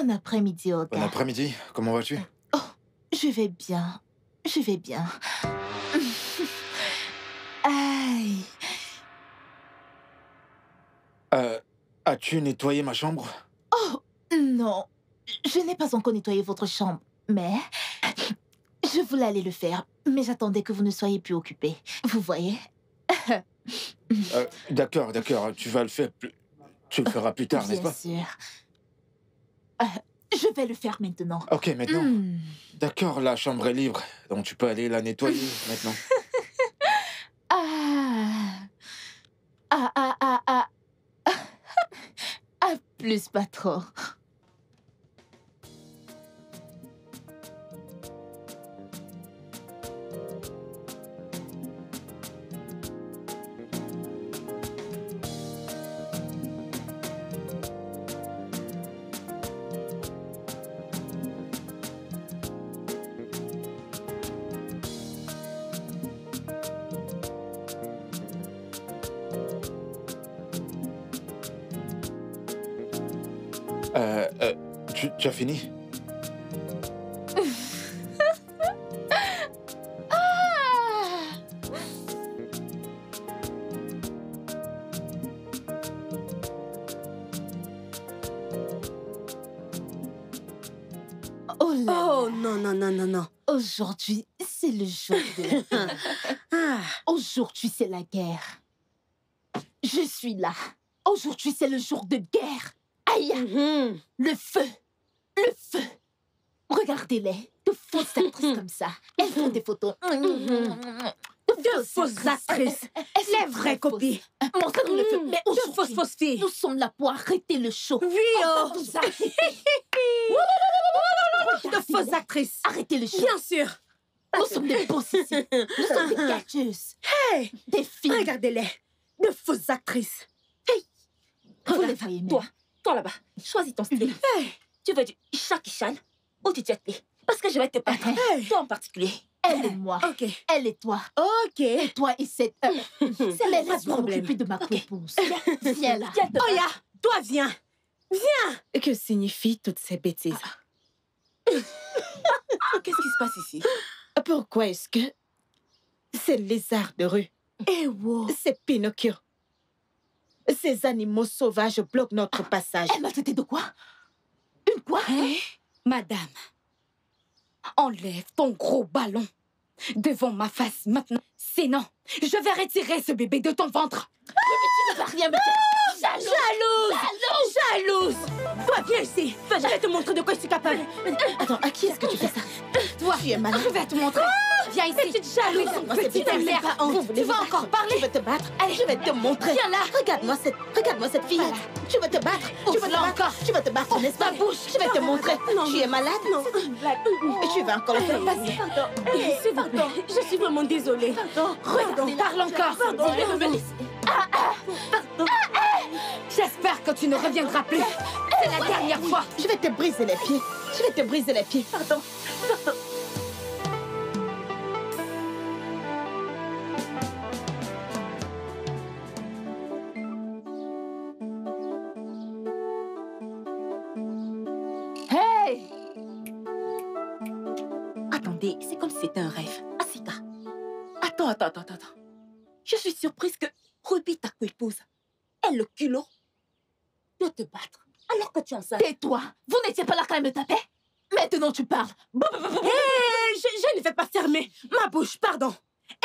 Bon après-midi, Oga. Bon après-midi, comment vas-tu? Oh, je vais bien. Je vais bien. Aïe. Euh, as-tu nettoyé ma chambre? Oh, non. Je n'ai pas encore nettoyé votre chambre, mais je voulais aller le faire. Mais j'attendais que vous ne soyez plus occupé. Vous voyez euh, D'accord, d'accord. Tu vas le faire plus... Tu le feras plus tard, n'est-ce pas? Bien sûr. Euh, je vais le faire maintenant. Ok, maintenant. Hmm. D'accord, la chambre est libre, donc tu peux aller la nettoyer maintenant. Ah. Ah, ah, ah, ah. Ah, plus pas trop. Non, non, non. Aujourd'hui, c'est le jour de la guerre. Ah, Aujourd'hui, c'est la guerre. Je suis là. Aujourd'hui, c'est le jour de guerre. Aïe, mhm. le feu. Le feu. Regardez-les. De fausses actrices comme ça. Elles font des photos. De fausses actrices. Les vraies copies. Montrez-nous le feu. Mm, Mais De fausses fausses filles. nous sommes là pour arrêter le show. Oui, oh. De fausses actrices. Arrêtez le show. Bien sûr. Nous sommes des boss ici. Nous sommes des catcheuses. Hey, Des filles. regardez-les. De fausses actrices. Vous les voyez toi, toi là-bas, choisis ton style. Hey, Tu veux du Jackie Chan ou du Jet Li Parce que je vais te battre. hey. Toi en particulier. Elle et moi. Ok, Elle et toi. ok. Et toi et cette... euh, C'est Mais de laisse-moi problème. m'occuper de ma. Viens là. Viens te Oh, battre. ya, toi, viens. Viens. Que signifient toutes ces bêtises? Qu'est-ce qui se passe ici? Pourquoi est-ce que ces lézards de rue, Eh wow. ces Pinocchio, ces animaux sauvages bloquent notre passage? Elle m'a traité de quoi? Une quoi Madame, enlève ton gros ballon devant ma face maintenant. Sinon, je vais retirer ce bébé de ton ventre. Tu ne vas rien me dire. Jalouse. Jalouse Jalouse Toi, viens ici. Je vais te montrer de quoi je suis capable. Attends, à qui est-ce que tu fais ça? Toi, tu es malade. Je vais te montrer. Viens ici. Petite jalouse, Regarde-moi cette petite fille, mère. elle a pas honte. Tu vas encore encore parler Je vais te battre. Allez, je vais te montrer. Viens là. Regarde-moi cette, regarde-moi cette fille. Tu vas te battre. Tu vas te battre. Tu vas te battre, n'est-ce pas? bouche. Je vais te montrer. Tu es malade? Non. Tu vas encore le faire passer. Vous plaît, je suis vraiment désolée. Regarde, parle encore. J'espère que tu ne reviendras plus. C'est la dernière fois. Je vais te briser les pieds. Je vais te briser les pieds. Pardon. Hey c'était un rêve. Asika. Attends, attends, attends, attends. Je suis surprise que Ruby, ta co-épouse, ait le culot de te battre alors que tu en sais. Tais-toi. Vous n'étiez pas là quand elle me tapait? Maintenant tu parles. Hé, je, je ne vais pas fermer ma bouche, pardon.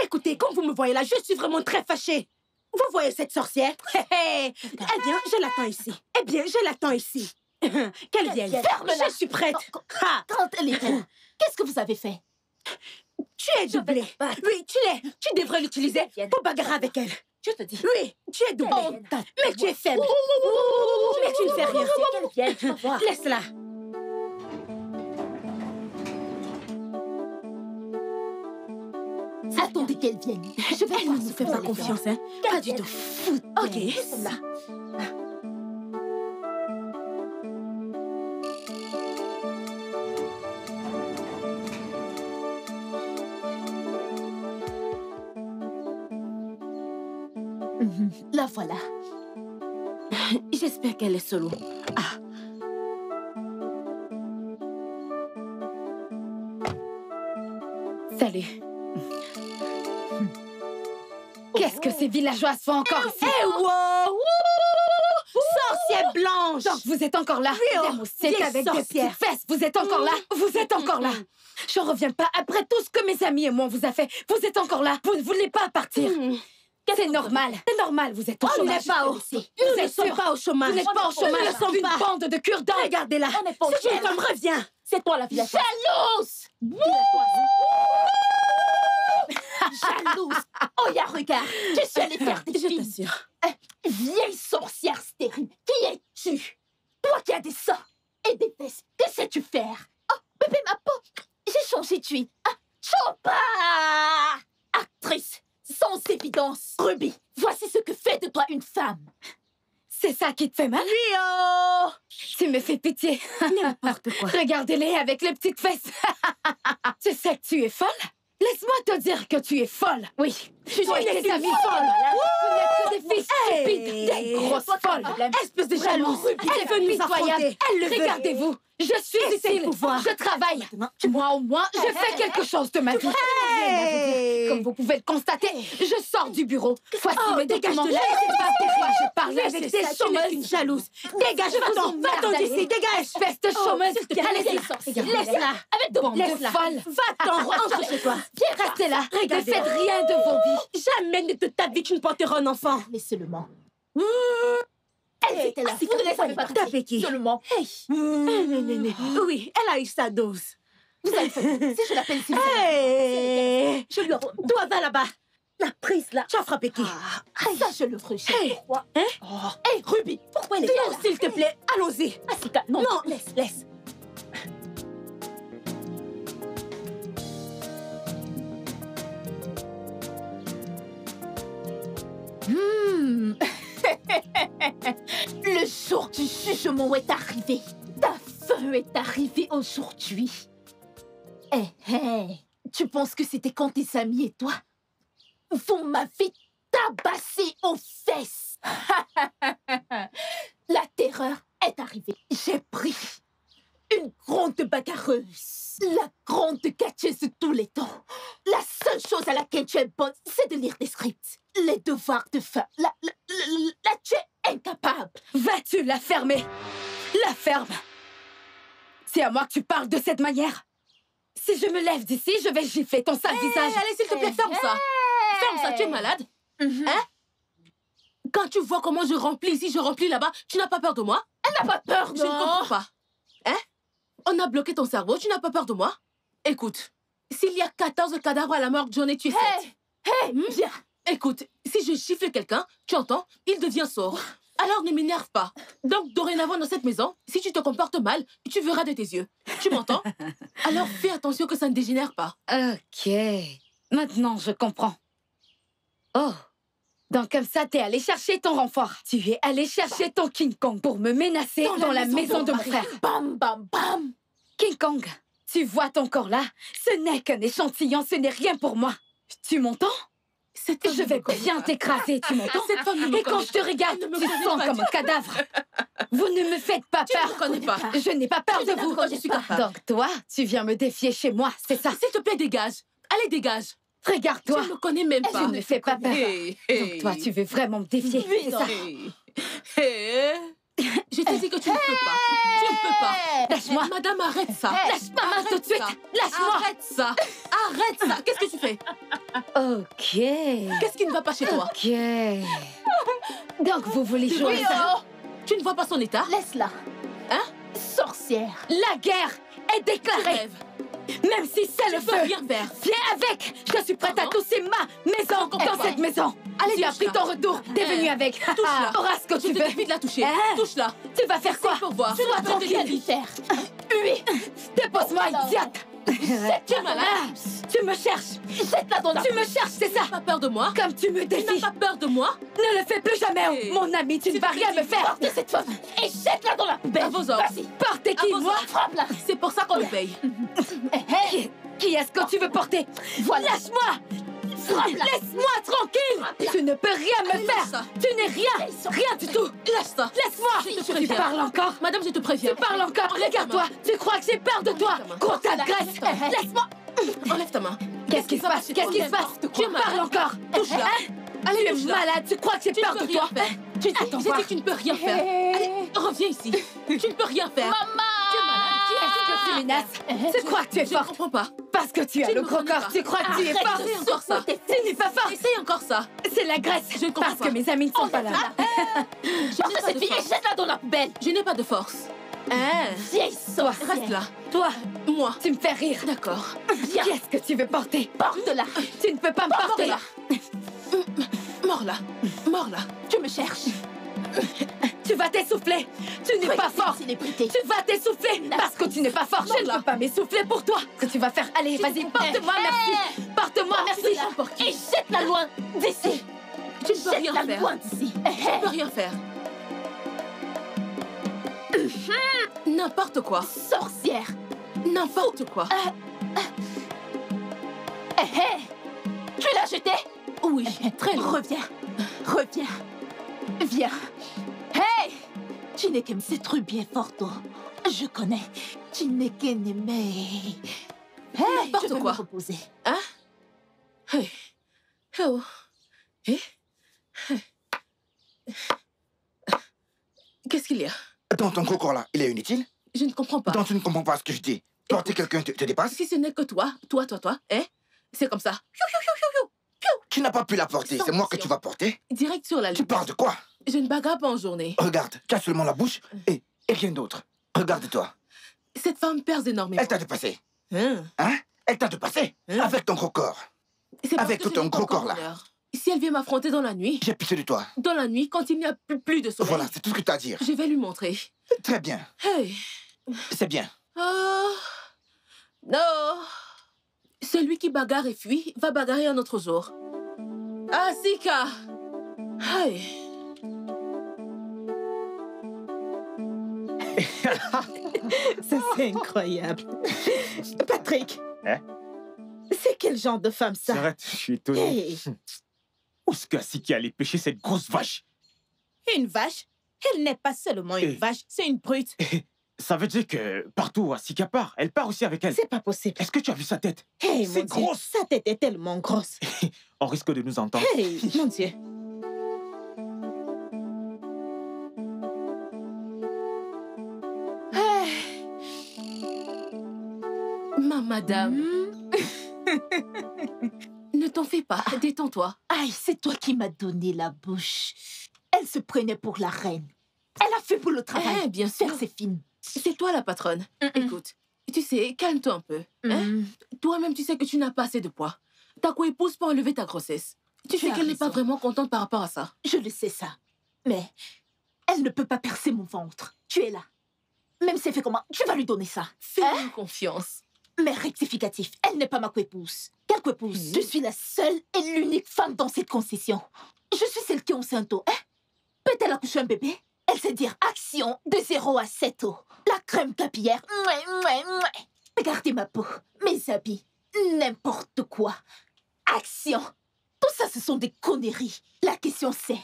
Écoutez, comme vous me voyez là, je suis vraiment très fâchée. Vous voyez cette sorcière? Eh bien, je l'attends ici. Eh bien, je l'attends ici. Qu'elle vienne. Ferme-la. Je suis prête. Quand elle était là, qu'est-ce que vous avez fait? Tu es doublée. Oui, tu l'es. Tu devrais l'utiliser pour bagarrer avec elle. Je te dis. Oui, tu es doublée. Oh, Mais tu es faible. Mais tu ne fais rien. Laisse-la. Attendez qu'elle vienne. Je vais Elle ne nous fait pas confiance, hein Pas du tout. Ok. voilà. J'espère qu'elle est solo. Ah. Salut. Oh. Qu'est-ce que ces villageois font encore ici? Hey, wow, Sorcière blanche! Donc vous êtes encore là? Oh, c'est avec des pierres. fesses, vous êtes encore là? Mm. Vous êtes encore là? Mm. Je reviens pas après tout ce que mes amis et moi on vous a fait. Vous êtes encore là? Vous ne voulez pas partir? Mm. C'est normal, c'est normal, vous êtes au On n'est chômage. pas au... Vous Nous ne sommes pas au chômage. Vous n'êtes pas au Nous ne chômage, sommes une bande de cure-dents Regardez-la. Ce jeune chômage. homme revient. C'est toi la villageoise Jalouse Jalouse Oh, ya, regarde Tu suis allée faire des Je films t'assure. Vieille sorcière stérile Qui es-tu Toi qui as des seins et des fesses, que sais-tu faire Oh, bébé, ma peau J'ai changé de huile Ah, Chopa Actrice Sans évidence Ruby, voici ce que fait de toi une femme C'est ça qui te fait mal Rio! Tu me fais pitié. N'importe quoi. Regardez-les avec les petites fesses. tu sais que tu es folle? Laisse-moi te dire que tu es folle. Oui, tu Toi es et tes tes amis folles. Vous n'êtes que des filles stupides, des grosses folles. Espèce de jalouse. Elle nous le veut. Regardez-vous, je suis utile, je travaille. Moi au moins, je fais quelque chose de ma vie. Hey. Comme vous pouvez le constater, je sors du bureau. Voici Oh, mes dégage documents. de là. Je parle avec ces chômeuses. une jalouse. Dégage, va-t'en, va-t'en d'ici, dégage. Espèce de chômeuse. te plaît, Allez-y, laisse-la. Avec de Bande de folles. Va-t'en, rentre chez toi. Restez là. Ne faites rien de vos vies. Jamais de ta vie tu ne porteras un enfant. Mais seulement Mmh. Elle était là si Vous ne avez pas fait qui? Seulement Oui, elle a eu sa dose. Vous allez faire Si je l'appelle Sylvie Hey. Je lui en... Toi, va là-bas. La prise, là. Tu as frappé qui? Ah, ça, je le ferai. Hey. Pourquoi Hein? Oh. Hey, Ruby, pourquoi elle est là s'il te plaît. Allons-y. Asika, non. Non, laisse, laisse. Hmm. Le jour du jugement est arrivé. Ta fin est arrivée aujourd'hui. Eh, eh, tu penses que c'était quand tes amis et toi Vous m'avez tabassé aux fesses. La terreur est arrivée. J'ai pris une grande bagarreuse. La grande catcheuse de tous les temps. La seule chose à laquelle tu es bonne, c'est de lire des scripts. Les devoirs de femme. La, la, la, la- tu es incapable. Vas-tu la fermer? La ferme C'est à moi que tu parles de cette manière Si je me lève d'ici, je vais gifler ton sale visage. allez, s'il te plaît, ferme ça. Ferme ça, tu es malade. Mhm. Hein? Quand tu vois comment je remplis ici, je remplis là-bas, tu n'as pas peur de moi? Elle n'a pas peur, Je ne non comprends pas. On a bloqué ton cerveau, tu n'as pas peur de moi? Écoute, s'il y a 14 cadavres à la morgue, j'en ai tué 7. Hey, hey, viens. Écoute, si je gifle quelqu'un, tu entends, il devient sourd. Alors ne m'énerve pas. Donc dorénavant dans cette maison, si tu te comportes mal, tu verras de tes yeux. Tu m'entends? Alors fais attention que ça ne dégénère pas. Ok, maintenant je comprends. Oh, donc comme ça, t'es allé chercher ton renfort. Tu es allé chercher ton King Kong pour me menacer dans, la, maison, de mon frère. Bam, bam, bam. King Kong, tu vois ton corps là? Ce n'est qu'un échantillon, ce n'est rien pour moi. Tu m'entends? Je ne vais bien t'écraser, tu m'entends? Ne Et quand je te regarde, ne tu sens comme un cadavre. Vous ne me faites pas Tu ne peur. connais pas. Je n'ai pas peur Tu de ne vous. connais pas. Je suis capable. Donc toi, tu viens me défier chez moi, c'est ça? S'il te plaît, dégage. Allez, dégage. Regarde-toi. Tu ne me connais même Je pas. ne fais pas peur. Hey, Donc toi, tu veux vraiment me défier, ça Hey. Je t'ai dit que tu ne peux pas. Tu ne peux pas. Lâche-moi. Madame, arrête ça. Lâche ma main tout de suite. Lâche-moi. Arrête ça. Arrête ça. Qu'est-ce que tu fais? Ok. Qu'est-ce qui ne va pas chez toi? Ok. Donc vous voulez jouer Oui, ça? oh, Tu ne vois pas son état? Laisse-la. Hein? Sorcière. La guerre est déclarée. Même si c'est le feu. rien faire. Viens avec. Je suis prête à tousser ma maison dans cette maison. Allez, tu as touche-la. pris ton retour. T'es Eh, venu avec. touche-la. Auras ce que tu veux. de la toucher. Hein Touche-la. Tu vas faire quoi pour voir. Sois tranquille. Oui. Dépose-moi, idiote. Tu es malade. Ah, Tu me cherches. Jette-la dans la... Tu me cherches, c'est ça. Tu n'as pas peur de moi Comme tu me Tu défies. n'as pas peur de moi Ne le fais plus jamais, Hey. mon ami. Tu ne vas rien me faire. de cette femme et jette-la dans la poubelle. À vos ordres. Vas-y. Portez qui, moi. Frappe-la. C'est pour ça qu'on le paye. Qui, qui est-ce que tu veux porter? Lâche-moi. Laisse-moi tranquille. Tu ne peux rien me faire. Tu n'es rien. Rien du tout. Lâche ça. Laisse-moi. Je te Tu parles encore. Madame, je te préviens. Tu parles encore. Regarde-toi Tu crois que j'ai peur de toi. Ta main. Gros tas de Enlève ta graisse main. Laisse-moi. Enlève ta main. Qu'est-ce qui se passe? Qu'est-ce qui se passe? Tu parles encore. Touche-la. Allez, Allez, tu es malade, tu crois que j'ai peur de toi? Tu sais, Attends je sais voir. que tu ne peux rien faire. Allez, reviens ici. Tu ne peux rien faire. Tu que tu menaces Tu crois que tu es Je ne forte comprends pas. Parce que tu as le gros corps, tu crois que tu es forte essaye encore ça. Tu n'es pas forte Essaye encore ça. C'est la graisse Je ne comprends Parce pas. que mes amis ne sont pas là Je n'ai Porte pas cette de fille et force. jette-la dans la poubelle. Je n'ai pas de force. Hein Vieille sorcière. Reste là. Toi, Moi. tu me fais rire D'accord. Qu'est-ce que tu veux porter porte-la. Tu ne peux pas me porter Mors-la. Mors là. Mors là. Tu me cherches. Tu vas t'essouffler Tu n'es pas fort. Tu vas t'essouffler Parce que tu n'es pas fort Je ne peux pas m'essouffler pour toi Ce que tu vas faire Allez, vas-y, porte-moi, merci Porte-moi, merci. Et jette-la loin d'ici. Tu ne peux rien faire. loin d'ici. Tu ne peux rien faire. N'importe quoi. Sorcière. N'importe quoi. Hé, hé. Tu l'as jetée Oui, très loin. Reviens. Reviens. Viens. Hey Tu n'es qu'un c'est truc bien fort, toi. Je connais. Tu n'es qu'un aimé. Hey, N'importe je vais quoi? me reposer. Hey. Oh. Eh? Qu'est-ce qu'il y a? Donc ton gros corps là, il est inutile? Je ne comprends pas. Donc tu ne comprends pas ce que je dis. Porter quelqu'un te, te dépasse Si ce n'est que toi, toi, toi, toi, hein C'est comme ça. Tu n'as pas pu la porter, c'est moi que tu vas porter? Direct sur la Tu parles de quoi? Je ne bagarre pas en journée. Regarde, tu as seulement la bouche et, et rien d'autre. Regarde-toi, Cette femme pèse énormément. elle t'a dépassé. Hein? Hein? Elle t'a dépassé Hein? Avec ton gros corps. Avec que ton gros corps, là. Si elle vient m'affronter dans la nuit, J'ai pitié de toi. dans la nuit, quand il n'y a plus, plus de soleil, Voilà, c'est tout ce que tu as à dire. je vais lui montrer. Très bien, Hey c'est bien. Oh Non Celui qui bagarre et fuit va bagarrer un autre jour. Ah, Sika Hey Ça, c'est incroyable. Patrick. Hein? C'est quel genre de femme, ça? Arrête, je suis étonné. Hey, Où est-ce que allait pêcher cette grosse vache? Une vache? Elle n'est pas seulement une Eh. vache, c'est une brute. Ça veut dire que partout où Asika part, elle part aussi avec elle. C'est pas possible. Est-ce que tu as vu sa tête? Hey, C'est grosse. sa tête est tellement grosse. On risque de nous entendre. Hey, mon Dieu. Ma madame, ne t'en fais pas, détends-toi. Aïe, c'est toi qui m'as donné la bouche. Elle se prenait pour la reine. Elle a fait pour le travail. Eh, bien sûr. Ses films. C'est toi la patronne. Écoute, tu sais, calme-toi un peu. hein. Toi-même, tu sais que tu n'as pas assez de poids. Ta co-épouse peut enlever ta grossesse. Tu, Tu sais qu'elle n'est pas vraiment contente par rapport à ça. Je le sais ça. Mais elle ne peut pas percer mon ventre. Tu es là. Même si elle fait comment, tu vas lui donner ça. Fais-lui confiance. Mais rectificatif, elle n'est pas ma coépouse. Quelle coépouse Je suis la seule et l'unique femme dans cette concession. Je suis celle qui enceinte. Hein Peut-elle accoucher un bébé? Elle sait dire action de 0 à 7 ans. La crème capillaire. Mouais, mouais, mouais. Regardez ma peau, mes habits, n'importe quoi. Action. Tout ça, ce sont des conneries. La question c'est,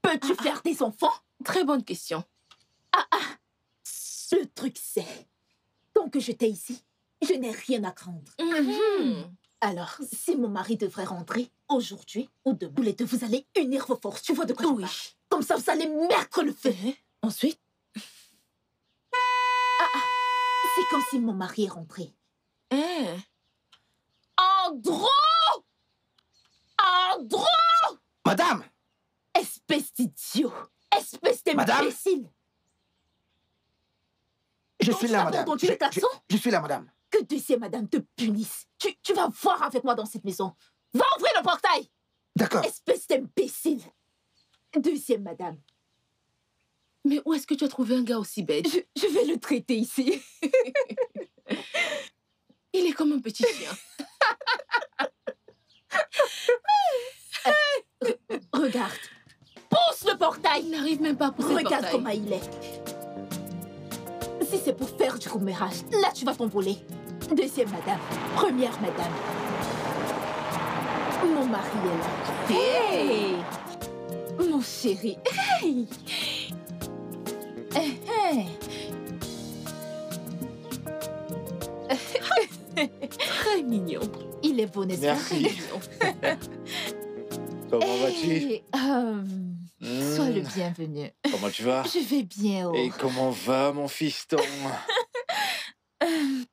peux-tu faire des enfants? Très bonne question. Le truc c'est, tant que j'étais ici, je n'ai rien à craindre. Mhm. Alors, si mon mari devrait rentrer aujourd'hui ou demain, tous les deux, vous allez unir vos forces. Tu vois de quoi je Oui. parle Comme ça, vous allez mettre le feu. Ensuite, C'est comme si mon mari est rentré. Hein Andro Andro Madame Espèce d'idiot Espèce Madame? d'imbécile Je Donc, suis là, madame. Je, je- je suis là, madame. Que deuxième madame te punisse. Tu, tu vas voir avec moi dans cette maison. Va ouvrir le portail D'accord. Espèce d'imbécile Deuxième madame. Mais où est-ce que tu as trouvé un gars aussi bête? Je, je vais le traiter ici. Il est comme un petit chien. Regarde. Pousse le portail Il n'arrive même pas à pousser le Regarde portail. comment il est. Si c'est pour faire du commérage, là tu vas t'envoler. Deuxième madame. Première madame. Mon mari est là. Hey Mon chéri. Hey Eh, hey. Très mignon. Il est beau, n'est-ce pas? Merci. Comment vas-tu? Eh, Sois le Hmm, bienvenu. Comment tu vas? Je vais bien, oh. Et comment va mon fiston? Le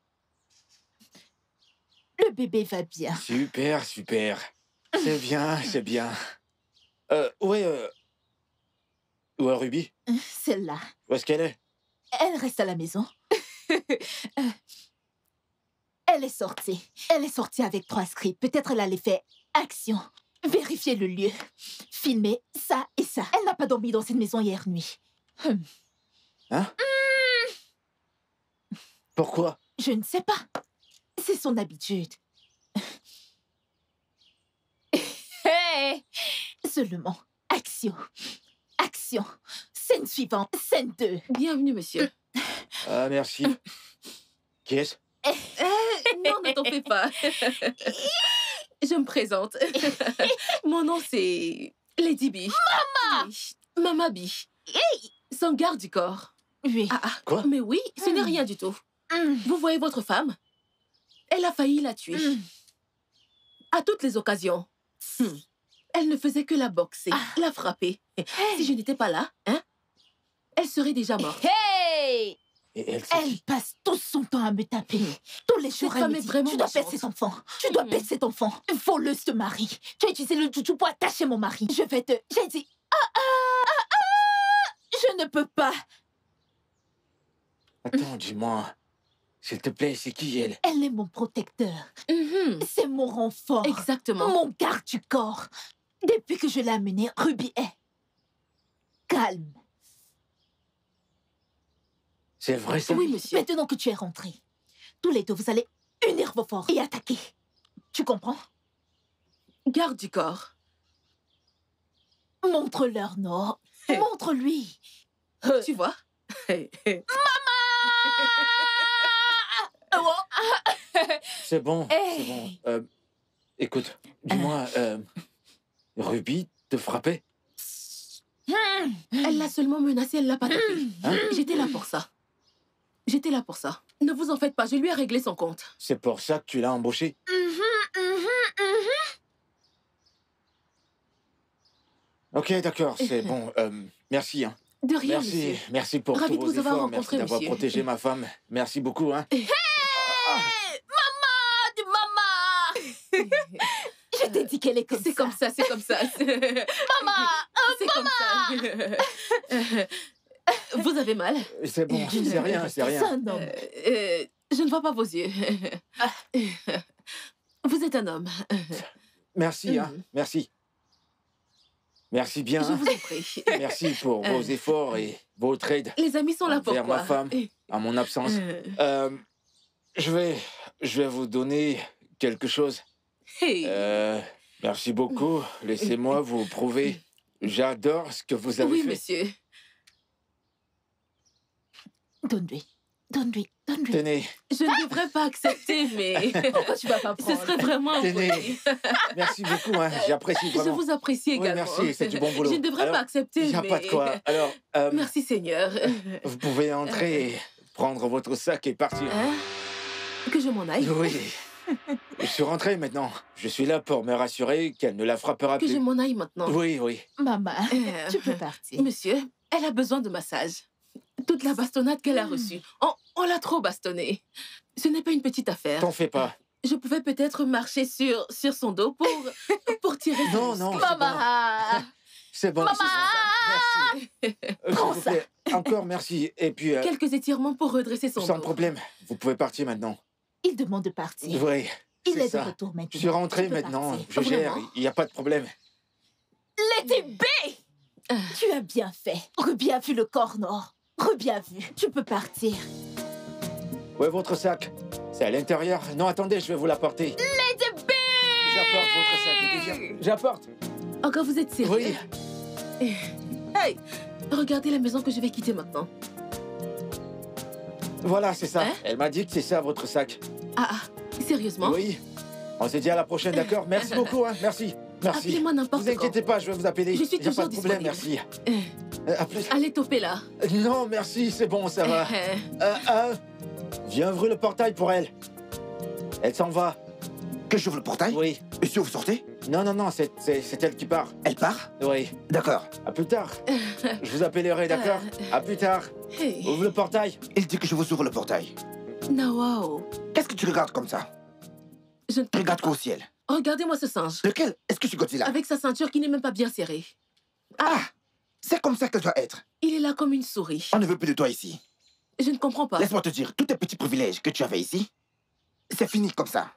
bébé va bien. Super, super. C'est bien, c'est bien. Euh, euh... Où est Ruby? Celle-là. Où est-ce qu'elle est? Elle reste à la maison. Euh, elle est sortie. Elle est sortie avec trois scripts. Peut-être elle allait faire action. Vérifier le lieu. Filmer ça et ça. Elle n'a pas dormi dans cette maison hier nuit. Pourquoi? Je ne sais pas. C'est son habitude. Hey Seulement, action. Action. Scène suivante. Scène 2. Bienvenue, monsieur. Ah, merci. Qui est-ce? Non, ne t'en fais pas. Je me présente. Mon nom, c'est Lady B. Mama Mama B. Sans garde du corps. Oui. Ah, ah. Quoi? Mais oui, ce n'est Hmm. rien du tout. Mm. Vous voyez votre femme? Elle a failli la tuer. Mm. À toutes les occasions. Hmm. Elle ne faisait que la boxer, Ah. la frapper. Si je n'étais pas là, hein Elle serait déjà morte. Hey Et elle, passe tout son temps à me taper. Tous les jours, elle me dit, vraiment tu dois perdre cet enfant. Tu dois Mhm. perdre cet enfant. Voleuse de mari. Tu as utilisé le toutou pour attacher mon mari. Je vais te... J'ai dit... Ah, ah, ah, ah Je ne peux pas. Attends, dis-moi. S'il te plaît, c'est qui elle? Elle est mon protecteur. Mhm. C'est mon renfort. Exactement. Mon garde du corps. Depuis que je l'ai amenée, Ruby est calme. C'est vrai ça Oui, monsieur. Maintenant que tu es rentré, tous les deux, vous allez unir vos forces et attaquer. Tu comprends? Garde du corps. Montre-leur, non. Montre-lui. Tu vois? C'est bon, c'est bon. Euh, écoute, dis-moi, euh, Ruby te frappait? Elle l'a seulement menacé, elle l'a pas tapé. Hein? J'étais là pour ça. J'étais là pour ça. Ne vous en faites pas, je lui ai réglé son compte. C'est pour ça que tu l'as embauché Ok, d'accord, c'est bon. euh, merci, hein. De rien, Merci, monsieur. merci pour Ravi tous vos efforts. Merci d'avoir protégé ma femme. Merci beaucoup, hein. Maman Je t'ai dit qu'elle est comme C'est ça. comme ça, c'est comme ça. Maman C'est comme ça. Vous avez mal C'est bon, c'est rien, c'est C'est rien. un homme. Euh, Je ne vois pas vos yeux. Vous êtes un homme. Merci, hein, Mhm. merci. Merci bien. Je vous en prie. Merci pour vos Euh. efforts et votre aide Les amis sont là pour Envers ma femme. à mon absence. Euh, Euh, je vais, je vais vous donner quelque chose. hey. Euh, merci beaucoup. Laissez-moi vous prouver. J'adore ce que vous avez Oui, fait. monsieur. Donne-lui. Donne-lui. Donne-lui. Tenez, Je ne devrais pas accepter, mais Pourquoi tu vas pas ce prendre serait vraiment Tenez. merci beaucoup. Hein. J'apprécie Je vraiment. vous apprécie Oui, également. merci, c'est du bon boulot. Je ne devrais Alors, pas accepter, Il n'y a mais... pas de quoi. Alors, euh, Merci Seigneur. vous pouvez entrer, prendre votre sac et partir. Hein? Que je m'en aille? Oui. Je suis rentré maintenant. Je suis là pour me rassurer qu'elle ne la frappera Que je plus. m'en aille maintenant. Oui, oui. Maman, Euh, tu peux partir. Monsieur, elle a besoin de massage. Toute la bastonnade qu'elle a Hmm. reçue. On, on l'a trop bastonnée. Ce n'est pas une petite affaire. T'en fais pas. Je pouvais peut-être marcher sur, sur son dos pour, pour tirer Non, non, c'est bon. Maman C'est bon. Maman Merci. Euh, Prends vous ça. Encore merci. Et puis, euh, Quelques étirements pour redresser son sans dos. problème, vous pouvez partir maintenant. Il demande de partir. Oui, Il est, ça. de retour maintenant. je suis rentré maintenant. partir. Je gère, Vraiment il n'y a pas de problème. Lady B Tu as bien fait. Ruby a vu le corps nord. Vu. Tu peux partir. Où est votre sac? C'est à l'intérieur Non, attendez, je vais vous l'apporter. Lady B J'apporte votre sac. J'apporte. Encore vous êtes sérieux? Oui. Hey Regardez la maison que je vais quitter maintenant. Voilà, c'est ça. Hein? Elle m'a dit que c'est ça votre sac. Ah, ah, sérieusement? Oui. On se dit à la prochaine, d'accord? Merci beaucoup, hein. Merci. Merci. Appelez-moi n'importe Vous quand. inquiétez pas, je vais vous appeler. Je suis Il y a pas toujours de problème, disponible. merci. Euh, à plus. Allez toper là. Non, merci, c'est bon, ça va. Euh, Euh, euh, viens ouvrir le portail pour elle. Elle s'en va. Que j'ouvre le portail Oui. Et si vous sortez Non, non, non, c'est c'est- c'est elle qui part. Elle part Oui. D'accord. À plus tard. Je vous appellerai, d'accord À plus tard. Hey. Ouvre le portail. Il dit que je vous ouvre le portail. Nawao. Qu'est-ce que tu regardes comme ça Je ne Tu regardes quoi au ciel Regardez-moi ce singe. Lequel Est-ce que tu Godzilla Avec sa ceinture qui n'est même pas bien serrée. Ah C'est comme ça qu'elle doit être. Il est là comme une souris. On ne veut plus de toi ici. Je ne comprends pas. Laisse-moi te dire, tous tes petits privilèges que tu avais ici, c'est fini comme ça.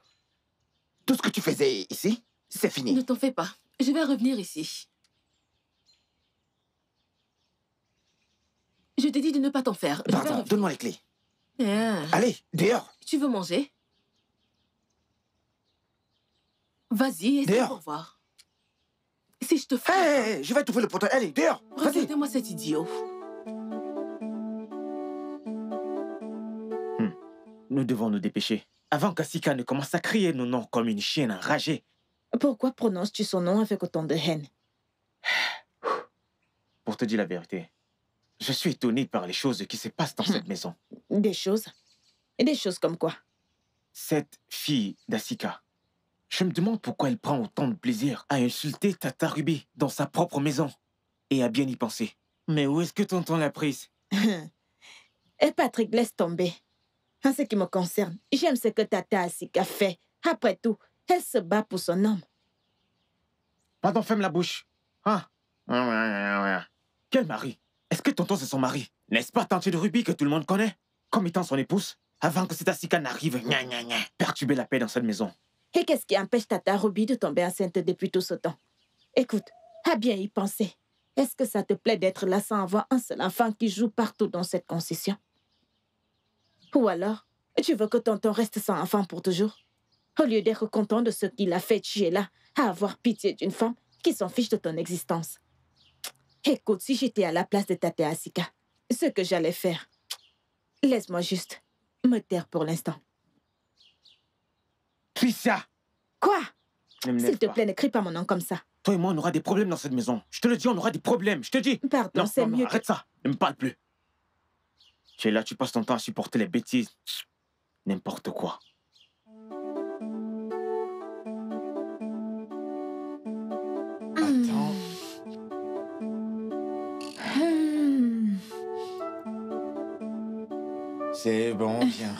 Tout ce que tu faisais ici, c'est Ne fini. t'en fais pas. Je vais revenir ici. Je t'ai dit de ne pas t'en faire. Je Pardon, donne-moi les clés. Ah. Allez, dehors. Tu veux manger? Vas-y, essaie pour voir. Si je te fais... Hé, hé, je vais trouver le portail. Allez, dehors. Regardez-moi cet idiot. Nous devons nous dépêcher. Avant qu'Asika ne commence à crier nos noms comme une chienne enragée. Pourquoi prononces-tu son nom avec autant de haine? Pour te dire la vérité, je suis étonné par les choses qui se passent dans cette maison. Des choses? Et des choses comme quoi? Cette fille d'Asika, je me demande pourquoi elle prend autant de plaisir à insulter Tata Ruby dans sa propre maison et à bien y penser. Mais où est-ce que tonton l'a prise? Et Patrick, laisse tomber. En ce qui me concerne, j'aime ce que Tata Asika fait. Après tout, elle se bat pour son homme. Pardon, ferme la bouche. Hein? Quel mari? Est-ce que tonton c'est son mari? N'est-ce pas tante de Ruby que tout le monde connaît? Comme étant son épouse Avant que cette Asika n'arrive, gna gna gna, perturber la paix dans cette maison. Et qu'est-ce qui empêche Tata Ruby de tomber enceinte depuis tout ce temps? Écoute, à bien y penser. Est-ce que ça te plaît d'être là sans avoir un seul enfant qui joue partout dans cette concession? Ou alors, tu veux que tonton reste sans enfant pour toujours? Au lieu d'être content de ce qu'il a fait, tu es là à avoir pitié d'une femme qui s'en fiche de ton existence. Écoute, si j'étais à la place de Tata Asika, ce que j'allais faire, laisse-moi juste me taire pour l'instant. Tricia Quoi S'il te plaît, ne crie pas mon nom comme ça. Toi et moi, on aura des problèmes dans cette maison. Je te le dis, on aura des problèmes. Je te dis. Pardon, c'est non, mieux que... arrête ça. Ne me parle plus. Tu es là, tu passes ton temps à supporter les bêtises. N'importe quoi. Attends. Hmm. C'est bon, viens.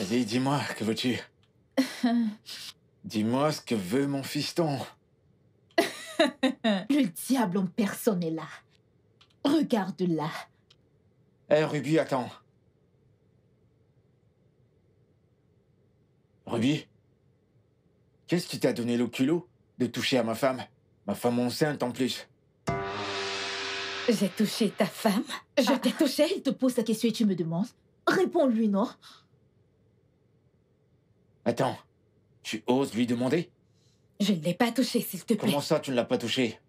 Vas-y, dis-moi, que veux-tu? Dis-moi ce que veut mon fiston. Le diable en personne est là. Regarde-la. Hé, Ruby, attends. Ruby? Qu'est-ce qui t'a donné le culot de toucher à ma femme? Ma femme enceinte en plus. J'ai touché ta femme Je t'ai touché Il te pose sa question et tu me demandes. Réponds-lui, non? Attends, tu oses lui demander? Je ne l'ai pas touché, s'il te plaît. Comment ça, tu ne l'as pas touché?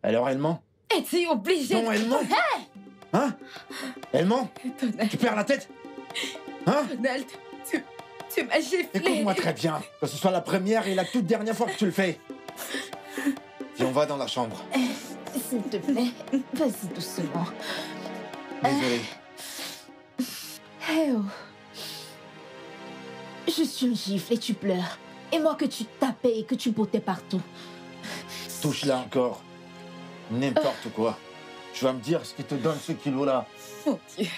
Alors elle ment Es-tu obligé Non, elle ment Hein? Elle ment Donald, Tu perds la tête Hein? Donald, tu, tu m'as giflé. Écoute-moi très bien, que ce soit la première et la toute dernière fois que tu le fais. Viens, on va dans la chambre. S'il te plaît, vas-y doucement. Désolé. Eh oh. Je suis une gifle et tu pleures. Et moi que tu tapais et que tu bottais partout. Touche-la encore. N'importe quoi. Tu vas me dire ce qui te donne ce kilo-là. Mon Dieu.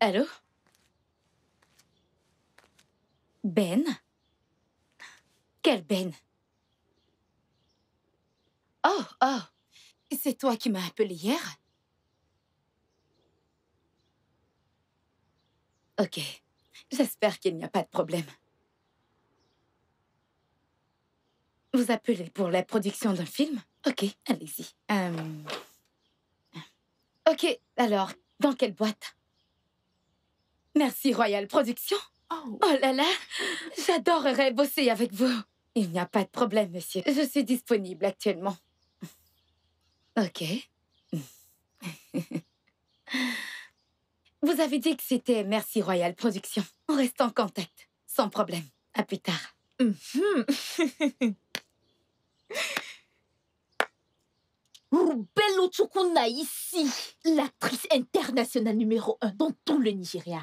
Allô? Ben? Quel Ben Oh, oh C'est toi qui m'as appelé hier Ok. J'espère qu'il n'y a pas de problème. Vous appelez pour la production d'un film? Ok, allez-y. Euh, Ok, alors, dans quelle boîte? Merci Royal Productions. Oh. Oh là là, j'adorerais bosser avec vous. Il n'y a pas de problème, monsieur. Je suis disponible actuellement. Ok. Vous avez dit que c'était Merci Royal Productions. On reste en contact, sans problème. À plus tard. Mhm. Rubello Chukuna ici, l'actrice internationale numéro un dans tout le Nigeria.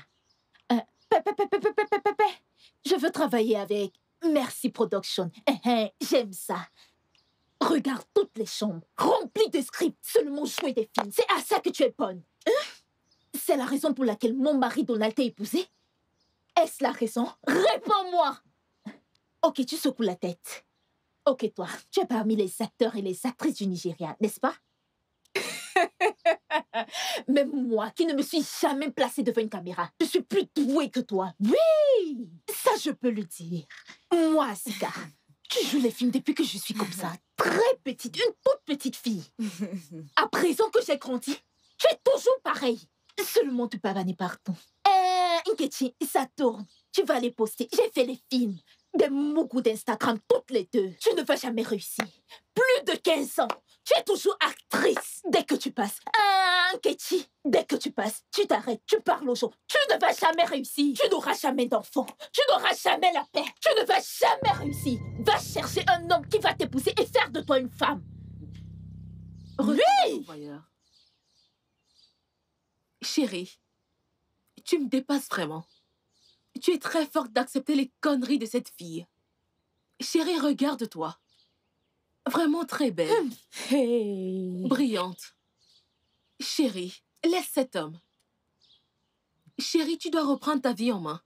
Je veux travailler avec Merci Production. Eh, eh, J'aime ça. Regarde toutes les chambres, remplies de scripts, seulement jouer des films. C'est à ça que tu es bonne. Hein? C'est la raison pour laquelle mon mari Donald t'a épousé? Est-ce la raison? Réponds-moi Ok, tu secoues la tête. Ok, toi, tu es parmi les acteurs et les actrices du Nigeria, n'est-ce pas? Même moi, qui ne me suis jamais placée devant une caméra, je suis plus douée que toi. Oui Ça, je peux le dire. Moi, Sika, tu joues les films depuis que je suis comme ça. Très petite, une toute petite fille. À présent que j'ai grandi, tu es toujours pareil. Seulement tu pavanes partout. Nkechi, ça tourne. Tu vas les poster. J'ai fait les films. Des mougous d'Instagram, toutes les deux. Tu ne vas jamais réussir. Plus de 15 ans. Tu es toujours actrice. Dès que tu passes. Ah, Nkechi, dès que tu passes, tu t'arrêtes, tu parles aux gens. Tu ne vas jamais réussir. Tu n'auras jamais d'enfant. Tu n'auras jamais la paix. Tu ne vas jamais réussir. Va chercher un homme qui va t'épouser et faire de toi une femme. Oui. Chérie, tu me dépasses vraiment. Tu es très forte d'accepter les conneries de cette fille. Chérie, regarde-toi. Vraiment très belle, Hey. brillante. Chérie, laisse cet homme. Chérie, tu dois reprendre ta vie en main.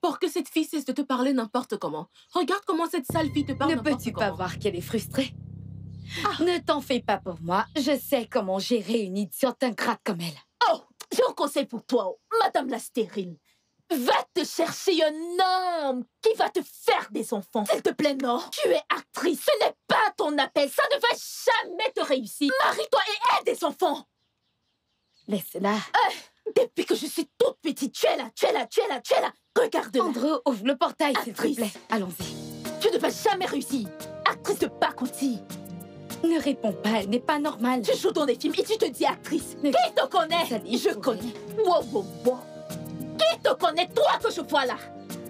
Pour que cette fille cesse de te parler n'importe comment. Regarde comment cette sale fille te parle Ne peux-tu pas voir qu'elle est frustrée? Ne t'en fais pas pour moi. Je sais comment gérer une idiote ingrate comme elle. Oh, j'ai un conseil pour toi, oh, Madame la stérile. Va te chercher un homme qui va te faire des enfants. S'il te plaît, non. Tu es actrice. Ce n'est pas ton appel. Ça ne va jamais te réussir. Marie-toi et aie des enfants. Laisse-la. Depuis que je suis toute petite, tu es là, tu es là, tu es là, tu es là. Regarde-la. Andrew, ouvre le portail, s'il te plaît. Allons-y. Tu ne vas jamais réussir. Actrice de Baconti. Ne réponds pas, elle n'est pas normale. Tu joues dans des films et tu te dis actrice. Ne- Qui te connaît? Je connais. Wow, wow, wow. Qui te connaît, toi que je vois là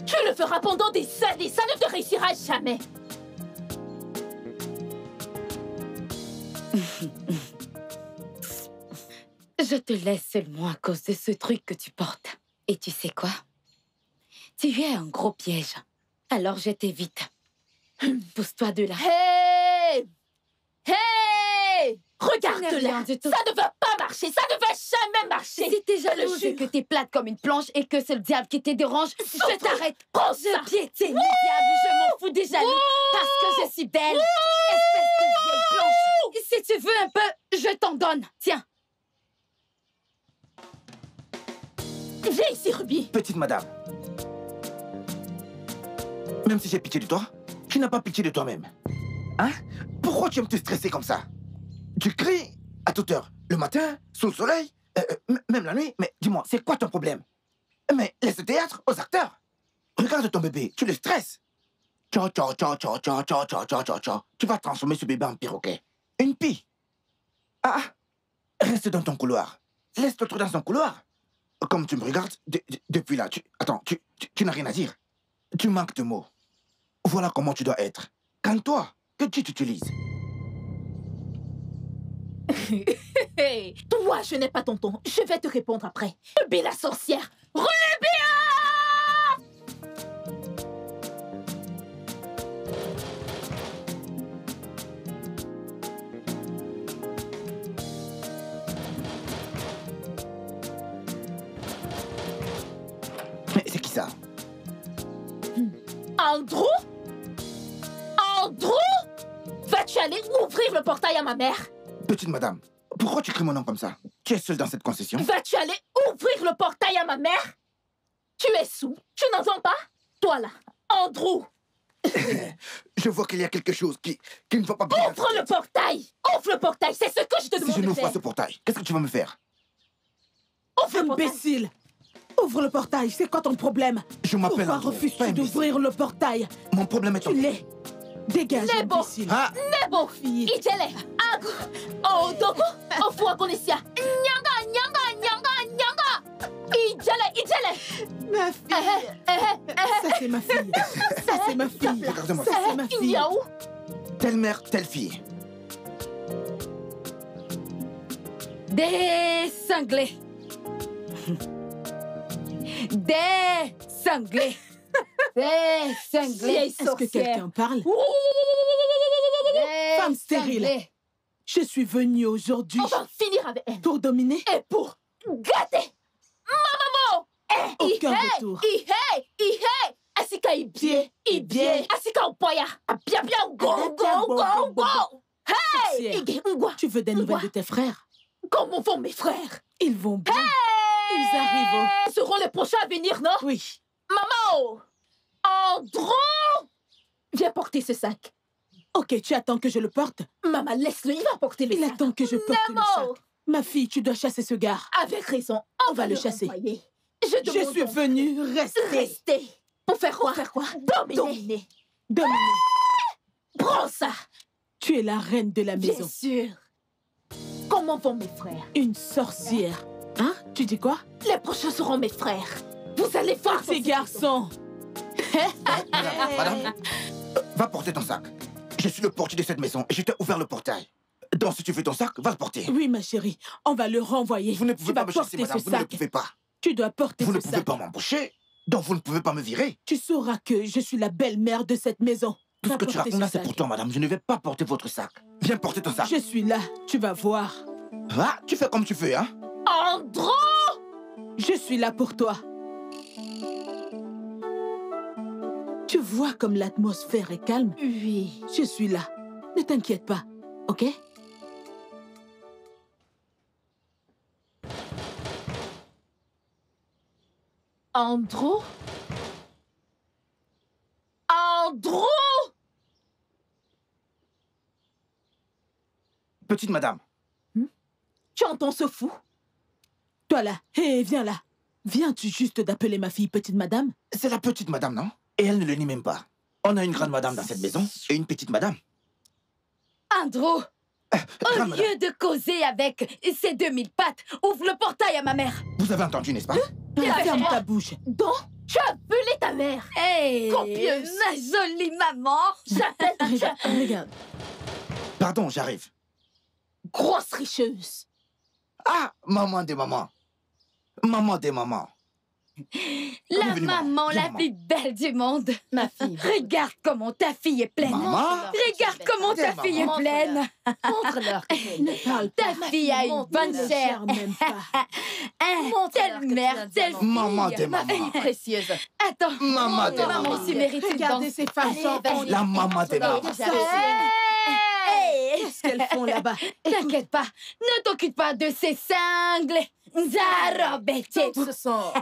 Tu le feras pendant des années, ça ne te réussira jamais. Je te laisse seulement à cause de ce truc que tu portes. Et tu sais quoi? Tu es un gros piège. Alors je t'évite. Pousse-toi de là. Hey Ce n'est Regarde-la. Ça ne va pas marcher, ça ne va jamais marcher Si t'es jalouse et que t'es plate comme une planche et que c'est le diable qui te dérange, je t'arrête. Prends Je ça piétine le diable, je m'en fous des jaloux parce que je suis belle. Espèce de vieille planche. Si tu veux un peu, je t'en donne. Tiens. Viens ici, Ruby Petite madame. Même si j'ai pitié de toi, tu n'as pas pitié de toi-même. Hein? Pourquoi tu aimes te stresser comme ça? Tu cries à toute heure, le matin, sous le soleil, euh, euh, même la nuit. Mais dis-moi, c'est quoi ton problème? Mais laisse le théâtre aux acteurs. Regarde ton bébé, tu le stresses. Ciao, ciao, ciao, ciao, ciao, ciao, ciao, ciao, ciao. Tu vas transformer ce bébé en perroquet. Une pie. Ah, reste dans ton couloir. Laisse l'autre dans son couloir. Comme tu me regardes, de- de- depuis là, tu... Attends, tu, tu, tu n'as rien à dire. Tu manques de mots. Voilà comment tu dois être. Calme-toi, que tu t'utilises. Toi, je n'ai pas ton ton. Je vais te répondre après. Ruby la sorcière. Ruby Mais c'est qui ça? Andrew? Andrew? Vas-tu aller ouvrir le portail à ma mère? Petite madame, pourquoi tu cries mon nom comme ça? Tu es seule dans cette concession? Vas-tu aller ouvrir le portail à ma mère? Tu es sous Tu n'entends pas? Toi là, Andrew. Je vois qu'il y a quelque chose qui, qui ne va pas bien. Ouvre le portail! Ouvre le portail C'est ce que je te Si demande je de n'ouvre pas ce portail, qu'est-ce que tu vas me faire? Ouvre le portail. Imbécile! Ouvre le portail, c'est quoi ton problème? Je m'appelle Pourquoi refuses-tu d'ouvrir le portail? Mon problème est Tu ton... l'es. Dégage, Les beaux. imbécile. Ah. Nebo Fille. 하고 어떠고 어부하고니시야 냥가 냥가 냥가 냥가 이제래 이제래 Ma fille. Ça c'est ma fille Ça c'est ma fille Regardez-moi Ça c'est ma fille Telle mère, telle fille. Des cinglés. Des cinglés. Des cinglés. Est-ce que quelqu'un parle? Femme stérile. Je suis venue aujourd'hui On va finir avec elle. pour dominer. Et pour gâter ma maman Eh, Aucun Ihé, retour. Ihé, Ihé Asika ibie, ibie Asika upoya Bien, bien, go, go, go, go Hey. Ige, Tu veux des nouvelles de tes frères Comment vont mes frères Ils vont bien. Ils arrivent. Ils seront les prochains à venir, non Oui. Maman Andro Viens porter ce sac. Ok, tu attends que je le porte? Maman, laisse-le, il va porter le Il sac. attend que je porte le sac. Ma fille, tu dois chasser ce gars. Avec raison, on, On va le chasser. renvoyer. Je, Je suis venue rester. Rester. Pour faire quoi? Faire quoi? Dominer. Dominer. Dominer. Prends ça. Tu es la reine de la Bien maison. sûr. Comment vont mes frères? Une sorcière. Hein? Tu dis quoi? Les prochains seront mes frères. Vous allez voir Ces garçons. Madame, madame, va porter ton sac. Je suis le portier de cette maison et je t'ai ouvert le portail. Donc, si tu veux ton sac, va le porter. Oui, ma chérie. On va le renvoyer. Vous ne pouvez pas me chasser, madame. Vous ne le pouvez pas. Tu dois porter Vous ce ne pouvez sac. pas m'embaucher. Donc, vous ne pouvez pas me virer. Tu sauras que je suis la belle-mère de cette maison. Tout ce que tu racontes là, ce c'est pour toi, madame. Je ne vais pas porter votre sac. Viens porter ton sac. Je suis là. Tu vas voir. Tu fais comme tu veux, hein. Andro Je suis là pour toi. Tu vois comme l'atmosphère est calme? Oui. Je suis là. Ne t'inquiète pas, ok? Andro Andro Petite madame, Tu entends ce fou? Toi là, hé, viens là. Viens-tu juste d'appeler ma fille petite madame? C'est la petite madame, non? Et elle ne le nie même pas. On a une grande madame dans cette maison et une petite madame. Andrew, au Grande madame, lieu de causer avec ces 2000 pattes, ouvre le portail à ma mère. vous avez entendu, n'est-ce pas? Ferme ta bouche. Donc, tu as appelé ta mère Hey, Copieuse. ma jolie maman. J'appelle Regarde, regarde. Pardon, j'arrive. grosse richeuse. Ah, maman des mamans. Maman des mamans. La maman. maman la maman. plus belle du monde. Ma fille. Regarde comment ta fille est pleine. Maman? Regarde comment ta fille est maman. pleine. Montre-leur Ne parle pas. Ta fille a une bonne Ne chair. même pas. Montre-leur telle mère, telle fille. Maman des Ma mamans. fille précieuse. Attends. Maman des Maman, mamans. tu mérites une Regardez ces femmes. La maman des mamans. Hey! Qu'est-ce qu'elles font là-bas? T'inquiète pas, ne t'occupe pas de ces sangles. Ce sont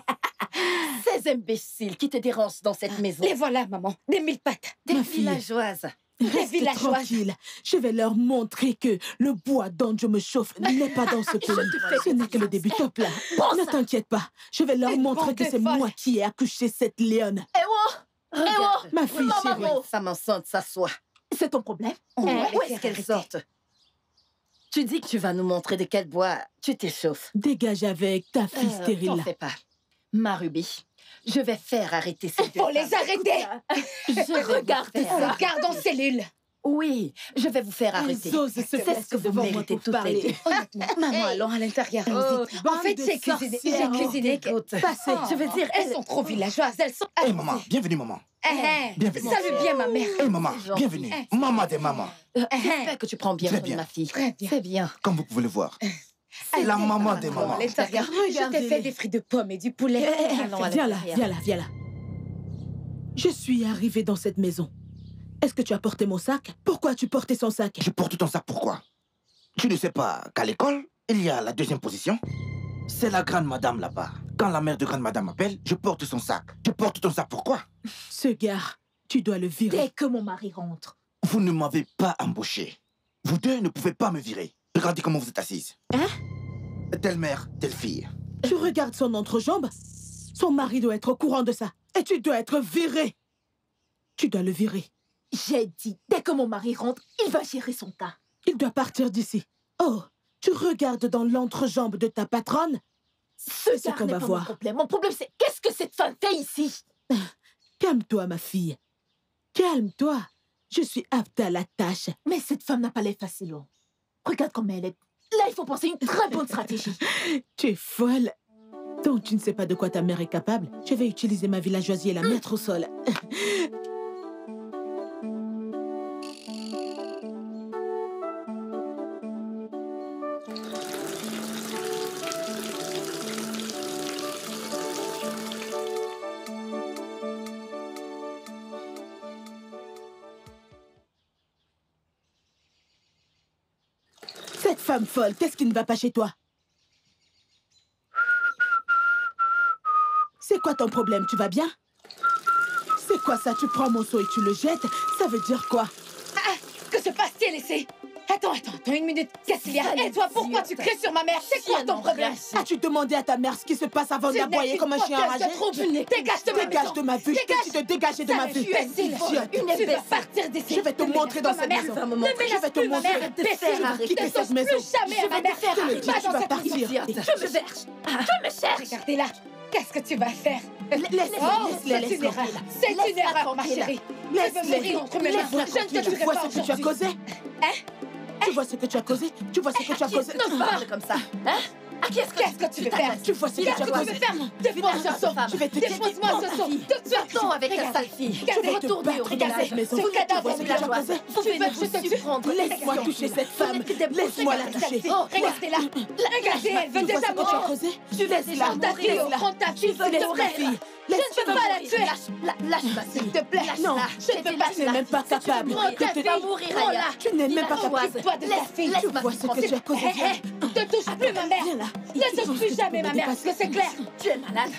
ces imbéciles qui te dérangent dans cette maison. Les voilà, maman. Des mille pattes. Des Ma villageoises. Reste villageoises. tranquille. Je vais leur montrer que le bois dont je me chauffe n'est pas dans ce pays. Ce n'est que le début. Top là. Ne t'inquiète pas. Je vais leur Une montrer que c'est moi qui ai accouché cette lionne. Regarde. Ma fille Maman, chérie. maman. Femme enceinte s'assoit. C'est ton problème? On Eh, où est-ce qu'elle sortent Tu dis que tu vas nous montrer de quel bois tu t'échauffes. Dégage avec ta fille Euh, stérile. T'en fais pas. Ma Ruby, je vais faire arrêter ces deux Faut les arrêter. Je Regarde ça. Regarde en cellule. Oui, je vais vous faire arrêter. C'est ce que vous méritez toutes les deux. Honnêtement, maman, allons à l'intérieur. Oh, en fait, j'ai cuisiné. J'ai cuisiné. Passez. Je veux dire, elles sont trop villageoises. Elles sont. Hé, maman, bienvenue, maman. Eh, eh. Bienvenue. Salut bien, ma mère. Hé, maman, bienvenue. Maman des mamans. euh, Eh, j'espère que tu prends bien soin de ma fille. Très bien. C'est bien. Comme vous pouvez le voir. C'est la maman des mamans. à l'intérieur. Je t'ai fait des fruits de pommes et du poulet. Viens là, viens là, viens là. Je suis arrivée dans cette maison. Est-ce que tu as porté mon sac? Pourquoi tu portais son sac? Je porte ton sac pourquoi? Tu ne sais pas qu'à l'école, il y a la deuxième position? C'est la grande madame là-bas. Quand la mère de grande madame m'appelle, je porte son sac. Je porte ton sac pourquoi? Ce gars, tu dois le virer. Dès que mon mari rentre. Vous ne m'avez pas embauché. Vous deux ne pouvez pas me virer. Regardez comment vous êtes assises. Hein? Telle mère, telle fille. Tu regardes son entrejambe? Son mari doit être au courant de ça. Et tu dois être viré. Tu dois le virer. J'ai dit, dès que mon mari rentre, il va gérer son cas. Il doit partir d'ici. Oh, tu regardes dans l'entrejambe de ta patronne? Ce ce gars qu'on n'est va pas voir. mon problème. Mon problème, c'est qu'est-ce que cette femme fait ici? Calme-toi, ma fille. Calme-toi. Je suis apte à la tâche. Mais cette femme n'a pas l'air facile. oh. Regarde comme elle est. Là, il faut penser une très bonne stratégie. Tu es folle. Donc, tu ne sais pas de quoi ta mère est capable? Je vais utiliser ma villageoisie et la mettre au sol. qu'est-ce qui ne va pas chez toi? C'est quoi ton problème Tu vas bien? C'est quoi ça Tu prends mon seau et tu le jettes? Ça veut dire quoi? Que se passe-t-il ici? Attends, attends, attends, une minute. Qu'est-ce qu'il y a Et toi, pourquoi tu cries sur ma mère C'est quoi ton problème As-tu demandé à ta mère ce qui se passe avant Tu d'aboyer qu'une comme un chien de enragé. Dégage de ma Dégage de ma vue Je te de dégager de ma vue Imbécile. Idiote. Tu vas partir d'ici. Je vais te montrer dans cette pas ma maison. menace menace te montrer. Je vais quitter cette maison. Je vais te faire tu vas partir. Je me cherche. Je me cherche. Regardez-la. Qu'est-ce que tu vas faire Laisse-les, Oh, laisse-les, c'est une laisse-les. erreur. C'est une erreur, ma chérie. Tu Laisse-les. Laisse-la Je ne te tranquille. Tu tuerai vois pas ce que tu as causé Hein Tu vois ce que tu as causé? Tu vois ce que tu as causé? Ne parle comme ça. Hein? À qui est-ce que Qu'est-ce que tu veux faire Tu vois ce que tu Qu'est-ce tu veux faire Dépose ce seau. Je vais te Dépose-moi ce suite. Partons avec ta sale fille. Je Retournez au village. cette maison. Ce Tu cadavre tu villageois. Vous Tu veux que je te tue. Laisse-moi toucher cette femme. Laisse-moi la toucher. Oh, regardez-la. Regardez, elle veut Tu des tu amours. Tu laisses Laisse-la. prends ta fille, Laisse ma fille. Je ne peux pas la tuer. Lâche, la- lâche ma S'il te plaît. Non, je ne peux pas. tu n'es même pas capable Prends de ta te... fille. va mourir. Aya. Tu n'es même pas capable. Occupe-toi de ta fille. laisse Tu vois ce que tu as causé. Ne touche plus ma mère. Ne touche plus jamais ma mère, est-ce que c'est clair Tu es malade.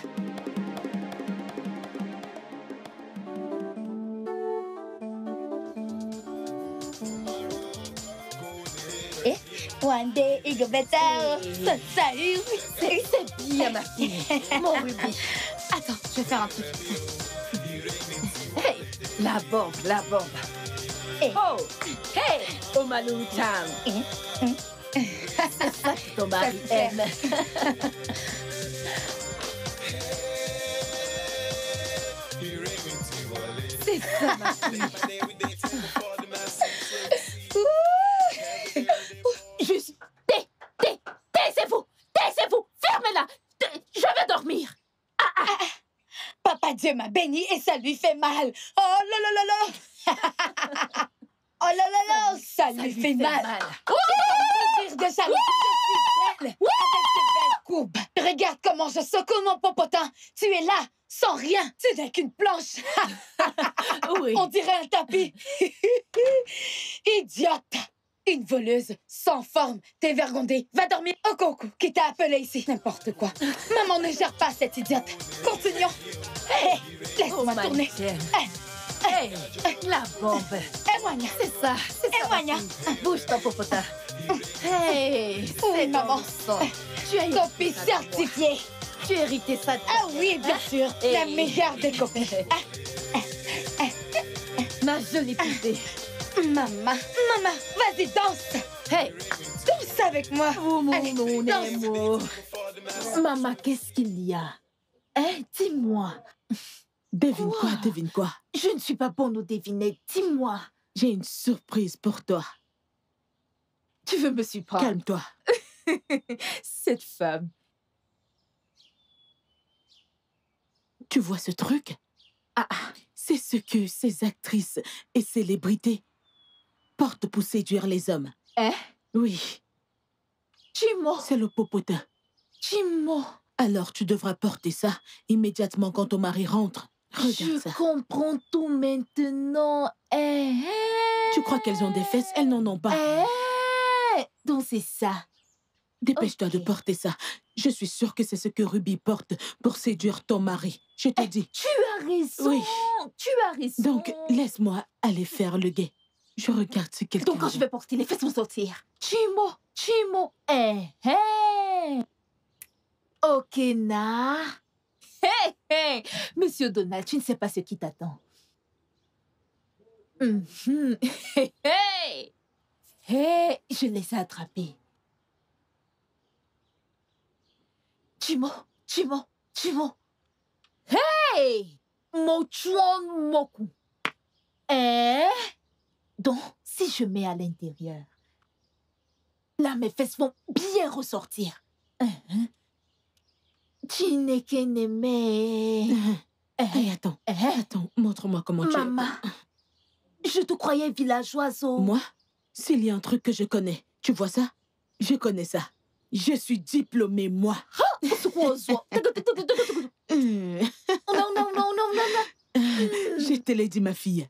One day, it go better. Salut. C'est c'est bien, ma fille. Mon rubis. Attends, je vais faire un truc. Hey, la bombe, la bombe. Hey. Oh, hey, Omalou Chan. C'est ça ton mari aime. Juste, tais, tais, taisez-vous, taisez-vous, fermez-la. Je vais dormir. Papa Dieu m'a béni et ça lui fait mal. Oh là là là là. Oh là là là, ça, lui fait, mal. Mourir de jalousie, je suis belle, avec de belles courbes. Regarde comment je secoue mon popotin. Tu es là, sans rien. Tu n'es qu'une planche. Oui. On dirait un tapis. Idiote. Une voleuse, sans forme, dévergondée. Va dormir au coco qui t'a appelé ici. N'importe quoi. Maman ne gère pas cette idiote. Continuons. Hé, Oh, laisse-moi tourner. Manichel. Hey, la bombe. Éloigne. C'est ça, c'est ça. Éloigne. fille. Bouge ton popotin. Hey, c'est maman. Tu as Copie certifiée. Tu as hérité ça de Ah oui, bien sûr. La Hey. meilleure des copies. ma jolie poupée. Maman, maman, vas-y, danse. Hey, Danse avec moi. oh mon Allez, mon danse. amour. Maman, qu'est-ce qu'il y a? Hein, dis-moi. Devine quoi, devine quoi? Je ne suis pas bonne au deviner. Dis-moi. J'ai une surprise pour toi. Tu veux me surprendre? Calme-toi. Cette femme. Tu vois ce truc? Ah, ah. C'est ce que ces actrices et célébrités portent pour séduire les hommes. Hein Oui, Dis-moi. c'est le popotin. Dis-moi. Alors tu devras porter ça immédiatement quand ton mari rentre. Regarde Je ça. comprends tout maintenant. Eh, eh. Tu crois qu'elles ont des fesses? Elles n'en ont pas. Eh, Donc c'est ça. Dépêche-toi de porter ça. Je suis sûre que c'est ce que Ruby porte pour séduire ton mari. Je te dis. Tu as raison. Oui. Tu as raison. Donc, laisse-moi aller faire le guet. Je regarde si quelqu'un... Donc quand je vais porter les fesses vont sortir. Chimo, Chimo. Eh, eh. Ok, na. Hey, hey. Monsieur Donald, tu ne sais pas ce qui t'attend. Mhm. Hey, hey. Je les ai attrapés. Chimo, Chimo, Chimo. Hey! Mochuan Moku. Eh? Donc, si je mets à l'intérieur, là, mes fesses vont bien ressortir. Hein? Chineke neme. Hey, attends, Eh? attends, montre-moi comment tu es. Maman, je te croyais villageoise. Moi, s'il y a un truc que je connais, tu vois ça? Je connais ça. Je suis diplômée, moi. Oh, Non, non, non, non, non, non. Je te l'ai dit, ma fille.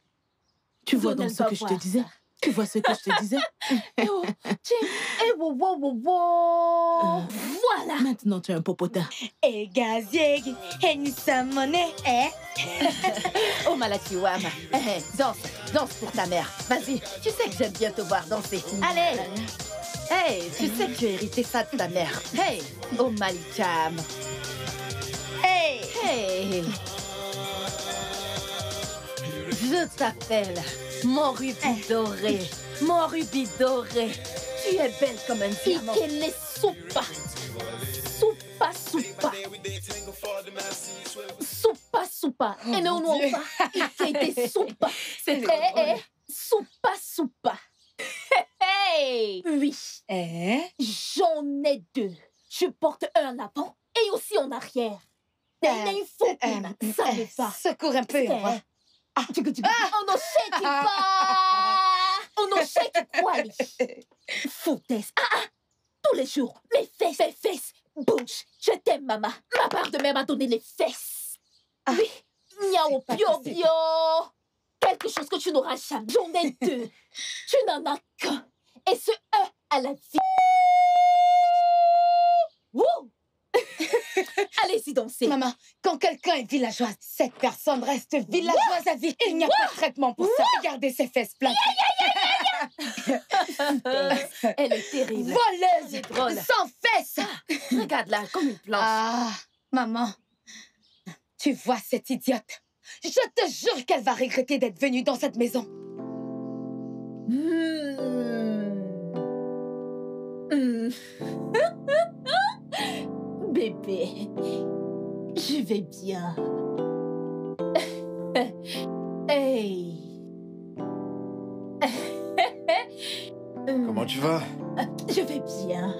Tu vois dans Donald ce que je te disais? Tu vois ce que je te disais? Eh oh, tiens, eh wo, wo, wo, wo. Voilà. Maintenant, tu es un popotin. Et gazieg, et nous sommes monnaie, eh? Oh, Malachiwama. Eh, eh, danse, danse pour ta mère. Vas-y, tu sais que j'aime bien te voir danser. Allez. Hey, tu sais que tu as hérité ça de ta mère. Hey, oh Malicham. Hey! Hey. Je t'appelle mon rubis doré. Mon rubis doré. Tu es belle comme un diamant. Ikele soupa. Soupa, soupa. Soupa, soupa. Et non, non, pas. Ikele soupa. C'est Eh, eh, soupa, soupa. Hey! Oui, Eh? j'en ai deux. Je porte un en avant et aussi en arrière. Il faut Euh, ça me euh, va. Secours un peu, Ah, ne shake quoi, les Foutaise. Ah, ah. Tous les jours, mes fesses, mes fesses, bouge. Je t'aime, maman. Ma part de mère m'a donné les fesses. Oui. Miao, pas bio, possible. bio. Quelque chose que tu n'auras jamais. J'en ai deux. tu n'en as qu'un. Et ce un à la vie. Wouh! Allez-y danser. Maman, quand quelqu'un est villageoise, cette personne reste villageoise à vie. Il n'y a pas de traitement pour ça. Regardez ses fesses plates. Elle est terrible. Voleuse! C'est drôle. Sans fesses! Regarde-la comme une planche. Ah, maman, tu vois cette idiote? Je te jure qu'elle va regretter d'être venue dans cette maison. Hmm. Hmm. Bébé, je vais bien. Hey. Comment tu vas? Je vais bien.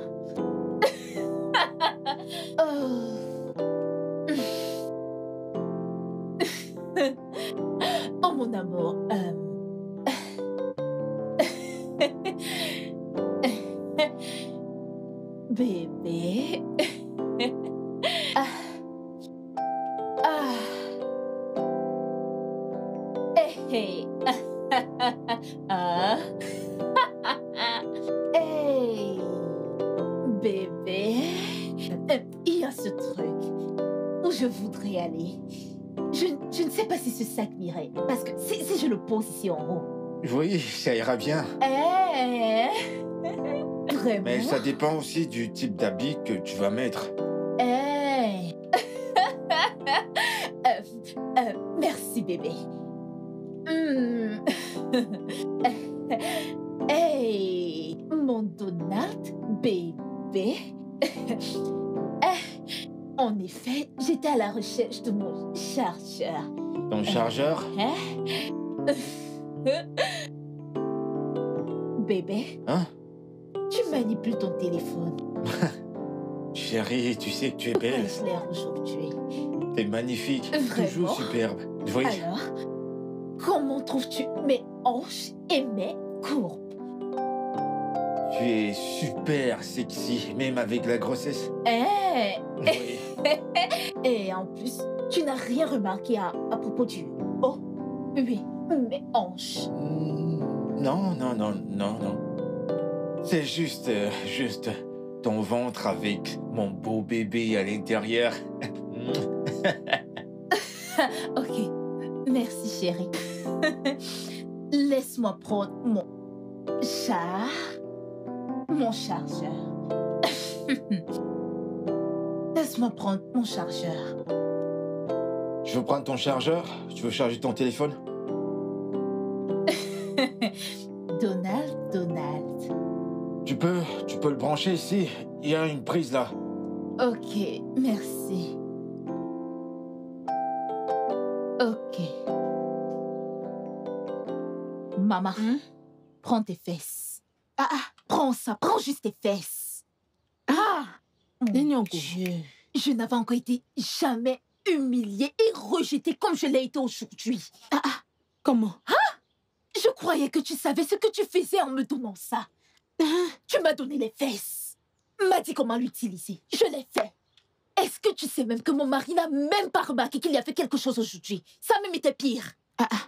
Ça ira bien. Eh Vraiment Mais ça dépend aussi du type d'habit que tu vas mettre. Eh Euh, euh, Merci bébé. Hmm. hey, mon Donald, bébé. Eh, en effet, j'étais à la recherche de mon chargeur. Ton chargeur? Tu manipules ton téléphone. Chérie, tu sais que tu es belle. Ai-je l'air aujourd'hui? T'es magnifique. Vraiment? Toujours superbe. Oui. Alors, comment trouves-tu mes hanches et mes courbes? Tu es super sexy, même avec la grossesse. Eh Oui. Et en plus, tu n'as rien remarqué à, à propos du... Oh, oui, mes hanches. Mm, Non, non, non, non, non. C'est juste, euh, juste ton ventre avec mon beau bébé à l'intérieur. Ok, merci chérie. Laisse-moi prendre mon char, mon chargeur. Laisse-moi prendre mon chargeur. Tu veux prendre ton chargeur? Tu veux charger ton téléphone? Peux, tu peux le brancher ici. Il y a une prise là. Ok, merci. Ok. Maman, prends tes fesses. Ah, ah, prends ça, prends juste tes fesses. Ah, mon. Dieu. Je n'avais encore été jamais humiliée et rejetée comme je l'ai été aujourd'hui. Ah, ah, Comment? Je croyais que tu savais ce que tu faisais en me donnant ça. Tu m'as donné les fesses. M'a dit comment l'utiliser. Je l'ai fait. Est-ce que tu sais même que mon mari n'a même pas remarqué qu'il y avait quelque chose aujourd'hui? Ça même était pire. Ah, ah.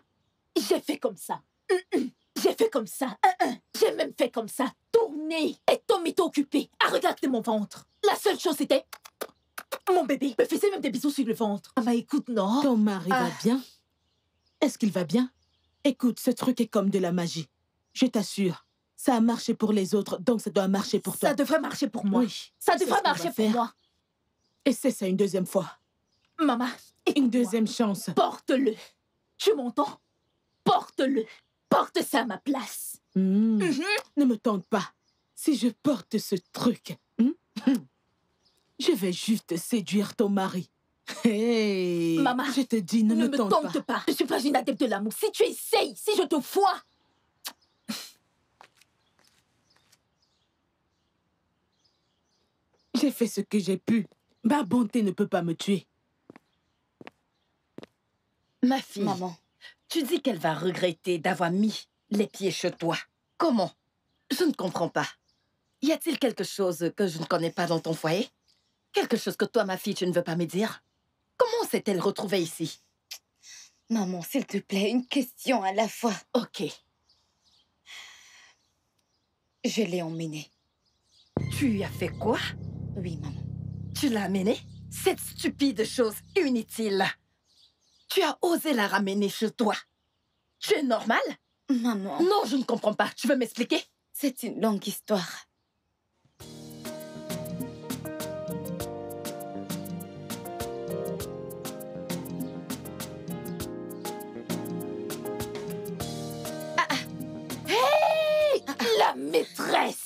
J'ai fait comme ça. Hum, hum. J'ai fait comme ça. Hum. J'ai même fait comme ça. Tourner. Et Tom était occupé à regarder mon ventre. La seule chose c'était... Mon bébé me faisait même des bisous sur le ventre. Ah bah écoute, non. Ton mari va Ah. bien? Est-ce qu'il va bien? Écoute, ce truc est comme de la magie. Je t'assure, ça a marché pour les autres, donc ça doit marcher pour toi. Ça devrait marcher pour moi. Oui, Ça devrait marcher pour faire. moi. Essaie ça une deuxième fois. Maman, Une deuxième chance. Porte-le. Tu m'entends Porte-le. Porte ça à ma place. Hmm, Mhm. Ne me tente pas. Si je porte ce truc, hmm, hmm, je vais juste séduire ton mari. Hey, Maman, je te dis, ne, Ne, me, me tente, tente pas. pas. Je suis pas une adepte de l'amour. Si tu essayes, si je te vois, J'ai fait ce que j'ai pu. Ma bonté ne peut pas me tuer. Ma fille, Maman, tu dis qu'elle va regretter d'avoir mis les pieds chez toi. Comment? Je ne comprends pas. Y a-t-il quelque chose que je ne connais pas dans ton foyer? Quelque chose que toi, ma fille, tu ne veux pas me dire? Comment s'est-elle retrouvée ici? Maman, s'il te plaît, une question à la fois. Ok. Je l'ai emmenée. Tu as fait quoi? Oui, maman. Tu l'as amenée Cette stupide chose inutile. Tu as osé la ramener chez toi. Tu es normal? Maman, Non, je ne comprends pas. Tu veux m'expliquer? C'est une longue histoire. la maîtresse,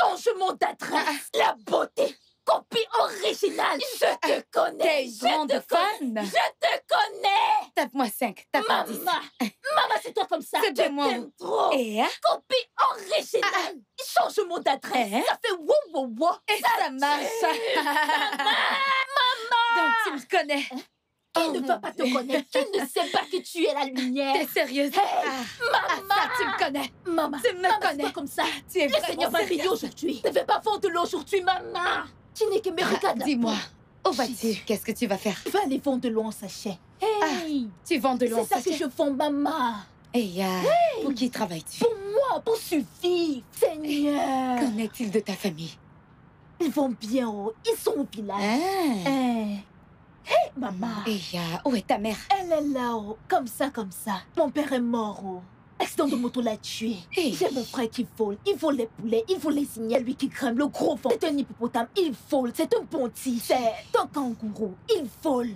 changement d'adresse, la beauté, copie originale. Je te connais. T'es je grande te fan. connais, Je te connais. Tape-moi 5, tape-moi 10. Maman, maman, c'est toi comme ça. C'est de moi. trop. Et, hein? Copie originale. Changement d'adresse. Hein? Ça fait wow, wow, wow. Et ça marche. Donc, tu me connais. Qui ne va pas te connaître Qui ne sait pas que tu es la lumière T'es sérieuse? Hey, Ah, Maman, ah, ça, tu me connais. maman, Tu me maman, connais. pas comme ça. Tu es Le Seigneur m'a sérieuse. aujourd'hui. Ne vais pas vendre de l'eau aujourd'hui, maman. Tu n'es que mes Ah, regards. Dis-moi, où vas-tu? Qu'est-ce que tu vas faire? Vais aller vendre de l'eau en sachet. Hey, Tu vends de l'eau en c'est ça que sachet? je vends, maman. Et, euh, pour qui travailles-tu? Pour moi, pour survivre. Seigneur. Qu'en est-il de ta famille? Ils vont bien, oh. Ils sont au village. Ah. Maman. Et, euh, où est ta mère? Elle est là, oh. Comme ça, comme ça. Mon père est mort, oh. Accident de moto l'a tué. Hey. J'ai mon frère qui vole. Il vole les poulets, il vole les signaux. Lui qui crème le gros vent. C'est un hippopotame, il vole. C'est un ponty, c'est un kangourou. Il vole.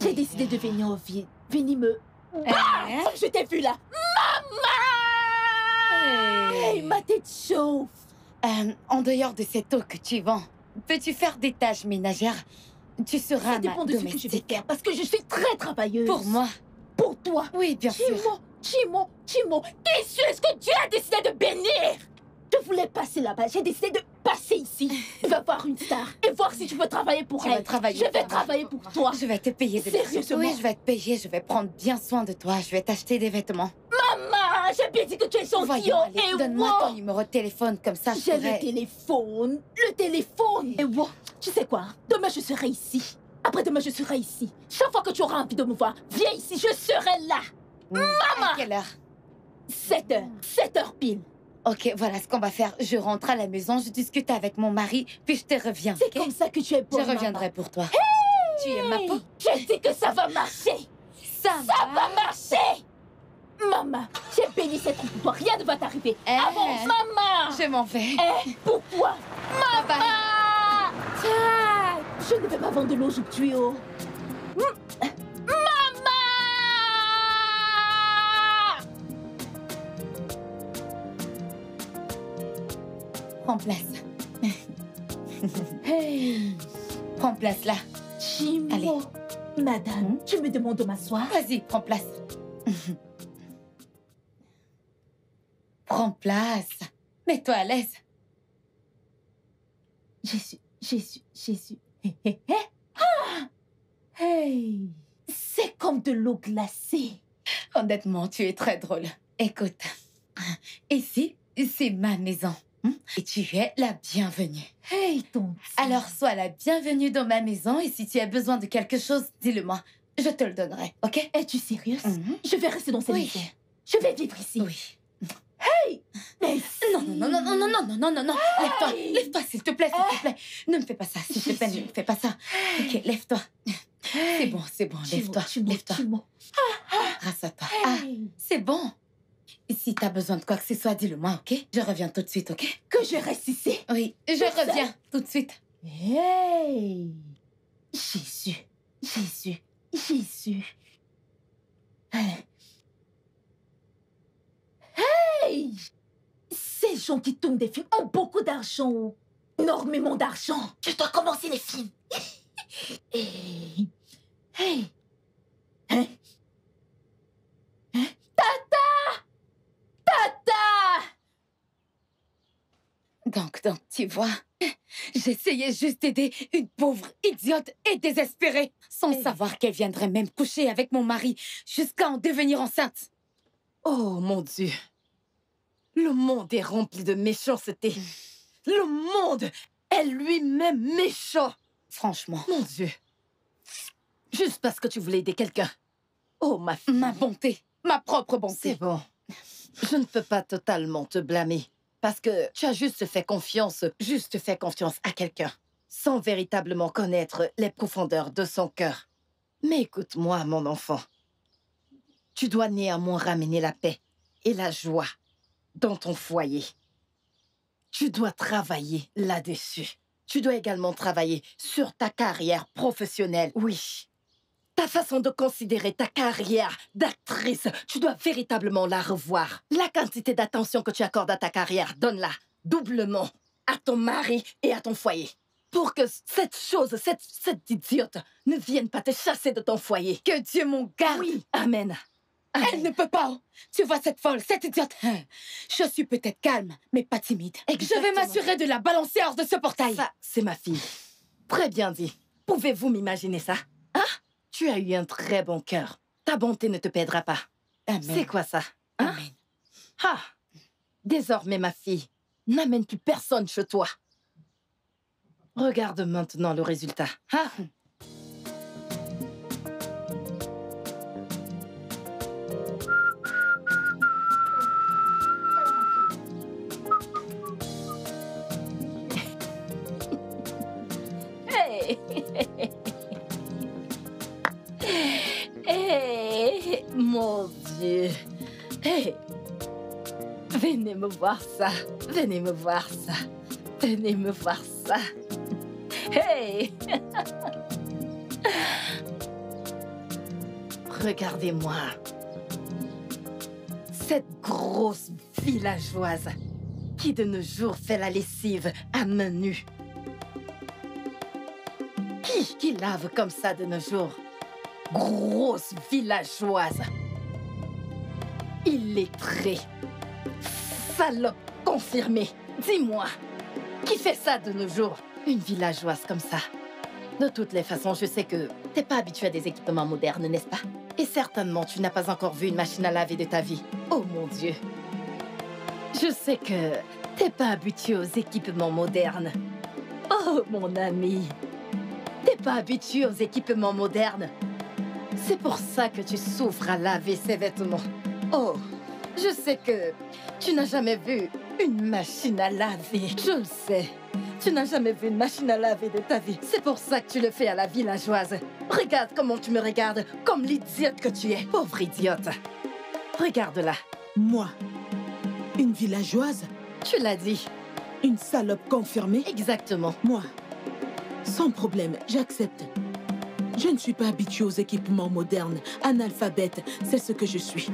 J'ai décidé de venir au vide. Venir me... Hein? Je t'ai vu là. Maman Hey, ma tête chauffe. Euh, en dehors de cette eau que tu vends, peux-tu faire des tâches ménagères? Tu seras Ça ma dépend de ce que je vais domestique. faire. Parce que je suis très travailleuse. Pour moi? Pour toi. Oui, bien sûr. Chimo, Chimo, Chimo, qui suis-ce que Dieu a décidé de bénir? Je voulais passer là-bas, j'ai décidé de passer ici. Va voir une star et voir si tu peux travailler pour Tu elle. travailler je vais travailler pour toi. Je vais te payer de l'argent. Sérieusement? Oui, je vais te payer. Je vais prendre bien soin de toi. Je vais t'acheter des vêtements. Maman, j'ai bien dit que tu es gentil. Voyons, oh, allez, donne-moi ton numéro de téléphone. Comme ça, je J'ai le téléphone, le téléphone. Et wow, tu sais quoi Demain, je serai ici. Après demain, je serai ici. Chaque fois que tu auras envie de me voir, viens ici, je serai là. Maman! À quelle heure? 7 heures, 7 heures pile. Ok, voilà ce qu'on va faire. Je rentre à la maison, je discute avec mon mari, puis je te reviens. C'est comme ça que tu es Je bonne, reviendrai pour toi. Tu es ma peau? Je dis que ça va marcher. Ça, Ça va marcher Maman, j'ai béni cette route pour toi. Rien ne va t'arriver. Eh. Avance, maman Je m'en vais. Eh, pourquoi. Ah Tiens, Je ne vais pas vendre de l'eau aujourd'hui, oh. Maman Prends place. Hey prends place là. Chimo. Allez. Madame, tu me demandes de m'asseoir? Vas-y, prends place. Prends place. Mets-toi à l'aise. Jésus, Jésus, Jésus. Hé, hé, hé. Ah Hey C'est comme de l'eau glacée. Honnêtement, tu es très drôle. Écoute, ici, c'est ma maison. hein, Et tu es la bienvenue. Hey, ton Alors, sois la bienvenue dans ma maison et si tu as besoin de quelque chose, dis-le-moi. Je te le donnerai, ok? Es-tu sérieuse? Mhm. Je vais rester dans cette Oui. maison. Je vais vivre ici. Oui. Mais Non, non, non, non, non, non, non, non, non, non. Lève-toi, lève-toi, s'il te plaît, s'il te plaît. Ne me fais pas ça, s'il te plaît, ne me fais pas ça. Ok, lève-toi. C'est bon, c'est bon, lève-toi, lève-toi. Rassure-toi. Ah, Hey. c'est bon. Si t'as besoin de quoi que ce soit, dis-le-moi, ok? Je reviens tout de suite, ok? Que je reste ici? Oui, je sais. reviens tout de suite. Hey Jésus, Jésus, Jésus. Hey Hey Ces gens qui tournent des films ont beaucoup d'argent. Énormément d'argent. Je dois commencer les films. Hey Hey Hein? Hein? Tata Tata Donc, donc, tu vois, j'essayais juste d'aider une pauvre idiote et désespérée, sans savoir qu'elle viendrait même coucher avec mon mari jusqu'à en devenir enceinte. Oh mon Dieu. Le monde est rempli de méchanceté. Le monde est lui-même méchant. Franchement, Mon Dieu. Juste parce que tu voulais aider quelqu'un. Oh ma fille. ma bonté, ma propre C'est bonté. bon. Je ne peux pas totalement te blâmer. Parce que tu as juste fait confiance, juste fait confiance à quelqu'un, sans véritablement connaître les profondeurs de son cœur. Mais écoute-moi, mon enfant. Tu dois néanmoins ramener la paix et la joie dans ton foyer. Tu dois travailler là-dessus. Tu dois également travailler sur ta carrière professionnelle. Oui. Ta façon de considérer ta carrière d'actrice, tu dois véritablement la revoir. La quantité d'attention que tu accordes à ta carrière, donne-la doublement à ton mari et à ton foyer. Pour que cette chose, cette, cette idiote, ne vienne pas te chasser de ton foyer. Que Dieu m'en garde. Oui, Amen. Elle ne peut pas. Tu vois cette folle, cette idiote. Hein. Je suis peut-être calme, mais pas timide. Je vais m'assurer de la balancer hors de ce portail. Ça, c'est ma fille. Très bien dit. Pouvez-vous m'imaginer ça? Hein? Tu as eu un très bon cœur. Ta bonté ne te pèdera pas. Amen. C'est quoi ça? Hein? Amen. Ah Désormais, ma fille, n'amène plus personne chez toi. Regarde maintenant le résultat. Ah Mon Dieu Hey Venez me voir ça. Venez me voir ça. Venez me voir ça. Hey Regardez-moi. Cette grosse villageoise qui de nos jours fait la lessive à main nue. Qui qui lave comme ça de nos jours? Grosse villageoise. Illettrée. Salope confirmée. Dis-moi, qui fait ça de nos jours? Une villageoise comme ça. De toutes les façons, je sais que t'es pas habitué à des équipements modernes, n'est-ce pas? Et certainement, tu n'as pas encore vu une machine à laver de ta vie. Oh mon Dieu. Je sais que t'es pas habitué aux équipements modernes. Oh mon ami. T'es pas habitué aux équipements modernes. C'est pour ça que tu souffres à laver ses vêtements. Oh, je sais que tu n'as jamais vu une machine à laver. Je le sais. Tu n'as jamais vu une machine à laver de ta vie. C'est pour ça que tu le fais à la villageoise. Regarde comment tu me regardes, comme l'idiote que tu es. Pauvre idiote. Regarde-la. Moi, une villageoise, Tu l'as dit. une salope confirmée, Exactement. moi, sans problème, j'accepte. Je ne suis pas habituée aux équipements modernes, analphabète, c'est ce que je suis.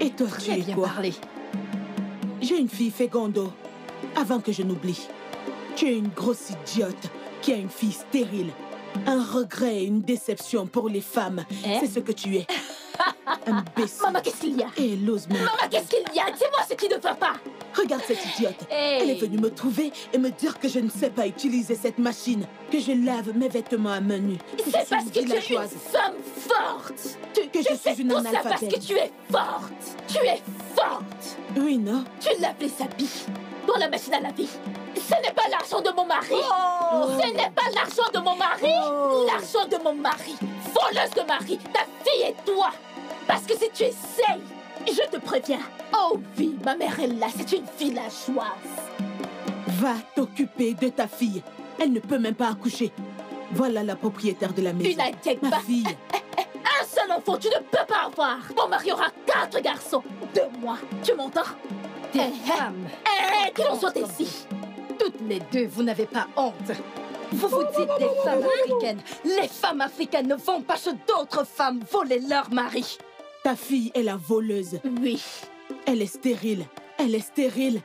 Et toi, tu es bien quoi parlé. J'ai une fille fégondo. Avant que je n'oublie. Tu es une grosse idiote. qui a une fille stérile. Un regret et une déception pour les femmes. Hein? C'est ce que tu es. Imbécile. Maman, qu'est-ce qu'il y a? Et elle ose. Maman, qu'est-ce qu'il y a? Dis-moi ce qui ne va pas Regarde cette idiote. Hey. Elle est venue me trouver et me dire que je ne sais pas utiliser cette machine, que je lave mes vêtements à main nue. C'est parce que tu es une femme forte Que, que Tu je suis une tout ça parce analphabète. que tu es forte Tu es forte Oui, non Tu laves les habits dans la machine à laver. Ce n'est pas l'argent de mon mari. Oh. Ce n'est pas l'argent de mon mari. L'argent de mon mari. Voleuse de mari. Ta fille et toi. Parce que si tu essayes, je te préviens. Oh oui, ma mère est là. C'est une villageoise. Va t'occuper de ta fille. Elle ne peut même pas accoucher. Voilà la propriétaire de la maison. Une inquiète Ma fille. Un seul enfant, tu ne peux pas avoir. Mon mari aura quatre garçons. Deux mois. Tu m'entends? Des Eh, eh. femmes, Eh, que l'on soit ici. toutes les deux, vous n'avez pas honte. Vous vous dites des femmes africaines. Les femmes africaines ne vont pas chez d'autres femmes voler leur mari. Ta fille est la voleuse. Oui. Elle est stérile. Elle est stérile.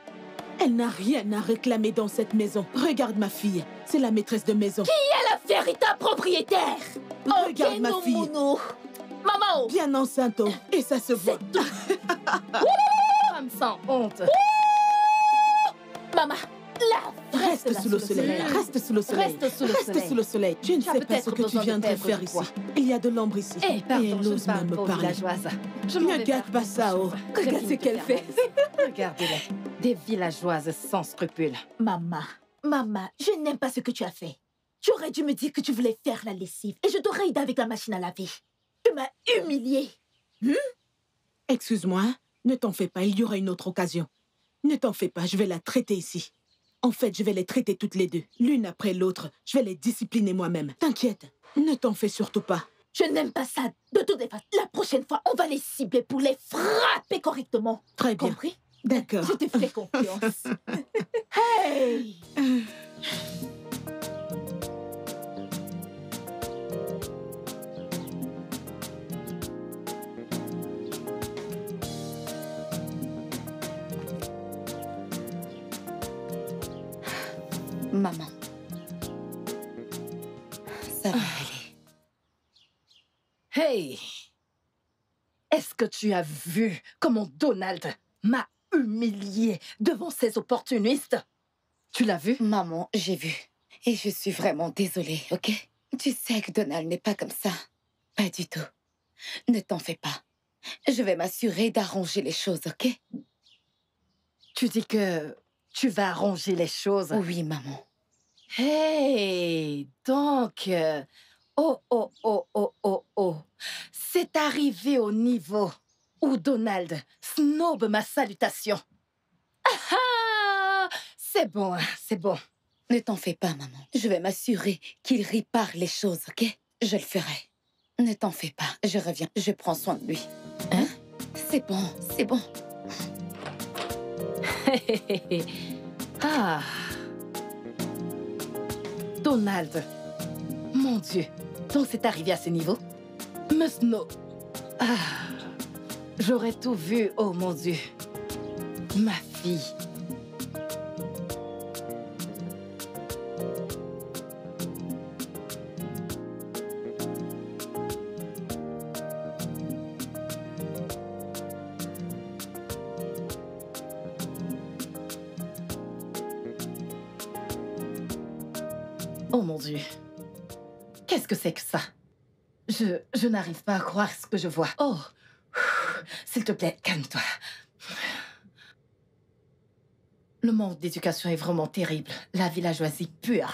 Elle n'a rien à réclamer dans cette maison. Regarde ma fille. C'est la maîtresse de maison. est la véritable propriétaire. Regarde ma non, fille. Maman, Bien enceinte. oh. Et ça se voit. tout. Femme sans honte. Maman, la Reste sous le soleil. Reste sous le soleil. Reste sous le soleil. Tu ne sais pas ce que tu viendrais faire ici. Il y a de l'ombre ici. Eh, Et elle je ne ose parle même pas me parler. Je Ne faire pas ça, oh. Regarde ce qu'elle fait. faire. Regardez-les. Des villageoises sans scrupules. Maman, maman, je n'aime pas ce que tu as fait. Tu aurais dû me dire que tu voulais faire la lessive et je t'aurais aidé avec la machine à laver. Tu m'as humiliée. Excuse-moi, ne t'en fais pas, il y aura une autre occasion. Ne t'en fais pas, je vais la traiter ici. En fait, je vais les traiter toutes les deux, l'une après l'autre. Je vais les discipliner moi-même. T'inquiète, ne t'en fais surtout pas. Je n'aime pas ça. De toutes les façons, la prochaine fois, on va les cibler pour les frapper correctement. Très bien, Compris? D'accord. Je te fais confiance. hey Maman. Ça va aller. Hey! Est-ce que tu as vu comment Donald m'a humilié devant ces opportunistes? Tu l'as vu? Maman, j'ai vu. Et je suis vraiment désolée, ok? Tu sais que Donald n'est pas comme ça. Pas du tout. Ne t'en fais pas. Je vais m'assurer d'arranger les choses, ok? Tu dis que tu vas arranger les choses. Oui, maman. Hey! Donc, euh, oh, oh, oh, oh, oh, oh. C'est arrivé au niveau où Donald snob ma salutation. Ah ah! C'est bon, hein, c'est bon. Ne t'en fais pas, maman. Je vais m'assurer qu'il répare les choses, ok? Je le ferai. Ne t'en fais pas. Je reviens. Je prends soin de lui. Hein? C'est bon, c'est bon. ah. Donald. Mon Dieu. Donc c'est arrivé à ce niveau? Me snob. Ah. J'aurais tout vu, oh mon Dieu. Ma fille. C'est que ça Je, je n'arrive pas à croire ce que je vois. Oh, s'il te plaît, calme-toi. Le manque d'éducation est vraiment terrible. La villageoisie pure.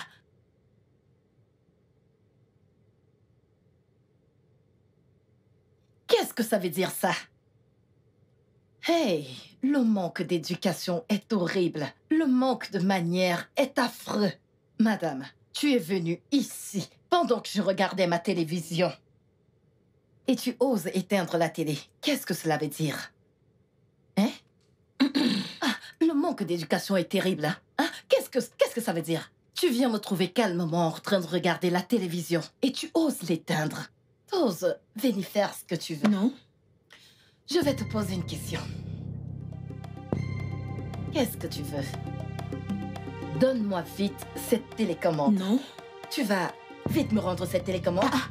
Qu'est-ce que ça veut dire ça? Hey, le manque d'éducation est horrible. Le manque de manière est affreux. Madame, tu es venue ici pendant que je regardais ma télévision. Et tu oses éteindre la télé. Qu'est-ce que cela veut dire? Hein? Ah, Le manque d'éducation est terrible. Hein? Hein? Qu'est-ce que qu'est-ce que ça veut dire? Tu viens me trouver calmement en train de regarder la télévision et tu oses l'éteindre. T'oses venir faire ce que tu veux. Non Je vais te poser une question. Qu'est-ce que tu veux? Donne-moi vite cette télécommande. Non Tu vas vite me rendre cette télécommande. Ah,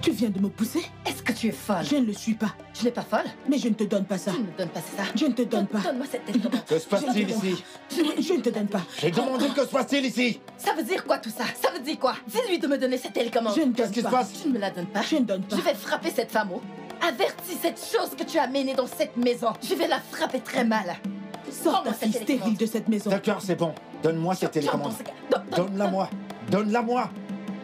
Tu viens de me pousser Est-ce que tu es folle? Je ne le suis pas. Je n'ai pas folle? Mais je ne te donne pas ça. Tu ne me donnes pas ça. Je ne te donne pas. Donne-moi cette télécommande. Que se passe-t-il ici? Je, je ne te donne pas. J'ai demandé que se passe-t-il ici? Ça veut dire quoi tout ça? Ça veut dire quoi? Dis-lui de me donner cette télécommande. Je ne Qu'est-ce donne qui se pas. passe? Tu ne me la donnes pas. Je ne donne pas. Je vais frapper cette femme. oh. Avertis cette chose que tu as menée dans cette maison. Je vais la frapper très mal. Sors ta fille stérile de cette maison. D'accord, c'est bon. Donne-moi cette télécommande. Donne- donne-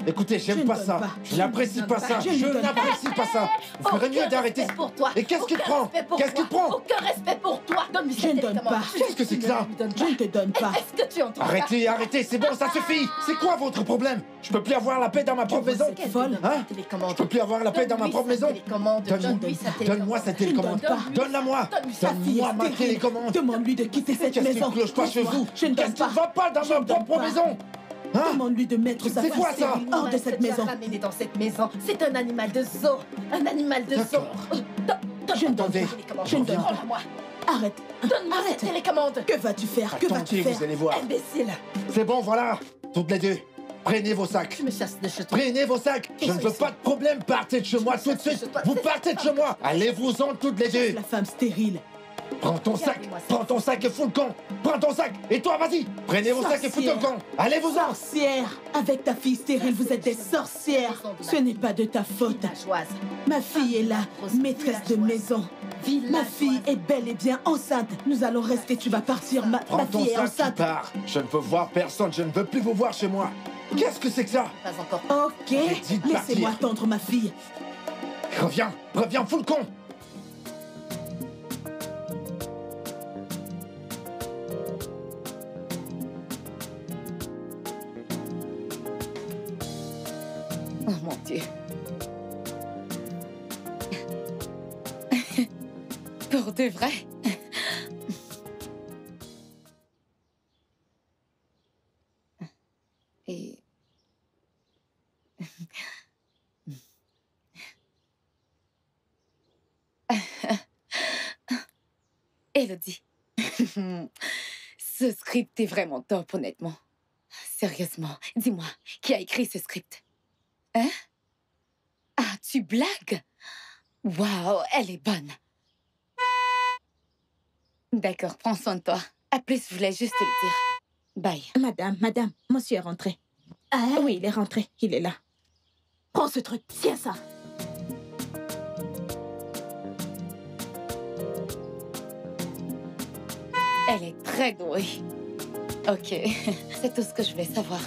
Écoutez, j'aime pas donne ça. Je n'apprécie pas donne ça. Je donne n'apprécie pas ça. Vous ferez mieux d'arrêter. pour toi. Et qu'est-ce qu'il prend Qu'est-ce qu'il prend Aucun respect pour toi. Donne-lui Je ne donne télécommande. pas. Qu'est-ce que c'est que ça Je ne te donne pas. Est-ce que tu entends Arrêtez, arrêtez, c'est bon, ça suffit. C'est quoi votre problème? Je peux plus avoir la paix dans ma propre maison. folle. Hein? Télécommande Je peux plus avoir la paix dans ma propre maison. télécommande. Donne- Donne-lui sa télécommande. Donne-moi cette télécommande. donne sa Sa fille Donne-moi ma télécommande. Demande-lui de quitter cette Qu'est-ce qui maison. ne cloche pas chez vous Qu'est-ce donne qui ne va pas dans ma donne propre maison? Hein Demande-lui de mettre sa quoi ça hors de cette maison. ramené dans cette maison. C'est un animal de zoo. Un animal de zoo. D'accord. Donne- donne- Je ne donne Attendez. pas. télécommande. Je ne donne pas. Arrête. Donne-moi cette Arrête. télécommande. Que vas-tu faire? Que vas-tu Attendez, faire? vous allez voir. Imbécile. C'est bon, voilà. Toutes les deux. Prenez vos sacs. Tu me chasses de chez toi. Prenez vos sacs. Je ne veux pas de problème. Partez de chez moi tout de suite. Vous partez de chez moi. Allez-vous-en toutes les deux. La femme stérile. Prends ton sac. Prends ton sac et fous le camp. Prends ton sac. Et toi, vas-y. Prenez vos sacs et foutez le camp. Allez-vous-en. Sorcière Avec ta fille stérile, vous êtes des sorcières. Ce n'est pas de ta faute. Ma fille est là, maîtresse de maison. Ma fille est bel et bien enceinte. Nous allons rester, tu vas partir. Ma, Prends ma ton fille est enceinte. pars. Je ne veux voir personne. Je ne veux plus vous voir chez moi. Qu'est-ce que c'est que ça? Pas encore. Ok, laissez-moi attendre ma fille. Reviens. Reviens, fous le camp. Pour de vrai. Et... Elodie. ce script est vraiment top, honnêtement. Sérieusement, dis-moi, qui a écrit ce script? Hein? Ah, tu blagues? Waouh, elle est bonne. D'accord, prends soin de toi. Plus, je voulais juste te le dire. Bye. Madame, madame, monsieur est rentré. Hein Oui, il est rentré. Il est là. Prends ce truc, tiens ça. Elle est très douée. Ok, c'est tout ce que je voulais savoir.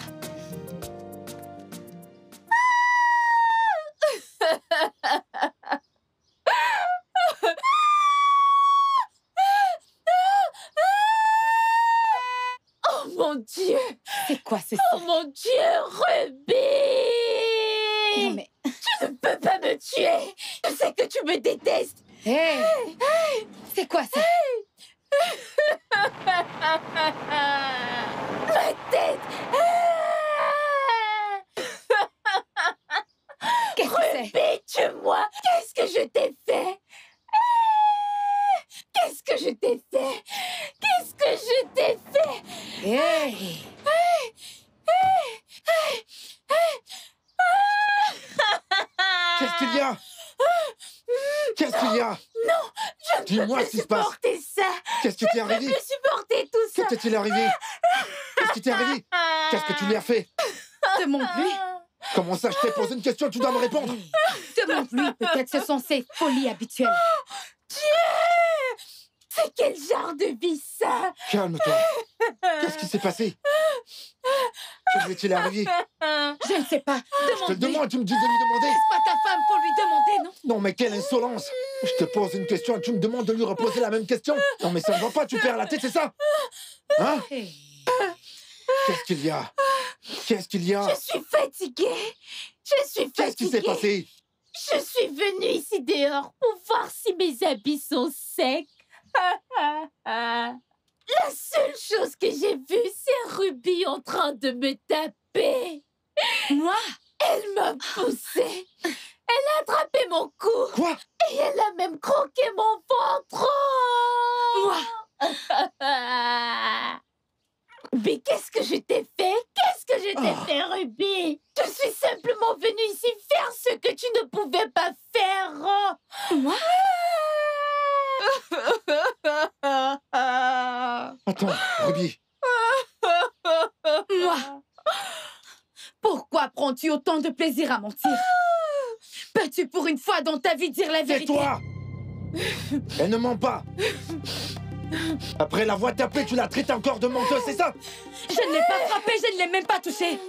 Quoi ce Oh mon Dieu, Ruby Non mais... Tu ne peux pas me tuer Je sais que tu me détestes Hé C'est quoi ça Ma tête Qu'est-ce que c'est Ruby, tue-moi Qu'est-ce que je t'ai fait Qu'est-ce que je t'ai fait Qu'est-ce que je t'ai fait Hé Qu'est-ce qu'il y a Qu'est-ce qu'il y a Je ne Dis-moi peux ce plus qui se passe. supporter ça Qu'est-ce qui t'est Je ne peux arrivé plus supporter tout ça Qu'est-ce qui t'est arrivé Qu'est-ce qui t'est arrivé Qu'est-ce que tu lui as fait Demande-lui Comment ça, je t'ai posé une question, tu dois me répondre Demande-lui, peut-être ce sont ses folies habituelles. C'est quel genre de vie ça! Calme-toi. Qu'est-ce qui s'est passé? Que lui est-il arrivé Je ne sais pas. Je te le demande, tu me dis de lui demander. N'est-ce pas ta femme pour lui demander, non? Non, mais quelle insolence! Je te pose une question et tu me demandes de lui reposer la même question. Non, mais ça ne va pas, tu perds la tête, c'est ça? Hein? Qu'est-ce qu'il y a? Qu'est-ce qu'il y a? Je suis fatiguée. Je suis fatiguée Qu'est-ce qui s'est passé? Je suis venue ici dehors pour voir si mes habits sont secs. La seule chose que j'ai vue, c'est Ruby en train de me taper. Moi? Elle m'a poussée. Elle a attrapé mon cou Quoi? Et elle a même croqué mon ventre. Moi? Mais qu'est-ce que je t'ai fait? Qu'est-ce que je t'ai ah. fait, Ruby? Je suis simplement venue ici faire ce que tu ne pouvais pas faire. Moi? Ah. Attends, Ruby. Moi? Pourquoi prends-tu autant de plaisir à mentir? Peux-tu pour une fois dans ta vie dire la vérité? C'est toi. Elle ne ment pas. Après l'avoir tapée, tu la traites encore de menteuse, c'est ça Je ne l'ai pas frappé, je ne l'ai même pas touché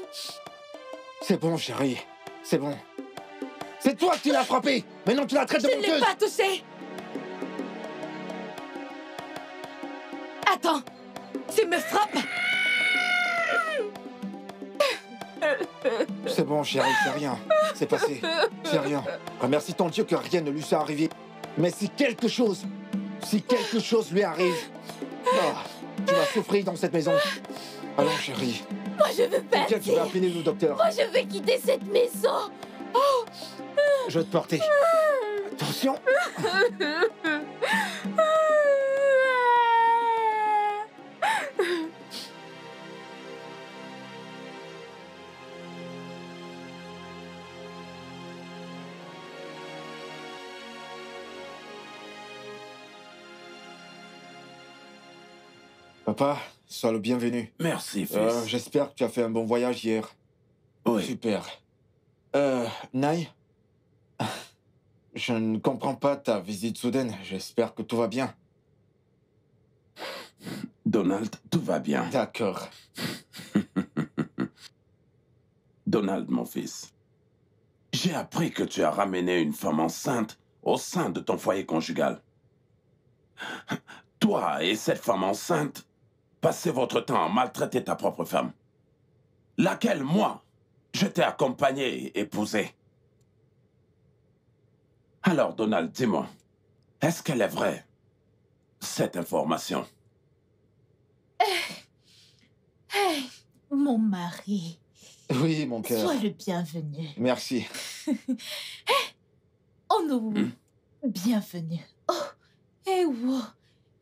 C'est bon, chérie. C'est bon. C'est toi qui l'as frappée Maintenant, tu la traites Je de ne l'ai menteuse pas touché Attends Tu me frappes C'est bon, chérie, c'est rien. C'est passé. C'est rien. Remercie ton Dieu que rien ne lui soit arrivé. Mais si quelque chose, si quelque chose lui arrive, ah, tu vas souffrir dans cette maison. Allons, chérie. Moi, je veux Quelqu'un qui va partir. appeler le docteur. Moi, je veux quitter cette maison. Je vais te porter. Attention. Papa, sois le bienvenu. Merci, fils. Euh, J'espère que tu as fait un bon voyage hier. oui. Super. Euh, Nai? Je ne comprends pas ta visite soudaine. J'espère que tout va bien. Donald, tout va bien. D'accord. Donald, mon fils. J'ai appris que tu as ramené une femme enceinte au sein de ton foyer conjugal. Toi et cette femme enceinte passez votre temps à maltraiter ta propre femme. Laquelle, moi, je t'ai accompagné et épousé. Alors, Donald, dis-moi, est-ce qu'elle est vraie, cette information? Hey, mon mari, Oui, mon cœur. sois le bienvenu. Merci. Oh non, bienvenue. Oh, hey, wow.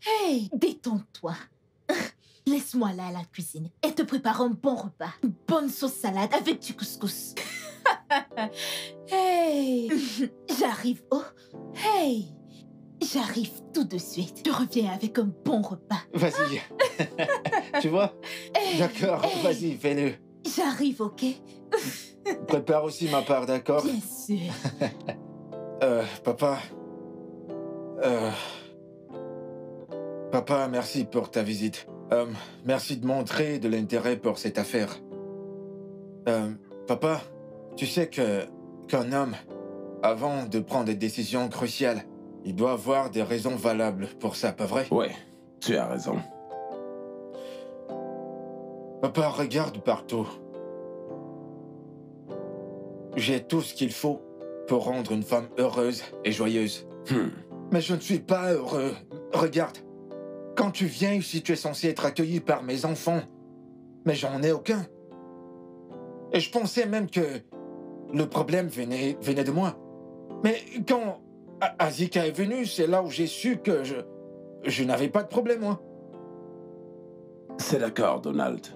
Hey, détends-toi. Laisse-moi là à la cuisine et te prépare un bon repas. Une bonne sauce salade avec du couscous. hey, j'arrive. Oh, hey, j'arrive tout de suite. Je reviens avec un bon repas. Vas-y. tu vois? Hey, D'accord, hey, vas-y, fais-le. J'arrive, ok? Prépare aussi ma part, d'accord? Bien sûr. Euh, papa. Euh. Papa, merci pour ta visite. Euh, merci de montrer de l'intérêt pour cette affaire. Euh, papa, tu sais que qu'un homme, avant de prendre des décisions cruciales, il doit avoir des raisons valables pour ça, pas vrai? Oui, tu as raison. Papa, regarde partout. J'ai tout ce qu'il faut pour rendre une femme heureuse et joyeuse. Hmm. Mais je ne suis pas heureux. Regarde. Quand tu viens ici, tu es censé être accueilli par mes enfants. Mais j'en ai aucun. Et je pensais même que le problème venait, venait de moi. Mais quand Azika est venue, c'est là où j'ai su que je, je n'avais pas de problème, moi. C'est d'accord, Donald.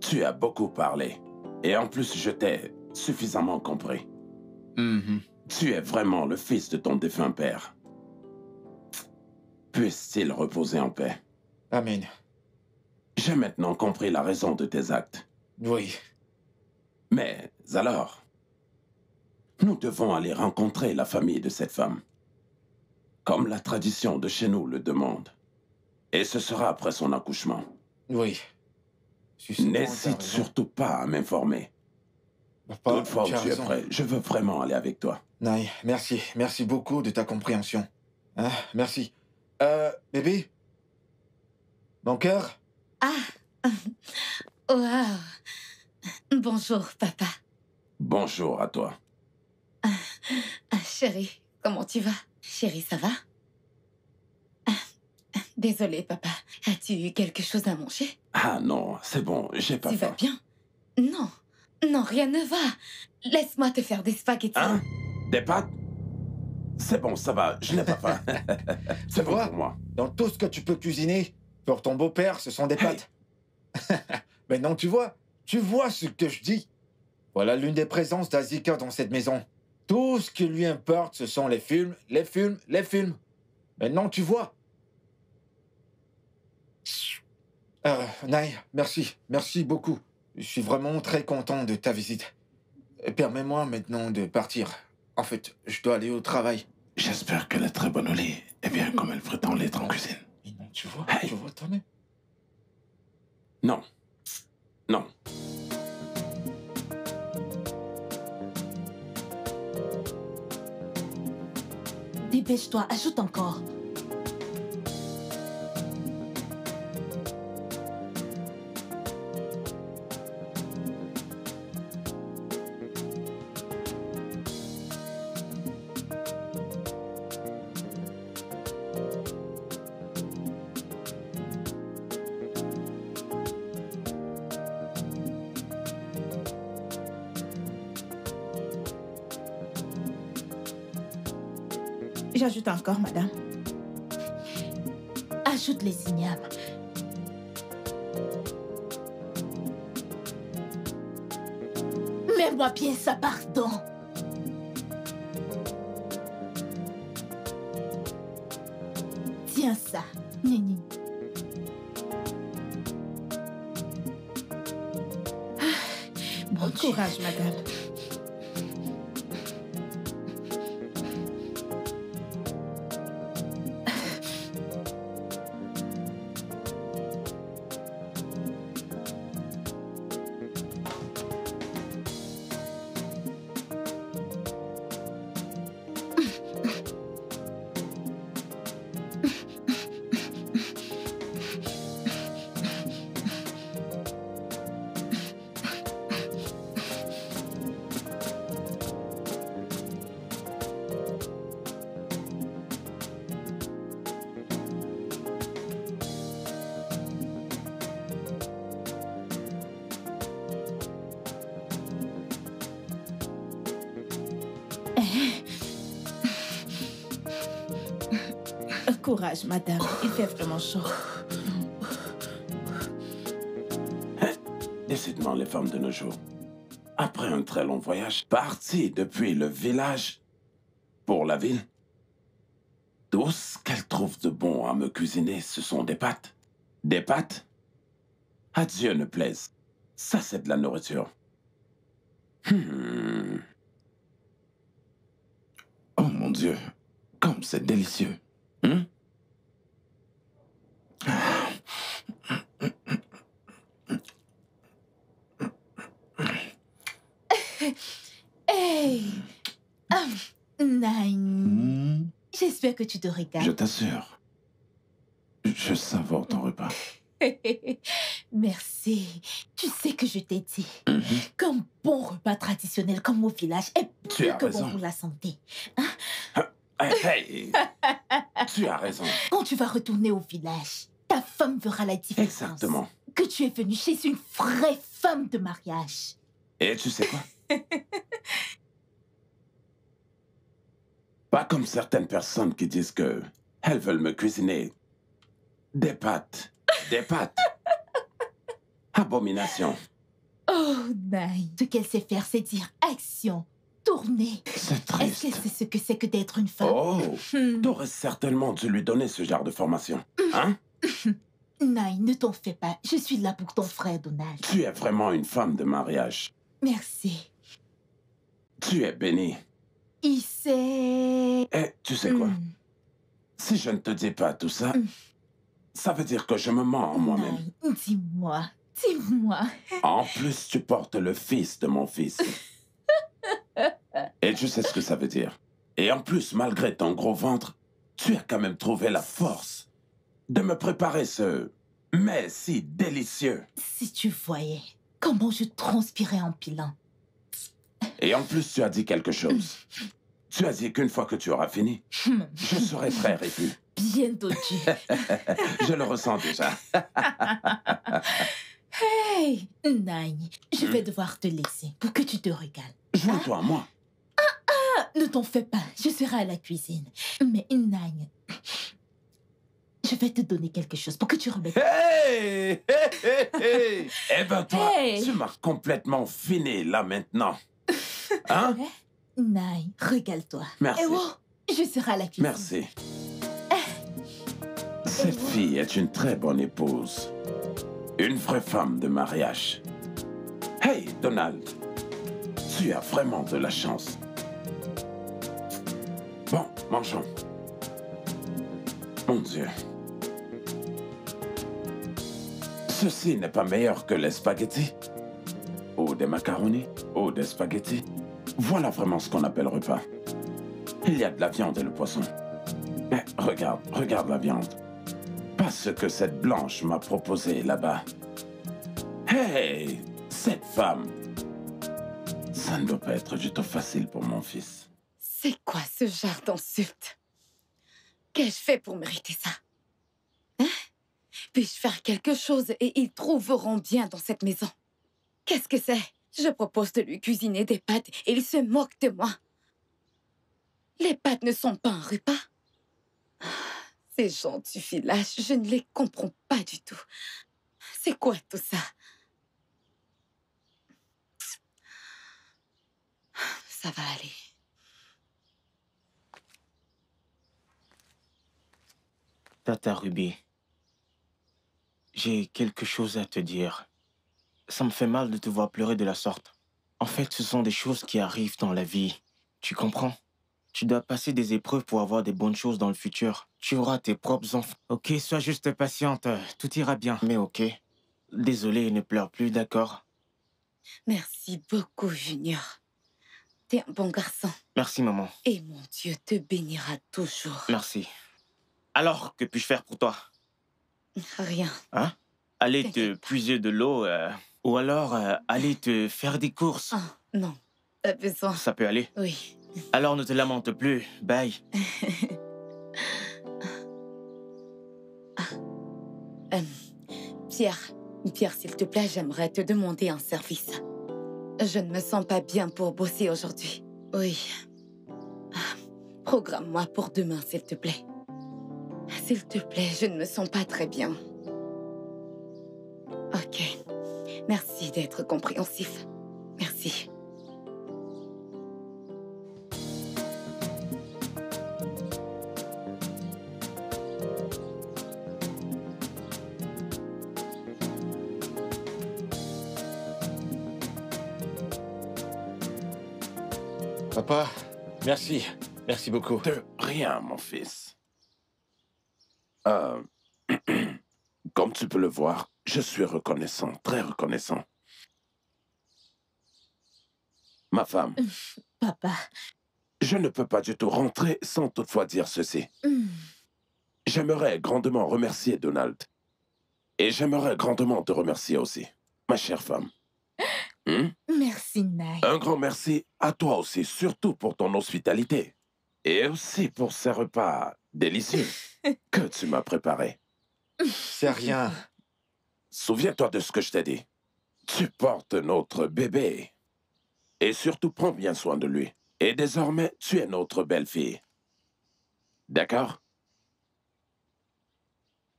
Tu as beaucoup parlé. Et en plus, je t'ai suffisamment compris. Mhm. Tu es vraiment le fils de ton défunt père. Puisse-t-il reposer en paix? Amen. J'ai maintenant compris la raison de tes actes. Oui. Mais alors, nous devons aller rencontrer la famille de cette femme. Comme la tradition de chez nous le demande. Et ce sera après son accouchement. Oui. N'hésite surtout pas à m'informer. Papa, Toutefois tu tu es prêt, je veux vraiment aller avec toi. Naï, merci. Merci beaucoup de ta compréhension. Hein, merci. Euh, bébé Mon cœur Ah Waouh Bonjour, papa. Bonjour à toi. Ah, chérie, comment tu vas? Chérie, ça va? Ah, ah, Désolée, papa. As-tu eu quelque chose à manger? Ah non, c'est bon, j'ai pas Tu vas faim. bien? Non, non, rien ne va. Laisse-moi te faire des spaghettis. Hein? Des pâtes? C'est bon, ça va, je n'ai pas faim. c'est bon pour moi. Dans tout ce que tu peux cuisiner, pour ton beau-père, ce sont des pâtes. Mais non, tu vois, tu vois ce que je dis. Voilà l'une des présences d'Azika dans cette maison. Tout ce qui lui importe, ce sont les films, les films, les films. Maintenant, tu vois. Euh, merci, merci beaucoup. je suis vraiment très content de ta visite. Permets-moi maintenant de partir. En fait, je dois aller au travail. J'espère qu'elle est très bonne au lit. Et bien comme elle prétend l'être en cuisine. Mais non, tu vois, tu vois toi-même. Non. Non. Dépêche-toi, ajoute encore. J'ajoute encore, Madame. Il fait vraiment chaud. Décidément, les femmes de nos jours. Après un très long voyage, parti depuis le village pour la ville, tout ce qu'elles trouvent de bon à me cuisiner, ce sont des pâtes. Des pâtes? À Dieu ne plaise. Ça, c'est de la nourriture. Hmm. Oh mon Dieu, comme c'est délicieux. Hein? Hey! Ah, Nine. J'espère que tu te Je régales. t'assure. Je savore ton repas. Merci. Tu sais que je t'ai dit Mhm. qu'un bon repas traditionnel comme au village est plus que raison. bon pour la santé. Hey, hey, tu as raison. Quand tu vas retourner au village, ta femme verra la différence. Exactement. Que tu es venu chez une vraie femme de mariage. Et tu sais quoi? Pas comme certaines personnes qui disent que elles veulent me cuisiner des pâtes. Des pâtes. Abomination. Oh, Nine. Ce qu'elle sait faire, c'est dire action, tourner. C'est Est-ce triste. que c'est ce que c'est que d'être une femme Oh, Hmm. t'aurais certainement dû lui donner ce genre de formation. Hein Nine, ne t'en fais pas. Je suis là pour ton frère Donald. Tu es vraiment une femme de mariage. Merci. Tu es bénie. Il sait... Et tu sais quoi? Hmm. Si je ne te dis pas tout ça, Mm. ça veut dire que je me mens en moi-même. Dis-moi. Dis-moi. En plus, tu portes le fils de mon fils. Et tu sais ce que ça veut dire. Et en plus, malgré ton gros ventre, tu as quand même trouvé la force de me préparer ce mais si délicieux. Si tu voyais comment je transpirais en pilant. Et en plus, tu as dit quelque chose. Tu as dit qu'une fois que tu auras fini, Hmm. je serai très répu. Bien dodu. Je le ressens déjà. Hey, Nine, je Hmm? vais devoir te laisser pour que tu te régales. Joins-toi à moi. Ah, ne t'en fais pas, je serai à la cuisine. Mais Nine, je vais te donner quelque chose pour que tu remettes... Hey! Hey, hey, hey! Eh ben toi, Hey! tu m'as complètement fini là maintenant. Hein? Nine, régale-toi. Merci. Et oh, je serai à la cuisine. Merci. Cette fille est une très bonne épouse. Une vraie femme de mariage. Hey, Donald. Tu as vraiment de la chance. Bon, mangeons. Mon Dieu. Ceci n'est pas meilleur que les spaghettis Ou des macaronis Ou des spaghettis Voilà vraiment ce qu'on appelle repas. Il y a de la viande et le poisson. Mais regarde, regarde la viande. Ce que cette blanche m'a proposé là-bas. Hey, cette femme. Ça ne doit pas être du tout facile pour mon fils. C'est quoi ce genre d'insulte Qu'ai-je fait pour mériter ça? Hein? Puis-je faire quelque chose et ils trouveront bien dans cette maison? Qu'est-ce que c'est? Je propose de lui cuisiner des pâtes et il se moque de moi. Les pâtes ne sont pas un repas. Ces gens du village, je ne les comprends pas du tout. C'est quoi tout ça? Ça va aller. Tata Ruby, j'ai quelque chose à te dire. Ça me fait mal de te voir pleurer de la sorte. En fait, ce sont des choses qui arrivent dans la vie. Tu comprends? Tu dois passer des épreuves pour avoir des bonnes choses dans le futur. Tu auras tes propres enfants. Ok, sois juste patiente. Tout ira bien. Mais ok. Désolé, ne pleure plus, d'accord? Merci beaucoup, Junior. T'es un bon garçon. Merci, maman. Et mon Dieu te bénira toujours. Merci. Alors, que puis-je faire pour toi? Rien. Hein? Aller te puiser de l'eau euh, ou alors euh, aller te faire des courses. Ah, non. T'as besoin. Ça peut aller. Oui. Alors ne te lamente plus. Bye. Euh, Pierre, Pierre, s'il te plaît, j'aimerais te demander un service. Je ne me sens pas bien pour bosser aujourd'hui. Oui. Programme-moi pour demain, s'il te plaît. S'il te plaît, je ne me sens pas très bien. Ok. Merci d'être compréhensif. Merci. Merci. Merci beaucoup. De rien, mon fils. Euh, comme tu peux le voir, je suis reconnaissant, très reconnaissant. Ma femme, Papa. je ne peux pas du tout rentrer sans toutefois dire ceci. Hmm. J'aimerais grandement remercier Donald. Et j'aimerais grandement te remercier aussi, ma chère femme. Hmm? Merci, Nai. Un grand merci à toi aussi, surtout pour ton hospitalité. Et aussi pour ces repas délicieux que tu m'as préparés. C'est rien. Souviens-toi de ce que je t'ai dit. Tu portes notre bébé. Et surtout, prends bien soin de lui. Et désormais, tu es notre belle-fille. D'accord?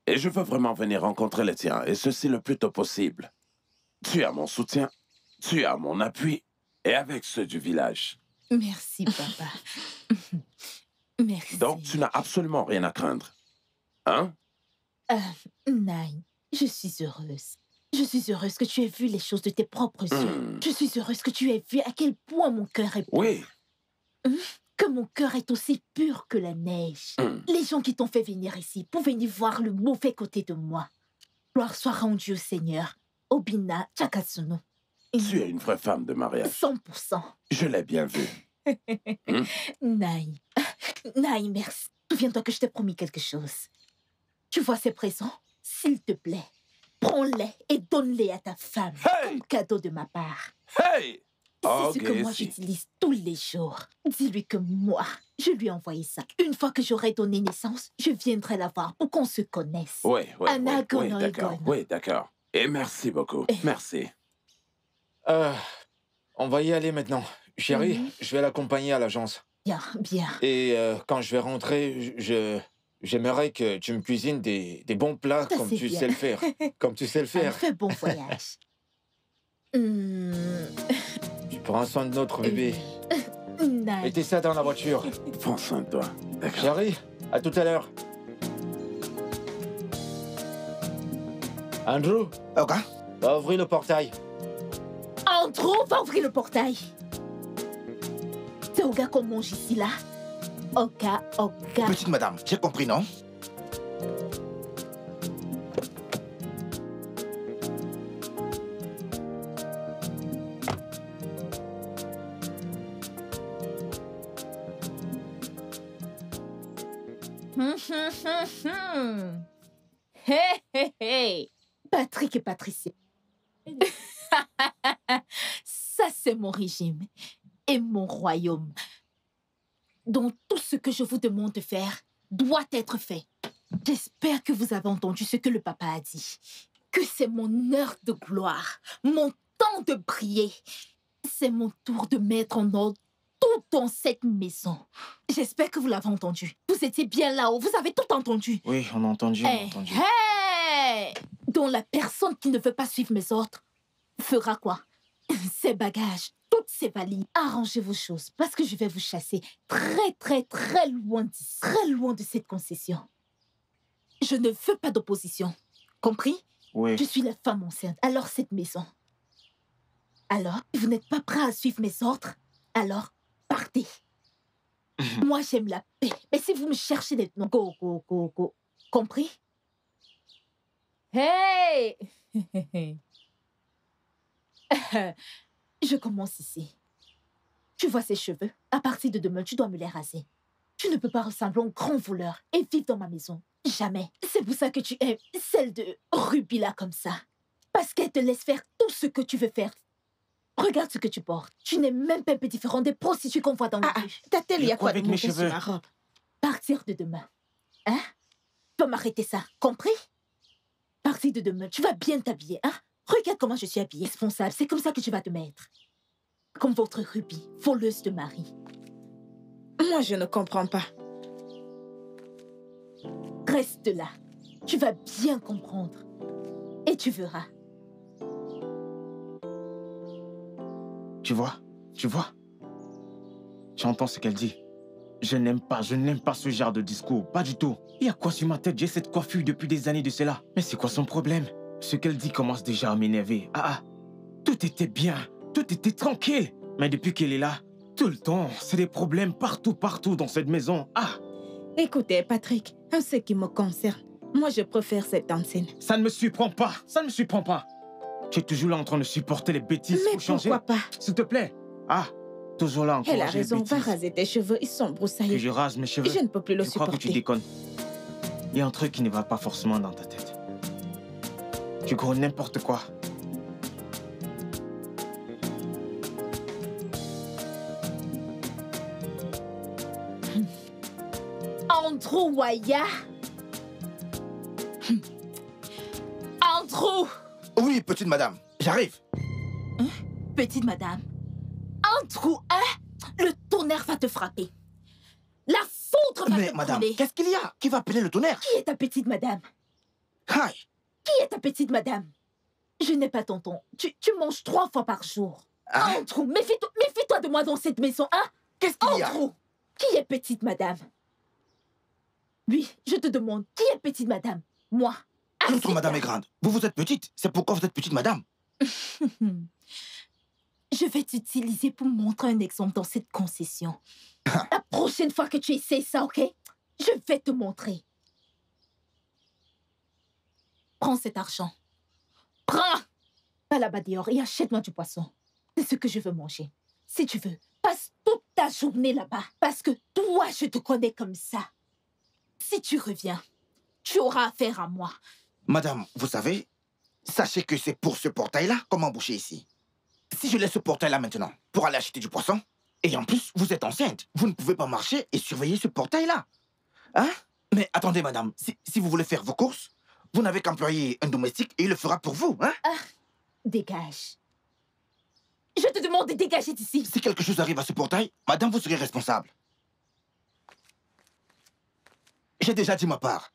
Et je veux vraiment venir rencontrer les tiens, et ceci le plus tôt possible. Tu as mon soutien, tu as mon appui, et avec ceux du village. Merci, papa. Merci. Donc, tu n'as absolument rien à craindre. Hein? Euh, je suis heureuse. Je suis heureuse que tu aies vu les choses de tes propres yeux. Hmm. Je suis heureuse que tu aies vu à quel point mon cœur est pur. Oui. Que mon cœur est aussi pur que la neige. Hmm. Les gens qui t'ont fait venir ici pour venir voir le mauvais côté de moi. Gloire soit rendue au Seigneur. Obina Chakatsuno. Tu es une vraie femme de mariage. 100%. Je l'ai bien vu. Hmm? Naï. Naï, merci. Souviens-toi que je t'ai promis quelque chose. Tu vois ces présents? S'il te plaît, prends-les et donne-les à ta femme comme cadeau de ma part. Hey C'est ce que moi si. j'utilise tous les jours. Dis-lui que moi, je lui ai envoyé ça. Une fois que j'aurai donné naissance, je viendrai la voir pour qu'on se connaisse. Oui, oui, Anna oui, d'accord. Oui, d'accord. Et merci beaucoup. Merci. Euh, on va y aller maintenant. Chérie, Mhm. je vais l'accompagner à l'agence. Bien, bien. Et euh, quand je vais rentrer, je j'aimerais que tu me cuisines des, des bons plats Ça, comme tu bien. sais le faire. comme tu sais le faire. fais bon voyage. Hmm, Tu prends soin de notre bébé. Mettez ça dans la voiture. Prends soin de toi. D'accord. Chérie, à tout à l'heure. Andrew, Ok. va ouvrir le portail. Andrew, va ouvrir le portail. C'est au gars qu'on mange ici, là. Oka, Oka. Petite madame, j'ai compris, non? Hum, hum, hum. Hey, hey, hey. Patrick et Patricia. Ça, c'est mon régime et mon royaume. Donc, tout ce que je vous demande de faire doit être fait. J'espère que vous avez entendu ce que le papa a dit. Que c'est mon heure de gloire, mon temps de briller. C'est mon tour de mettre en ordre tout dans cette maison. J'espère que vous l'avez entendu. Vous étiez bien là-haut, vous avez tout entendu. Oui, on a entendu, on a Hey, entendu. hey Donc la personne qui ne veut pas suivre mes ordres fera quoi? Ses bagages, toutes ses valises. Arrangez vos choses parce que je vais vous chasser très très très loin d'ici, très loin de cette concession. Je ne veux pas d'opposition. Compris? Oui. Je suis la femme enceinte. Alors cette maison. Alors, vous n'êtes pas prêt à suivre mes ordres? Alors, partez. Moi, j'aime la paix. Mais si vous me cherchez des noms, go, go, go, go. Compris? Hey Je commence ici. Tu vois ces cheveux? À partir de demain, tu dois me les raser. Tu ne peux pas ressembler un grand voleur et vivre dans ma maison. Jamais. C'est pour ça que tu aimes celle de Ruby là comme ça. Parce qu'elle te laisse faire tout ce que tu veux faire. Regarde ce que tu portes. Tu n'es même pas un peu différent des prostituées qu'on voit dans la Ah, rue. Il y a quoi avec mes cheveux robe Partir de demain. Hein? Tu peux m'arrêter ça, compris? Partir de demain, tu vas bien t'habiller, hein? Regarde comment je suis habillée. Responsable, c'est comme ça que tu vas te mettre. Comme votre Ruby, voleuse de mari. Moi, je ne comprends pas. Reste là. Tu vas bien comprendre. Et tu verras. Tu vois Tu vois Tu entends ce qu'elle dit Je n'aime pas, je n'aime pas ce genre de discours. Pas du tout. Il y a quoi sur ma tête? J'ai cette coiffure depuis des années de cela. Mais c'est quoi son problème? Ce qu'elle dit commence déjà à m'énerver. Ah ah Tout était bien. Tout était tranquille. Mais depuis qu'elle est là, tout le temps, c'est des problèmes partout, partout dans cette maison. Ah Écoutez, Patrick, en ce qui me concerne, moi, je préfère cette ancienne. Ça ne me surprend pas. Ça ne me surprend pas. Tu es toujours là en train de supporter les bêtises Mais pour changer. pourquoi pas? S'il te plaît. Ah, toujours là encore. Elle a raison, va raser tes cheveux, ils sont Que broussaillés. je rase mes cheveux. Je ne peux plus le Je crois que tu supporter. déconnes. Il y a un truc qui ne va pas forcément dans ta tête. Tu crois n'importe quoi. Andrew Waya. Andrew, Oui, petite madame, j'arrive. petite madame. Andrew, hein? Le tonnerre va te frapper. La foudre va Mais te madame, qu'est-ce qu'il y a Qui va appeler le tonnerre? Qui est ta petite madame? Aïe Qui est ta petite madame? Je n'ai pas tonton. Tu, tu manges trois fois par jour. Hein Andrew, méfie-toi méfie-toi de moi dans cette maison, hein? Qu'est-ce qu'il y a? Andrew, qui est petite madame? Oui, je te demande, qui est petite madame? Moi. Notre madame est grande. Vous, vous êtes petite. C'est pourquoi vous êtes petite madame. Je vais t'utiliser pour montrer un exemple dans cette concession. La prochaine fois que tu essaies ça, ok? Je vais te montrer. Prends cet argent. Prends Va là-bas dehors et achète-moi du poisson. C'est ce que je veux manger. Si tu veux, passe toute ta journée là-bas. Parce que toi, je te connais comme ça. Si tu reviens, tu auras affaire à moi. Madame, vous savez, sachez que c'est pour ce portail-là qu'on m'a ici. Si je laisse ce portail-là maintenant pour aller acheter du poisson, et en plus, vous êtes enceinte, vous ne pouvez pas marcher et surveiller ce portail-là. Hein? Mais attendez, madame, si vous voulez faire vos courses, vous n'avez qu'employer un domestique et il le fera pour vous, hein? Dégage. Je te demande de dégager d'ici. Si quelque chose arrive à ce portail, madame, vous serez responsable. J'ai déjà dit ma part.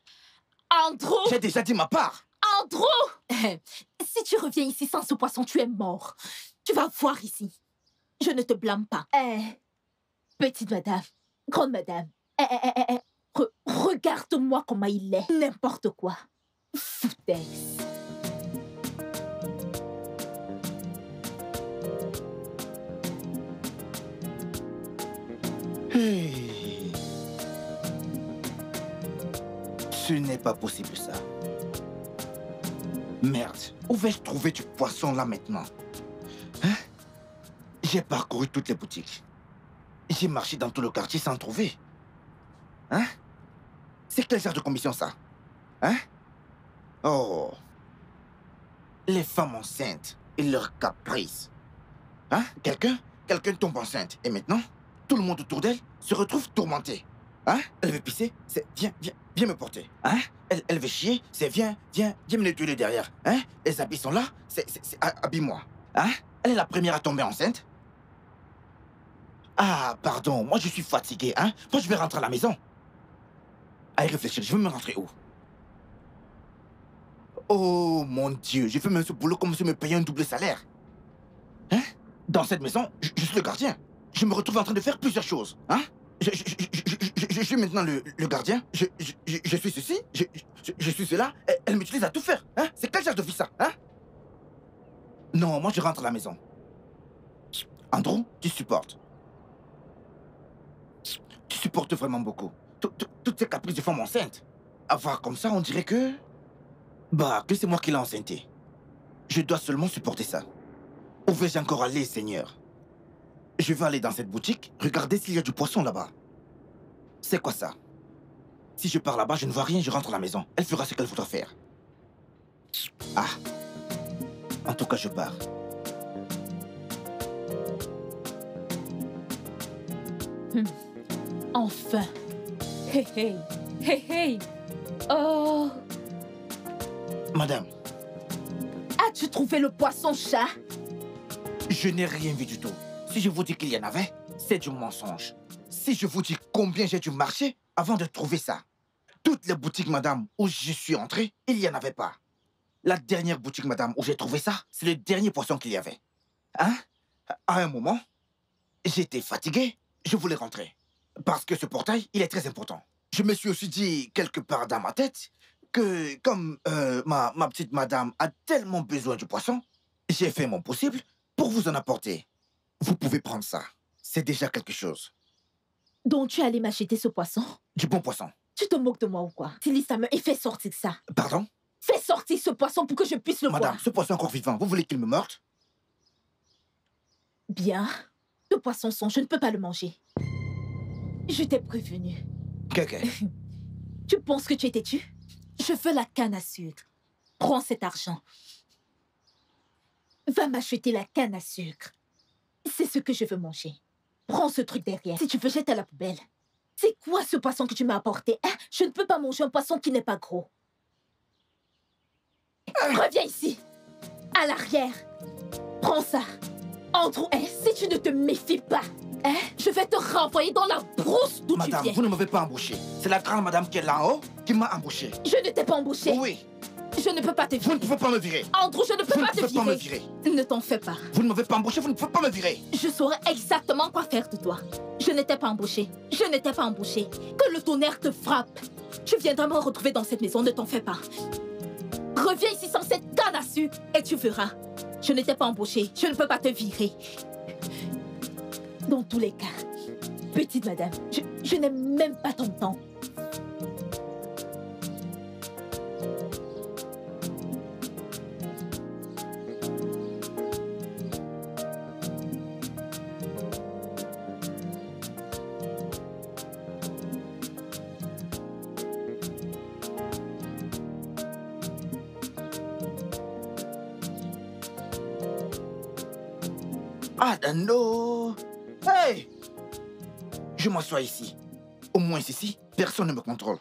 Andrew J'ai déjà dit ma part. Andrew Si tu reviens ici sans ce poisson, tu es mort. Tu vas voir ici. Je ne te blâme pas. Eh, petite madame, grande madame, eh, eh, eh, eh, eh, re- regarde-moi comment il est. N'importe quoi. Ce n'est pas possible, ça. Merde, où vais-je trouver du poisson là maintenant? Hein? J'ai parcouru toutes les boutiques. J'ai marché dans tout le quartier sans trouver. Hein? C'est quel genre de commission ça? Hein? Oh Les femmes enceintes et leurs caprices. Hein? Quelqu'un? Quelqu'un tombe enceinte. Et maintenant, tout le monde autour d'elle se retrouve tourmenté. Hein? Elle veut pisser C'est viens, viens, viens me porter. Hein? Elle, veut chier C'est viens, viens, viens me nettoyer derrière. Hein? Les habits sont là C'est, c'est, ha- habille-moi. Hein? Elle est la première à tomber enceinte Ah, pardon, moi je suis fatigué, hein Moi je vais rentrer à la maison. Allez réfléchir, je veux me rentrer où? Oh mon Dieu, je fais même ce boulot comme si je me payait un double salaire. Hein? Dans cette maison, je, suis le gardien. Je me retrouve en train de faire plusieurs choses. Hein? Je, je- je- suis maintenant le, le gardien. Je, suis ceci. Je, suis cela. Elle, elle m'utilise à tout faire. Hein? C'est quel genre de vie ça hein? Non, moi je rentre à la maison. Andrew, tu supportes. Tu supportes vraiment beaucoup. Tout- tout- Toutes ces caprices de femme enceinte. À voir comme ça, on dirait que... Bah, que c'est moi qui l'ai enceinté. Je dois seulement supporter ça. Où vais-je encore aller, Seigneur? Je vais aller dans cette boutique, regarder s'il y a du poisson là-bas. C'est quoi ça? Si je pars là-bas, je ne vois rien, je rentre à la maison. Elle fera ce qu'elle voudra faire. Ah. En tout cas, je pars. Enfin. Hey, hey. Hey, hey. Oh. Madame, As-tu trouvé le poisson chat? Je n'ai rien vu du tout. Si je vous dis qu'il y en avait, c'est du mensonge. Si je vous dis combien j'ai dû marcher avant de trouver ça. Toutes les boutiques, madame, où je suis entré, il n'y en avait pas. La dernière boutique, madame, où j'ai trouvé ça, c'est le dernier poisson qu'il y avait. Hein? À un moment, j'étais fatigué, je voulais rentrer. Parce que ce portail, il est très important. Je me suis aussi dit, quelque part dans ma tête, que comme euh, ma, ma petite madame a tellement besoin du poisson, j'ai fait mon possible pour vous en apporter. Vous pouvez prendre ça. C'est déjà quelque chose. Donc tu es allé m'acheter ce poisson? Du bon poisson. Tu te moques de moi ou quoi? Ta main et fais sortir ça. Pardon? Fais sortir ce poisson pour que je puisse le Madame, voir. ce poisson encore vivant, vous voulez qu'il me meurte Bien. Le poisson son, je ne peux pas le manger. Je t'ai prévenu. Quelqu'un. Tu penses que tu es têtu Je veux la canne à sucre. Prends cet argent. Va m'acheter la canne à sucre. C'est ce que je veux manger. Prends ce truc derrière. Si tu veux, jette à la poubelle. C'est quoi ce poisson que tu m'as apporté hein? Je ne peux pas manger un poisson qui n'est pas gros. Reviens ici. À l'arrière. Prends ça. Andrew, hein, si tu ne te méfies pas, hein, je vais te renvoyer dans la brousse d'où tu Madame, viens. vous ne m'avez pas embauché. C'est la grande madame qui est là en haut qui m'a embauché. Je ne t'ai pas embauché. Oui, Je ne peux pas te vous ne virer. pouvez pas me virer. Andrew, je ne peux Vous ne pas te pouvez pas me virer. virer. Ne t'en fais pas. Vous ne m'avez pas embauché, vous ne pouvez pas me virer. Je saurais exactement quoi faire de toi. Je n'étais pas embauché. Je n'étais pas embauché. Que le tonnerre te frappe. Tu viendras me retrouver dans cette maison, ne t'en fais pas. Reviens ici sans cette canne à sucre et tu verras. Je n'étais pas embauché. Je ne peux pas te virer. Dans tous les cas, petite madame, je, n'aime même pas ton temps. M'assois ici. Au moins ici, personne ne me contrôle.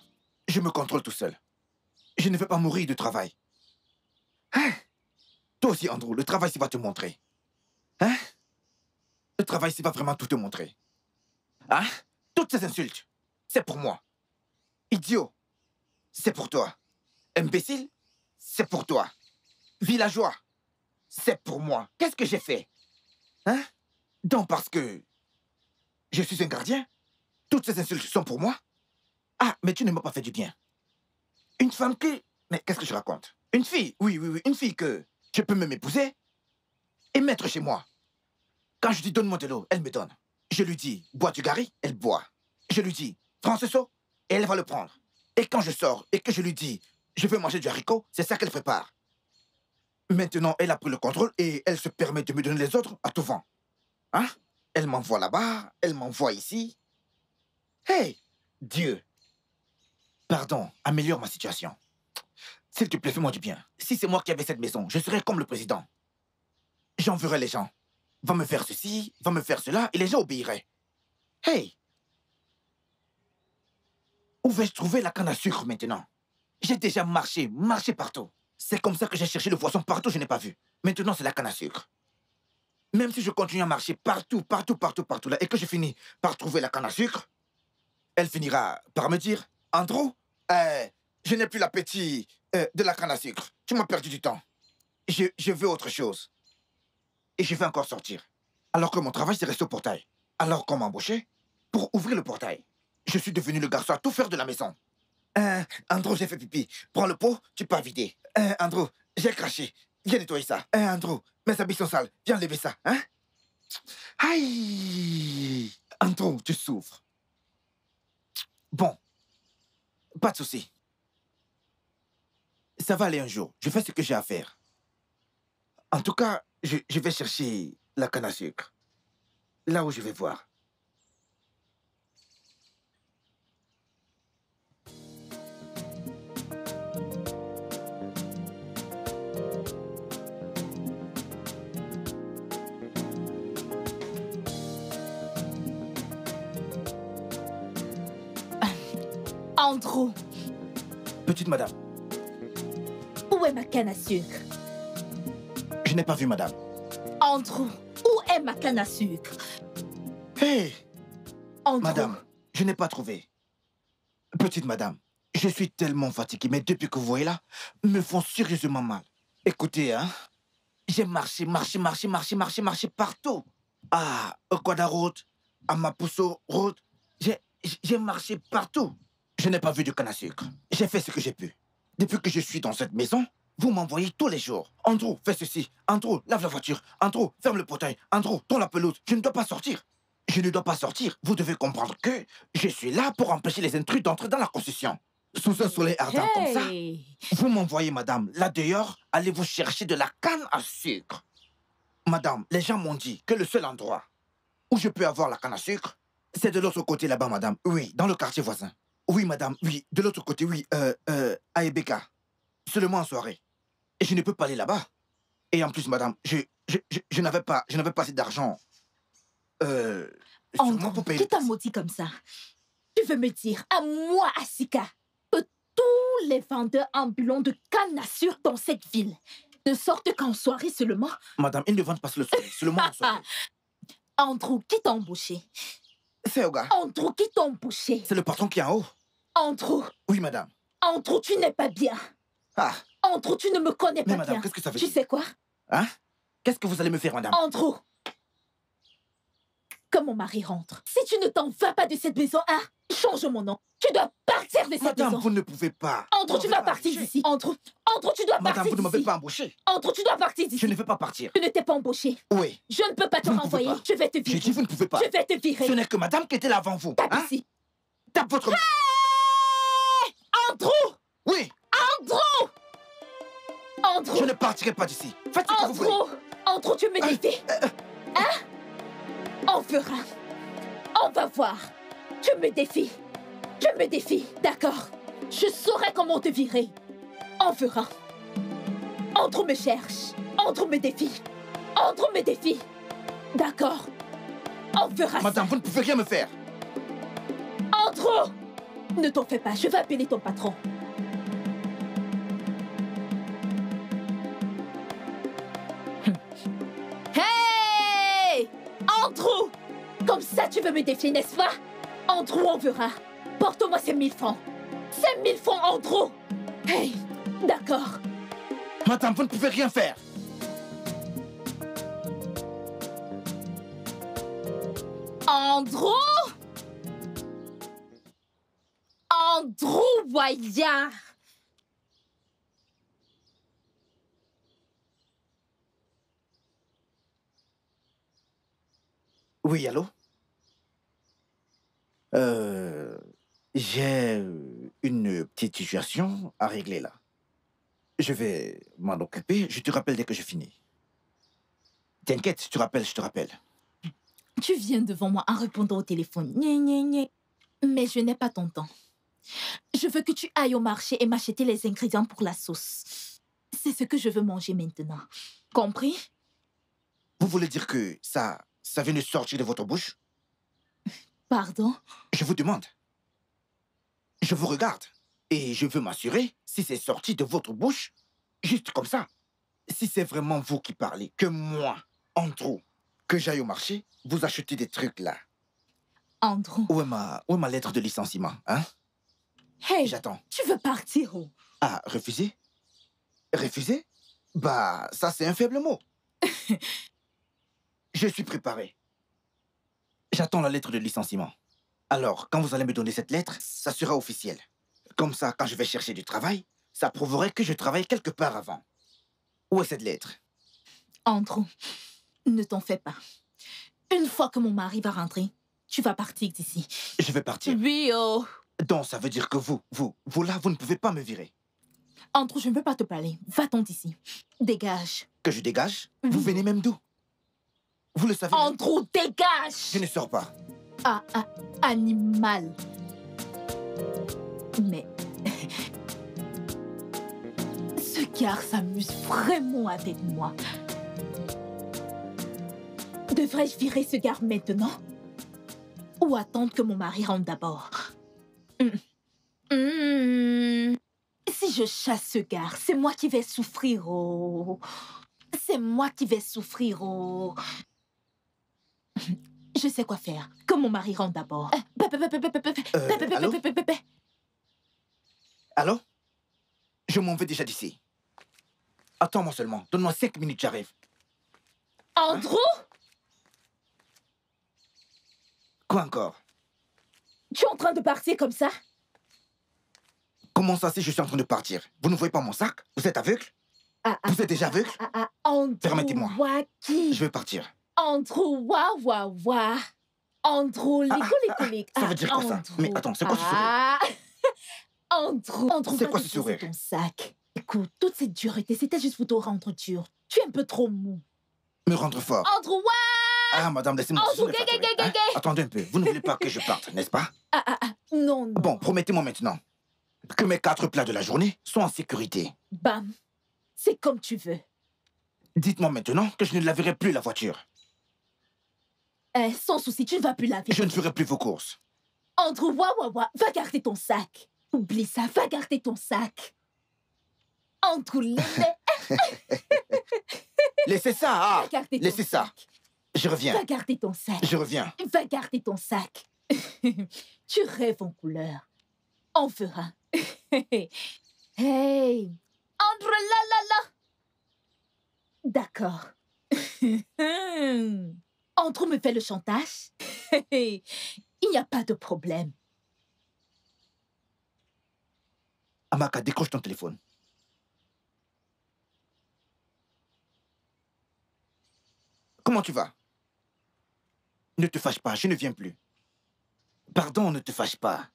Je me contrôle tout seul. Je ne vais pas mourir de travail. Hein? Toi aussi, Andrew, le travail, ça va te montrer. Hein? Le travail, ça va vraiment tout te montrer. Hein? Toutes ces insultes, c'est pour moi. Idiot, c'est pour toi. Imbécile, c'est pour toi. Villageois, c'est pour moi. Qu'est-ce que j'ai fait? Hein? Donc parce que je suis un gardien, toutes ces insultes sont pour moi Ah, mais tu ne m'as pas fait du bien. Une femme qui... Mais qu'est-ce que je raconte? Une fille, oui, oui, oui, une fille que je peux même épouser et mettre chez moi. Quand je dis donne-moi de l'eau, elle me donne. Je lui dis bois du gari, elle boit. Je lui dis prends ce seau et elle va le prendre. Et quand je sors et que je lui dis, je veux manger du haricot, c'est ça qu'elle prépare. Maintenant, elle a pris le contrôle et elle se permet de me donner les ordres à tout vent. Hein? Elle m'envoie là-bas, elle m'envoie ici. Hey, Dieu. Pardon, améliore ma situation. S'il te plaît, fais-moi du bien. Si c'est moi qui avais cette maison, je serais comme le président. J'enverrais les gens. Va me faire ceci, va me faire cela, et les gens obéiraient. Hey Où vais-je trouver la canne à sucre maintenant? J'ai déjà marché, marché partout. C'est comme ça que j'ai cherché le poisson partout, je n'ai pas vu. Maintenant, c'est la canne à sucre. Même si je continue à marcher partout, partout, partout, partout là, et que je finis par trouver la canne à sucre, elle finira par me dire, Andrew, euh, je n'ai plus l'appétit euh, de la canne à sucre. Tu m'as perdu du temps. Je, veux autre chose. Et je vais encore sortir. Alors que mon travail, c'est rester au portail. Alors qu'on m'a pour ouvrir le portail. Je suis devenu le garçon à tout faire de la maison. Euh, Andrew, j'ai fait pipi. Prends le pot, tu peux vider. Euh, Andrew, j'ai craché. Viens nettoyer ça. Euh, Andrew, mes habits sont sales. Viens lever ça, hein? Aïe! Andrew, tu souffres. Bon. Pas de souci. Ça va aller un jour. Je fais ce que j'ai à faire. En tout cas, je, je vais chercher la canne à sucre. Là où je vais voir. Andrew, Petite madame, où est ma canne à sucre? Je n'ai pas vu madame. Andrew, où est ma canne à sucre? Hé, Andrew, madame, je n'ai pas trouvé. Petite madame, je suis tellement fatigué, mais depuis que vous voyez là, me font sérieusement mal. Écoutez, hein, j'ai marché, marché, marché, marché, marché, marché partout. Ah, au Quada Road, à Mapuso Road, j'ai marché partout. Je n'ai pas vu de canne à sucre. J'ai fait ce que j'ai pu. Depuis que je suis dans cette maison, vous m'envoyez tous les jours. Andrew, fais ceci. Andrew, lave la voiture. Andrew, ferme le portail. Andrew, tourne la pelouse. Je ne dois pas sortir. Je ne dois pas sortir. Vous devez comprendre que je suis là pour empêcher les intrus d'entrer dans la concession. Sous un soleil ardent comme ça, vous m'envoyez, madame, là dehors, allez vous chercher de la canne à sucre. Madame, les gens m'ont dit que le seul endroit où je peux avoir la canne à sucre, c'est de l'autre côté là-bas, madame. Oui, dans le quartier voisin. Oui, madame, oui, de l'autre côté, oui, euh, euh, à Ebeka. Seulement en soirée. Et je ne peux pas aller là-bas. Et en plus, madame, je, je, je, je n'avais pas, je n'avais pas assez d'argent. Euh, Andrew, pour payer qui le t'a taxi. maudit comme ça Tu veux me dire, à moi, Asika, que tous les vendeurs ambulants de canne à sucre dans cette ville, de sorte qu'en soirée seulement, Madame, ils ne vendent pas le soleil, seulement en soirée. Andrew, qui t'a embauché? C'est gars. Andrew, qui t'a embauché C'est le patron qui est en haut. Andrew, Oui, madame. Andrew, tu n'es pas bien. Ah, Andrew, tu ne me connais mais pas madame, bien. qu'est-ce que ça veut Tu dire? sais quoi? Hein? Qu'est-ce que vous allez me faire, madame? Andrew, que mon mari rentre. Si tu ne t'en vas pas de cette maison, hein, change mon nom. Tu dois partir de cette Madame, maison. vous ne pouvez pas. Andrew, tu dois partir d'ici. Andrew, Andrew, tu dois Madame, partir vous ne m'avez pas embauché. Andrew, tu dois partir Je d'ici. ne veux pas partir. Je ne t'ai pas embauché. Oui. Je ne peux pas te Vous renvoyer. pas. Je vais te J'ai virer. dit, vous ne pouvez pas. Je vais te virer. Ce n'est que madame qui était là avant vous. Tape Hein? ici. Tape votre main. Andrew Oui, Andrew Andrew je ne partirai pas d'ici. Faites ce que vous voulez. Andrew Andrew, tu me défies Hein? On fera. On va voir. Tu me défies. Je me défie. D'accord. Je saurai comment te virer. On fera. Andrew me cherche. Andrew me défie. Andrew me défie. D'accord. On fera Madame, vous ne pouvez rien me faire. Andrew Ne t'en fais pas. Je vais appeler ton patron. Ça, tu veux me défier, n'est-ce pas? Andrew, on verra. Porte-moi ces mille francs. Ces mille francs, Andrew Hey D'accord. Madame, vous ne pouvez rien faire. Andrew? Andrew Waya Oui, allô? Euh. J'ai une petite situation à régler là. Je vais m'en occuper. Je te rappelle dès que je finis. T'inquiète, je te rappelle, je te rappelle. Tu viens devant moi en répondant au téléphone. Mais je n'ai pas ton temps. Je veux que tu ailles au marché et m'acheter les ingrédients pour la sauce. C'est ce que je veux manger maintenant. Compris? Vous voulez dire que ça, ça vient de sortir de votre bouche? Pardon? Je vous demande. Je vous regarde. Et je veux m'assurer si c'est sorti de votre bouche, juste comme ça. Si c'est vraiment vous qui parlez, que moi, Andrew, que j'aille au marché, vous achetez des trucs là. Andrew. Où est ma, où est ma lettre de licenciement, hein? Hey, J'attends. tu veux partir où? Ah, refuser? Refuser? Bah, ça c'est un faible mot. Je suis préparé. J'attends la lettre de licenciement. Alors, quand vous allez me donner cette lettre, ça sera officiel. Comme ça, quand je vais chercher du travail, ça prouverait que je travaille quelque part avant. Où est cette lettre? Andrew, ne t'en fais pas. Une fois que mon mari va rentrer, tu vas partir d'ici. Je vais partir. Oui, oh. Donc, ça veut dire que vous, vous, vous là, vous ne pouvez pas me virer. Andrew, je ne veux pas te parler. Va-t'en d'ici. Dégage. Que je dégage? Vous venez même d'où? Vous le savez même Andrew, dégage Je ne sors pas. Ah, ah, animal. Mais... Ce gars s'amuse vraiment avec moi. Devrais-je virer ce gars maintenant? Ou attendre que mon mari rentre d'abord? Hmm. Hmm. Si je chasse ce gars, c'est moi qui vais souffrir, oh. C'est moi qui vais souffrir, oh. Je sais quoi faire. Que mon mari rentre d'abord. Euh, Euh, allô Je m'en vais déjà d'ici. Attends-moi seulement. Donne-moi cinq minutes, j'arrive. Andrew Quoi encore Tu es en train de partir comme ça Comment ça si je suis en train de partir Vous ne voyez pas mon sac Vous êtes aveugle ah, ah, Vous êtes déjà aveugle ah, ah, Andrew Permettez-moi. Je vais partir. Andrew wa wa wa. Andrew Ah, lico ah, lico lico. ça veut dire quoi, ça? Andrew. Mais attends, c'est quoi ce sourire? Ah. Andrew, Andrew, C'est quoi ce sourire? ton sac. Écoute, toute cette dureté, c'était juste pour te rendre dur. Tu es un peu trop mou. Me rendre fort. Andrew, wa Ah, madame, laissez-moi gay, gay, ça, gay, hein? gay, gay. Attendez un peu. Vous ne voulez pas que je parte, n'est-ce pas? Ah, ah, ah, non, non. Bon, promettez-moi maintenant que mes quatre plats de la journée sont en sécurité. Bam. C'est comme tu veux. Dites-moi maintenant que je ne laverai plus la voiture. Eh, sans souci, tu ne vas plus laver. Je ne ferai plus vos courses. Andrew, wa wa wa, va garder ton sac. Oublie ça, va garder ton sac. Andrew, laisse- Laissez ça, ah va garder ton Laissez ça. Je reviens. Va garder ton sac. Je reviens. Va garder ton sac. tu rêves en couleur. On fera. hey, Andrew, la la la. D'accord. Andrew me fait le chantage. Il n'y a pas de problème. Amaka, décroche ton téléphone. Comment tu vas? Ne te fâche pas, je ne viens plus. Pardon, ne te fâche pas.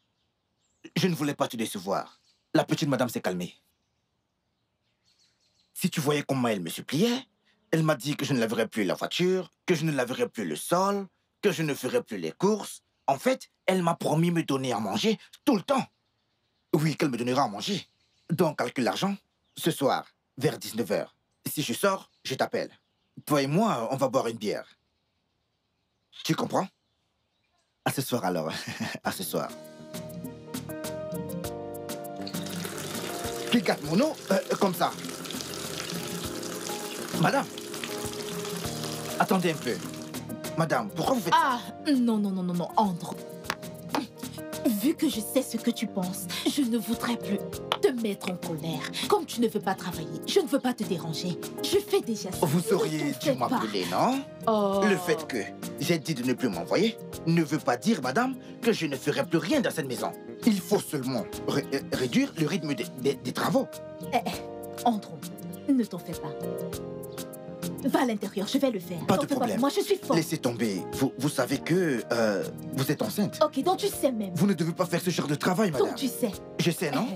Je ne voulais pas te décevoir. La petite madame s'est calmée. Si tu voyais comment elle me suppliait, elle m'a dit que je ne laverais plus la voiture, que je ne laverais plus le sol, que je ne ferais plus les courses. En fait, elle m'a promis me donner à manger tout le temps. Oui, qu'elle me donnera à manger. Donc, calcule l'argent. Ce soir, vers 19h. Si je sors, je t'appelle. Toi et moi, on va boire une bière. Tu comprends? À ce soir alors. à ce soir. Qui gâte mon euh, comme ça. Madame. Attendez un peu. Madame, pourquoi vous faites ça Ah, non, non, non, non, non, Andrew. Vu que je sais ce que tu penses, je ne voudrais plus te mettre en colère. Comme tu ne veux pas travailler, je ne veux pas te déranger. Je fais déjà ça. Vous auriez dû m'appeler, non Oh. Le fait que j'ai dit de ne plus m'envoyer ne veut pas dire, madame, que je ne ferai plus rien dans cette maison. Il faut seulement ré- euh, réduire le rythme des, des- des travaux. Eh, eh, Andrew, ne t'en fais pas. Va à l'intérieur, je vais le faire. Pas de problème. moi, je suis forte. Laissez tomber. Vous, vous savez que euh, vous êtes enceinte. Ok, donc tu sais même. Vous ne devez pas faire ce genre de travail, madame. Donc tu sais. Je sais, non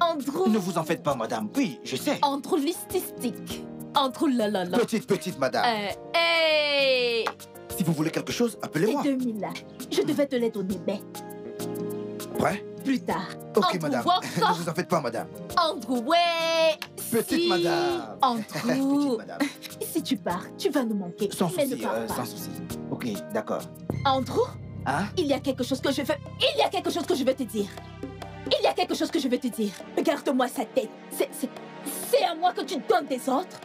Andrew. Ne vous en faites pas, madame. Oui, je sais. Andrew lististique. Andrew la la la. Petite, petite madame. Euh, hey Si vous voulez quelque chose, appelez-moi. 2000 là, je devais te les donner, mais Prêt plus tard. Ok, Andrew, madame. ne vous en faites pas, madame. Andrew, ouais. Petite si. madame. Andrew. Petite madame. Si tu pars, tu vas nous manquer. Sans mais ne souci, pars euh, pas. sans souci. Ok, d'accord. Andrew, Hein? il y a quelque chose que je veux. Il y a quelque chose que je veux te dire. Il y a quelque chose que je veux te dire. Regarde-moi sa tête. C'est à moi que tu donnes des ordres.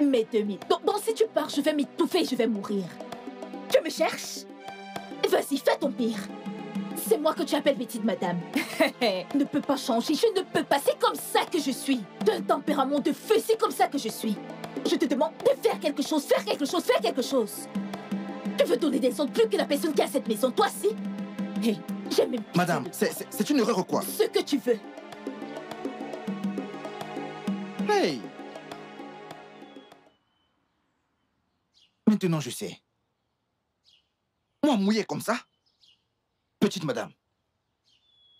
Mes demi. Donc, donc si tu pars, je vais m'étouffer et je vais mourir. Tu me cherches? Vas-y, fais ton pire. C'est moi que tu appelles petite madame. ne peux pas changer, je ne peux pas. C'est comme ça que je suis. D'un tempérament de feu, c'est comme ça que je suis. Je te demande de faire quelque chose, faire quelque chose, faire quelque chose. Tu veux donner des ordres plus que la personne qui a cette maison, toi si Hé, j'ai même Madame, c'est une erreur ou quoi? Ce que tu veux. Hey Maintenant, je sais. Moi, mouillé comme ça? Petite madame.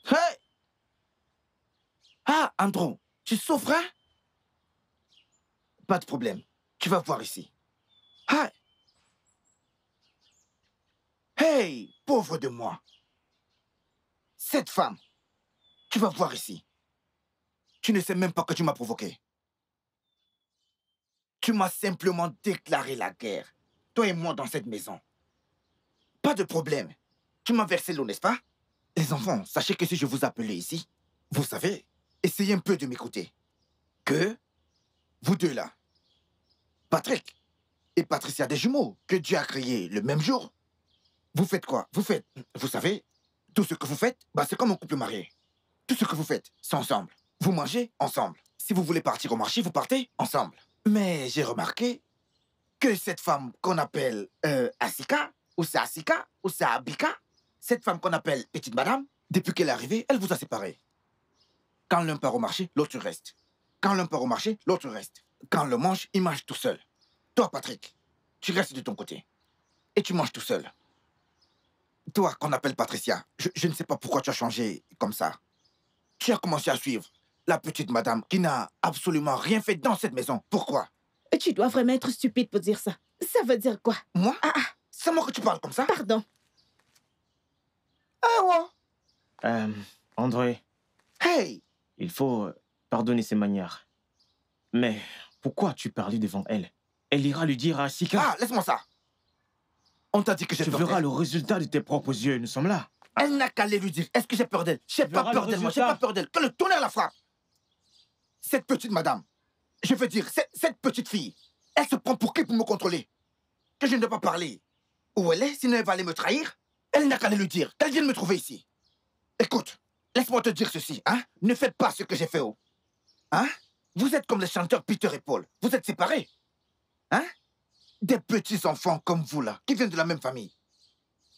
Hey Ah, Andrew, tu souffres, hein? Pas de problème. Tu vas voir ici. Hi Hey, pauvre de moi. Cette femme, tu vas voir ici. Tu ne sais même pas que tu m'as provoqué. Tu m'as simplement déclaré la guerre. Toi et moi dans cette maison. Pas de problème. Tu m'as versé l'eau, n'est-ce pas? Les enfants, sachez que si je vous appelais ici, vous savez, essayez un peu de m'écouter. Que vous deux là, Patrick et Patricia des jumeaux, que Dieu a créés le même jour, vous faites quoi? Vous faites, vous savez, tout ce que vous faites, bah, c'est comme un couple marié. Tout ce que vous faites, c'est ensemble. Vous mangez ensemble. Si vous voulez partir au marché, vous partez ensemble. Mais j'ai remarqué que cette femme qu'on appelle euh, Asika, ou c'est Asika, ou c'est Abika, cette femme qu'on appelle Petite Madame, depuis qu'elle est arrivée, elle vous a séparés. Quand l'un part au marché, l'autre reste. Quand l'un part au marché, l'autre reste. Quand le mange, il mange tout seul. Toi, Patrick, tu restes de ton côté. Et tu manges tout seul. Toi, qu'on appelle Patricia, je, je ne sais pas pourquoi tu as changé comme ça. Tu as commencé à suivre la petite madame qui n'a absolument rien fait dans cette maison. Pourquoi? Tu dois vraiment être stupide pour dire ça. Ça veut dire quoi? Moi? C'est moi que tu parles comme ça? Pardon. Ah ouais Euh, André, Hey il faut pardonner ses manières. Mais pourquoi tu parlais devant elle? Elle ira lui dire à Sika. Ah, laisse-moi ça On t'a dit que j'ai Tu peur verras d'elle. le résultat de tes propres yeux. Nous sommes là. Elle n'a qu'à aller lui dire. Est-ce que j'ai peur d'elle? J'ai Tu pas verras peur le d'elle, moi. J'ai pas peur d'elle. Que le tonnerre la frappe Cette petite madame, je veux dire, cette, cette petite fille, elle se prend pour qui pour me contrôler? Que je ne dois pas parler. Où elle est, sinon elle va aller me trahir? Elle n'a qu'à aller lui dire. Qu'elle vienne me trouver ici. Écoute, laisse-moi te dire ceci, hein Ne faites pas ce que j'ai fait, oh. Hein? Vous êtes comme les chanteurs Peter et Paul. Vous êtes séparés. Hein? Des petits enfants comme vous, là, qui viennent de la même famille.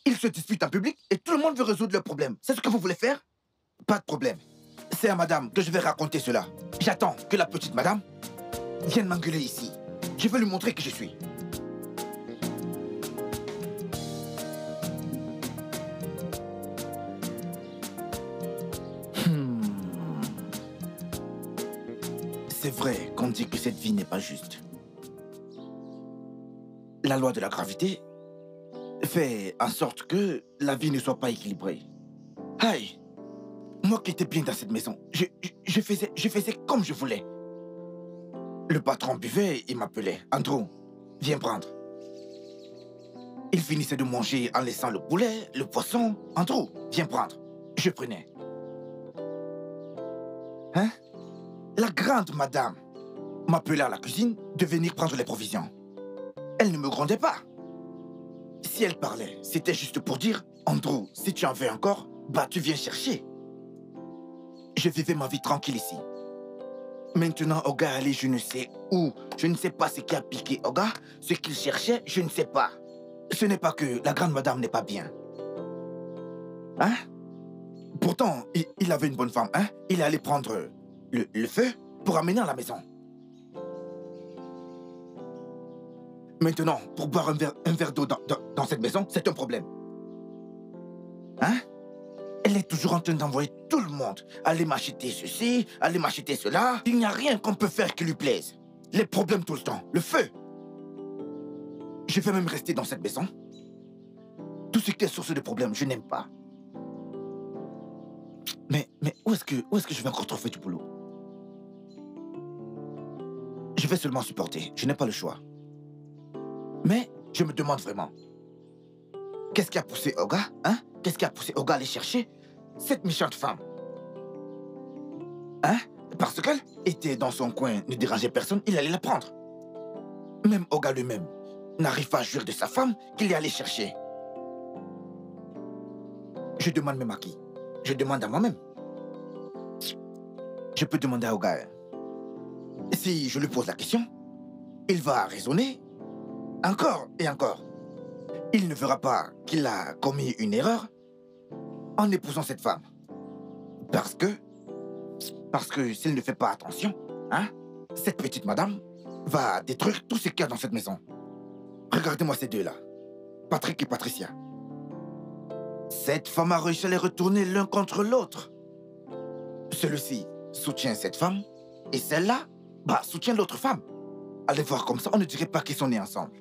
Ils se disputent en public et tout le monde veut résoudre le problème. C'est ce que vous voulez faire? Pas de problème. C'est à madame que je vais raconter cela. J'attends que la petite madame vienne m'engueuler ici. Je veux lui montrer qui je suis. Vrai qu'on dit que cette vie n'est pas juste. La loi de la gravité fait en sorte que la vie ne soit pas équilibrée. Aïe, moi qui étais bien dans cette maison, je, faisais, je faisais comme je voulais. Le patron buvait et m'appelait. Andrew, viens prendre. Il finissait de manger en laissant le poulet, le poisson. Andrew, viens prendre. Je prenais. Hein? La grande madame m'appelait à la cuisine de venir prendre les provisions. Elle ne me grondait pas. Si elle parlait, c'était juste pour dire Andrew, si tu en veux encore, bah tu viens chercher. Je vivais ma vie tranquille ici. Maintenant, Oga allait je ne sais où. Je ne sais pas ce qui a piqué Oga. Ce qu'il cherchait, je ne sais pas. Ce n'est pas que la grande madame n'est pas bien. Hein? Pourtant, il, il avait une bonne femme, hein? Il allait prendre le, feu pour amener à la maison. Maintenant, pour boire un verre, d'eau dans, cette maison, c'est un problème. Hein? Elle est toujours en train d'envoyer tout le monde. Aller m'acheter ceci, aller m'acheter cela. Il n'y a rien qu'on peut faire qui lui plaise. Les problèmes tout le temps. Le feu. Je vais même rester dans cette maison. Tout ce qui est source de problèmes, je n'aime pas. Mais, mais où est-ce que, que je vais encore trouver du boulot? Je vais seulement supporter. Je n'ai pas le choix. Mais je me demande vraiment, qu'est-ce qui a poussé Oga, hein? Qu'est-ce qui a poussé Oga à aller chercher cette méchante femme? Hein? Parce qu'elle était dans son coin, ne dérangeait personne, il allait la prendre. Même Oga lui-même n'arrive pas à jurer de sa femme qu'il est allé chercher. Je demande même à qui? Je demande à moi-même. Je peux demander à Oga. Si je lui pose la question, il va raisonner encore et encore. Il ne verra pas qu'il a commis une erreur en épousant cette femme. Parce que, parce que s'il ne fait pas attention, hein, cette petite madame va détruire tout ce qu'il y a dans cette maison. Regardez-moi ces deux-là, Patrick et Patricia. Cette femme a réussi à les retourner l'un contre l'autre. Celui-ci soutient cette femme et celle-là, bah, soutient l'autre femme. Allez voir comme ça, on ne dirait pas qu'ils sont nés ensemble.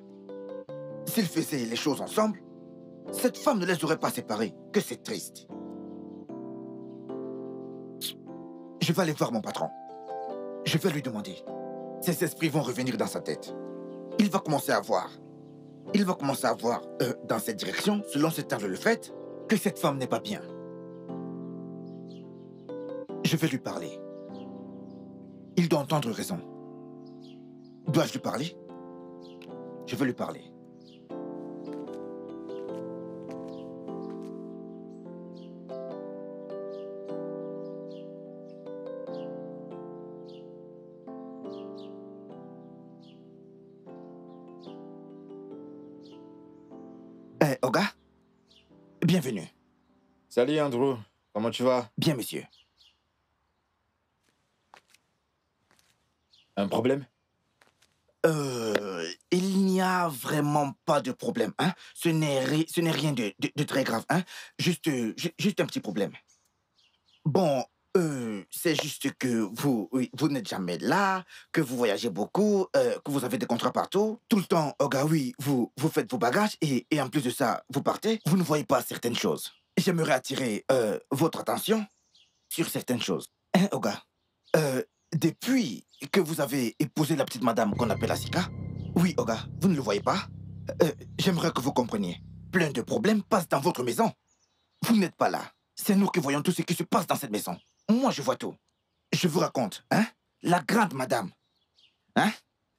S'ils faisaient les choses ensemble, cette femme ne les aurait pas séparés. Que c'est triste. Je vais aller voir mon patron. Je vais lui demander. Ces esprits vont revenir dans sa tête. Il va commencer à voir. Il va commencer à voir euh, dans cette direction, selon cet angle le fait, que cette femme n'est pas bien. Je vais lui parler. Il doit entendre raison. Dois-je lui parler? Je vais lui parler. Eh, Oga? Bienvenue. Salut Andrew, comment tu vas? Bien, monsieur. Un problème? Euh, il n'y a vraiment pas de problème, hein. Ce n'est rien de, de- très grave, hein. Juste, euh, ju- juste un petit problème. Bon, euh, c'est juste que vous, vous n'êtes jamais là, que vous voyagez beaucoup, euh, que vous avez des contrats partout. Tout le temps, oh gars, oui, vous, vous faites vos bagages et, et en plus de ça, vous partez. Vous ne voyez pas certaines choses. J'aimerais attirer euh, votre attention sur certaines choses. Hein, Oga euh, Depuis que vous avez épousé la petite madame qu'on appelle Asika, oui, Oga, vous ne le voyez pas? Euh, J'aimerais que vous compreniez. Plein de problèmes passent dans votre maison. Vous n'êtes pas là. C'est nous qui voyons tout ce qui se passe dans cette maison. Moi, je vois tout. Je vous raconte, hein? La grande madame, hein?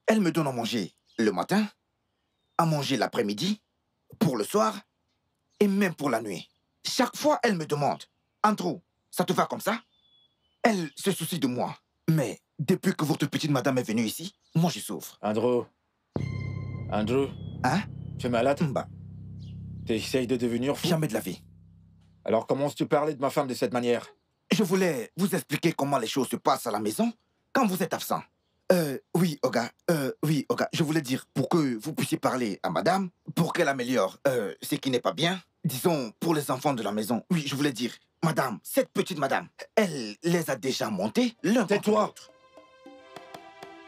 Elle me donne à manger le matin, à manger l'après-midi, pour le soir, et même pour la nuit. Chaque fois, elle me demande, Andrew, ça te va comme ça Elle se soucie de moi. Mais depuis que votre petite madame est venue ici, moi, je souffre. Andrew Andrew Hein? Tu es malade? Bah, T'essayes de devenir fou? Jamais de la vie. Alors commences-tu parler de ma femme de cette manière? Je voulais vous expliquer comment les choses se passent à la maison quand vous êtes absent. Euh, oui, Oga, euh, oui, Oga, je voulais dire pour que vous puissiez parler à madame, pour qu'elle améliore euh, ce qui n'est pas bien. Disons, pour les enfants de la maison, oui, je voulais dire, madame, cette petite madame, elle les a déjà montés l'un contre Tais-toi.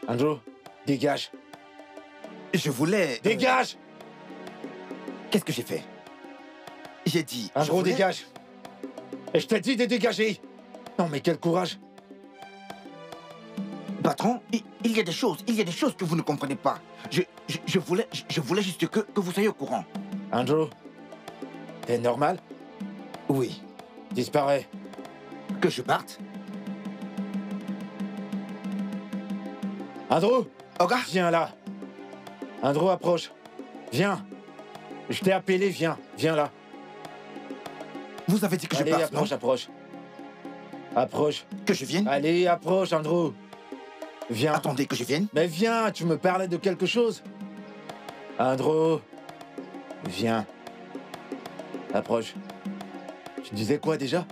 Andrew, dégage Je voulais... euh, Dégage Qu'est-ce que j'ai fait? J'ai dit... je Andrew, voulais- dégage Et je t'ai dit de dégager Non mais quel courage Patron, il, il y a des choses, il y a des choses que vous ne comprenez pas. Je, je, je voulais, je, je voulais juste que, que vous soyez au courant. Andrew T'es normal? Oui. Disparais. Que je parte? Andrew? Oga Viens là. Andrew, approche. Viens. Je t'ai appelé, viens, viens là. Vous avez dit que je Allez, parte, non approche, approche. Approche Que je vienne? Allez, approche, Andrew. Viens. Attendez que je vienne. Mais viens, tu me parlais de quelque chose. Andrew, viens. Approche. Tu disais quoi déjà?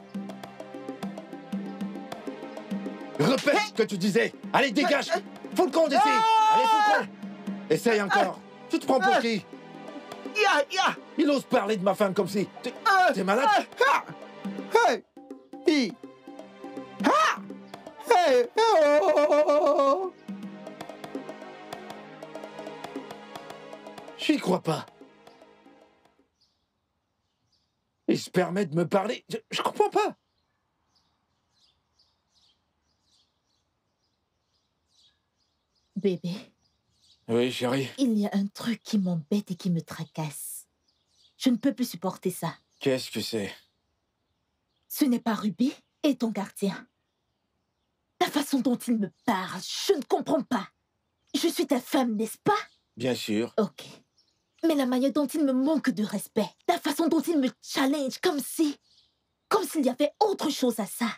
Répète ce que tu disais. Allez, dégage. Fous le con d'ici. Allez, fous le con. Essaye encore. Tu te prends pour Ah. qui? Ya, ya. Il ose parler de ma femme comme si... T'es Ah, malade ah, ah. Hey. Ah. Hey. J'y crois pas. Il se permet de me parler. Je, je comprends pas. Bébé, Oui, chérie. il y a un truc qui m'embête et qui me tracasse. Je ne peux plus supporter ça. Qu'est-ce que c'est? Ce n'est pas Ruby et ton gardien. La façon dont il me parle, je ne comprends pas. Je suis ta femme, n'est-ce pas? Bien sûr. Ok. Mais la manière dont il me manque de respect, la façon dont il me challenge, comme si... Comme s'il y avait autre chose à ça.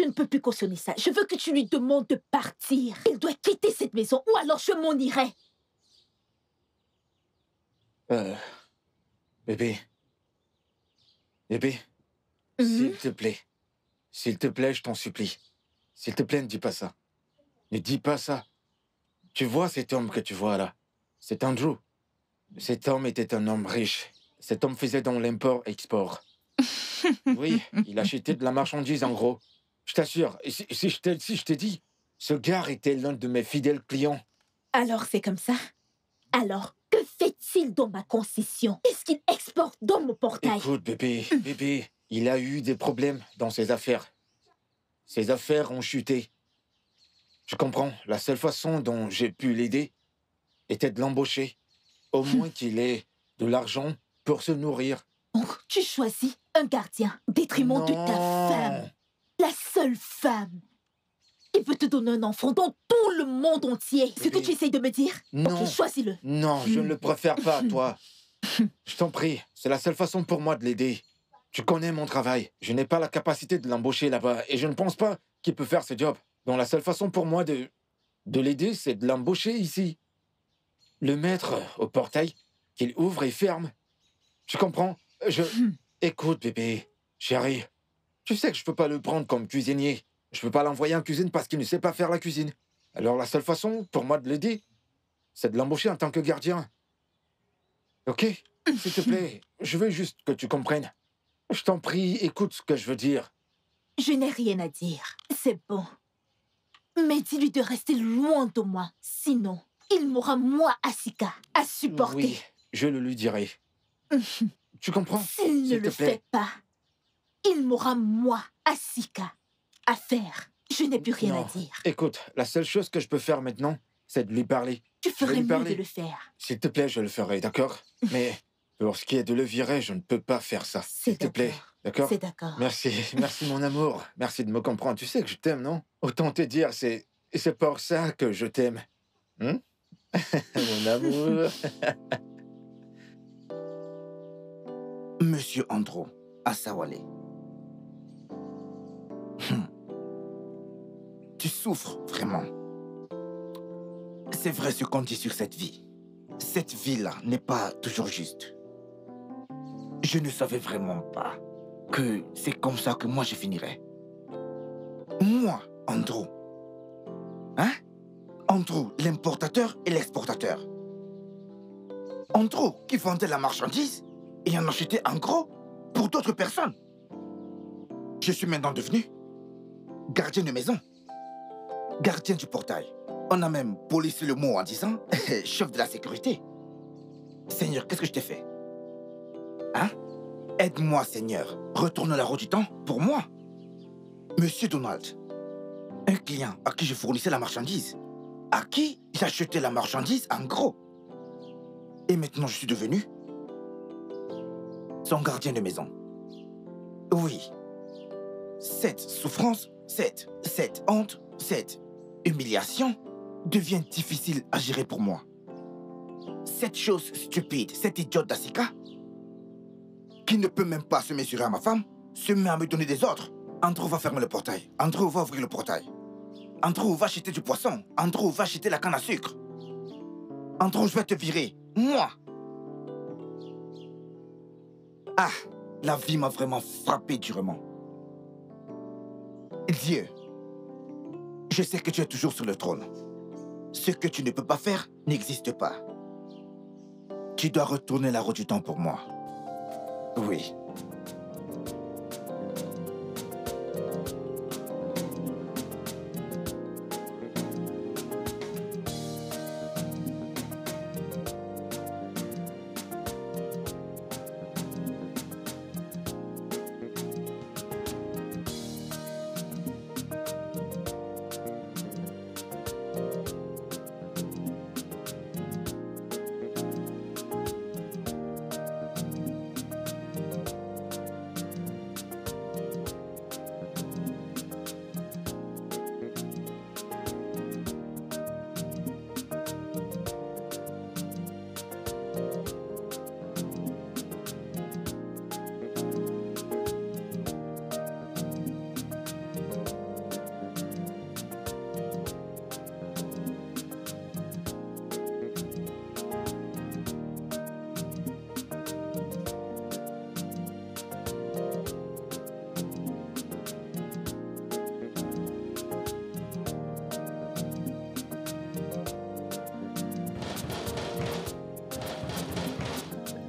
Je ne peux plus cautionner ça. Je veux que tu lui demandes de partir. Il doit quitter cette maison ou alors je m'en irai. Euh, bébé. Bébé, s'il te plaît. S'il te plaît, je t'en supplie. S'il te plaît, ne dis pas ça. Ne dis pas ça. Tu vois cet homme que tu vois là C'est Andrew. Cet homme était un homme riche. Cet homme faisait dans l'import-export. Oui, il achetait de la marchandise en gros. Je t'assure, si, si je t'ai si dit, ce gars était l'un de mes fidèles clients. Alors c'est comme ça Alors, que fait-il dans ma concession? Qu'est-ce qu'il exporte dans mon portail? Écoute, bébé, bébé, il a eu des problèmes dans ses affaires. Ses affaires ont chuté. Je comprends. La seule façon dont j'ai pu l'aider était de l'embaucher. Au moins qu'il ait de l'argent pour se nourrir. Donc, tu choisis un gardien au détriment de ta femme. La seule femme qui peut te donner un enfant dans tout le monde entier. Ce que tu essayes de me dire? Non. Choisis-le. Non, je ne le préfère pas, toi. Je t'en prie, c'est la seule façon pour moi de l'aider. Tu connais mon travail. Je n'ai pas la capacité de l'embaucher là-bas et je ne pense pas qu'il peut faire ce job. Donc la seule façon pour moi de, de l'aider, c'est de l'embaucher ici. Le mettre au portail, qu'il ouvre et ferme. Tu comprends? Je... Écoute, bébé, chérie, tu sais que je peux pas le prendre comme cuisinier. Je peux pas l'envoyer en cuisine parce qu'il ne sait pas faire la cuisine. Alors la seule façon pour moi de l'aider, c'est de l'embaucher en tant que gardien. Ok? S'il te plaît, je veux juste que tu comprennes. Je t'en prie, écoute ce que je veux dire. Je n'ai rien à dire. C'est bon. Mais dis-lui de rester loin de moi. Sinon, il m'aura moi, Asika, à supporter. Oui, je le lui dirai. Tu comprends? S'il ne te le plaît. fait pas, il m'aura moi, Asika, à faire. Je n'ai plus rien Non. à dire. Écoute, la seule chose que je peux faire maintenant, c'est de lui parler. Tu ferais lui mieux parler. de le faire. S'il te plaît, je le ferai, d'accord Mais pour ce qui est de le virer, je ne peux pas faire ça. S'il te plaît, d'accord C'est d'accord. Merci, merci mon amour. Merci de me comprendre. Tu sais que je t'aime, non? Autant te dire, c'est c'est pour ça que je t'aime. Hein Mon amour. Monsieur Andro, Asawale. Tu souffres vraiment. C'est vrai ce qu'on dit sur cette vie. Cette vie-là n'est pas toujours juste. Je ne savais vraiment pas que c'est comme ça que moi je finirais. Moi, Andrew. Hein? Andrew, l'importateur et l'exportateur. Andrew, qui vendait la marchandise et en achetait en gros pour d'autres personnes. Je suis maintenant devenu gardien de maison, gardien du portail. On a même policé le mot en disant chef de la sécurité. Seigneur, qu'est-ce que je t'ai fait? Hein? Aide-moi, Seigneur. Retourne la roue du temps pour moi. Monsieur Donald, un client à qui je fournissais la marchandise, à qui j'achetais la marchandise en gros. Et maintenant, je suis devenu son gardien de maison. Oui. Cette souffrance, cette, honte, cette humiliation devient difficile à gérer pour moi. Cette chose stupide, cette idiote d'Asika, qui ne peut même pas se mesurer à ma femme, se met à me donner des ordres. Andrew va fermer le portail. Andrew va ouvrir le portail. Andrew va acheter du poisson. Andrew va acheter la canne à sucre. Andrew, je vais te virer. Moi. Ah, la vie m'a vraiment frappé durement. Dieu, je sais que tu es toujours sur le trône. Ce que tu ne peux pas faire n'existe pas. Tu dois retourner la roue du temps pour moi. Oui.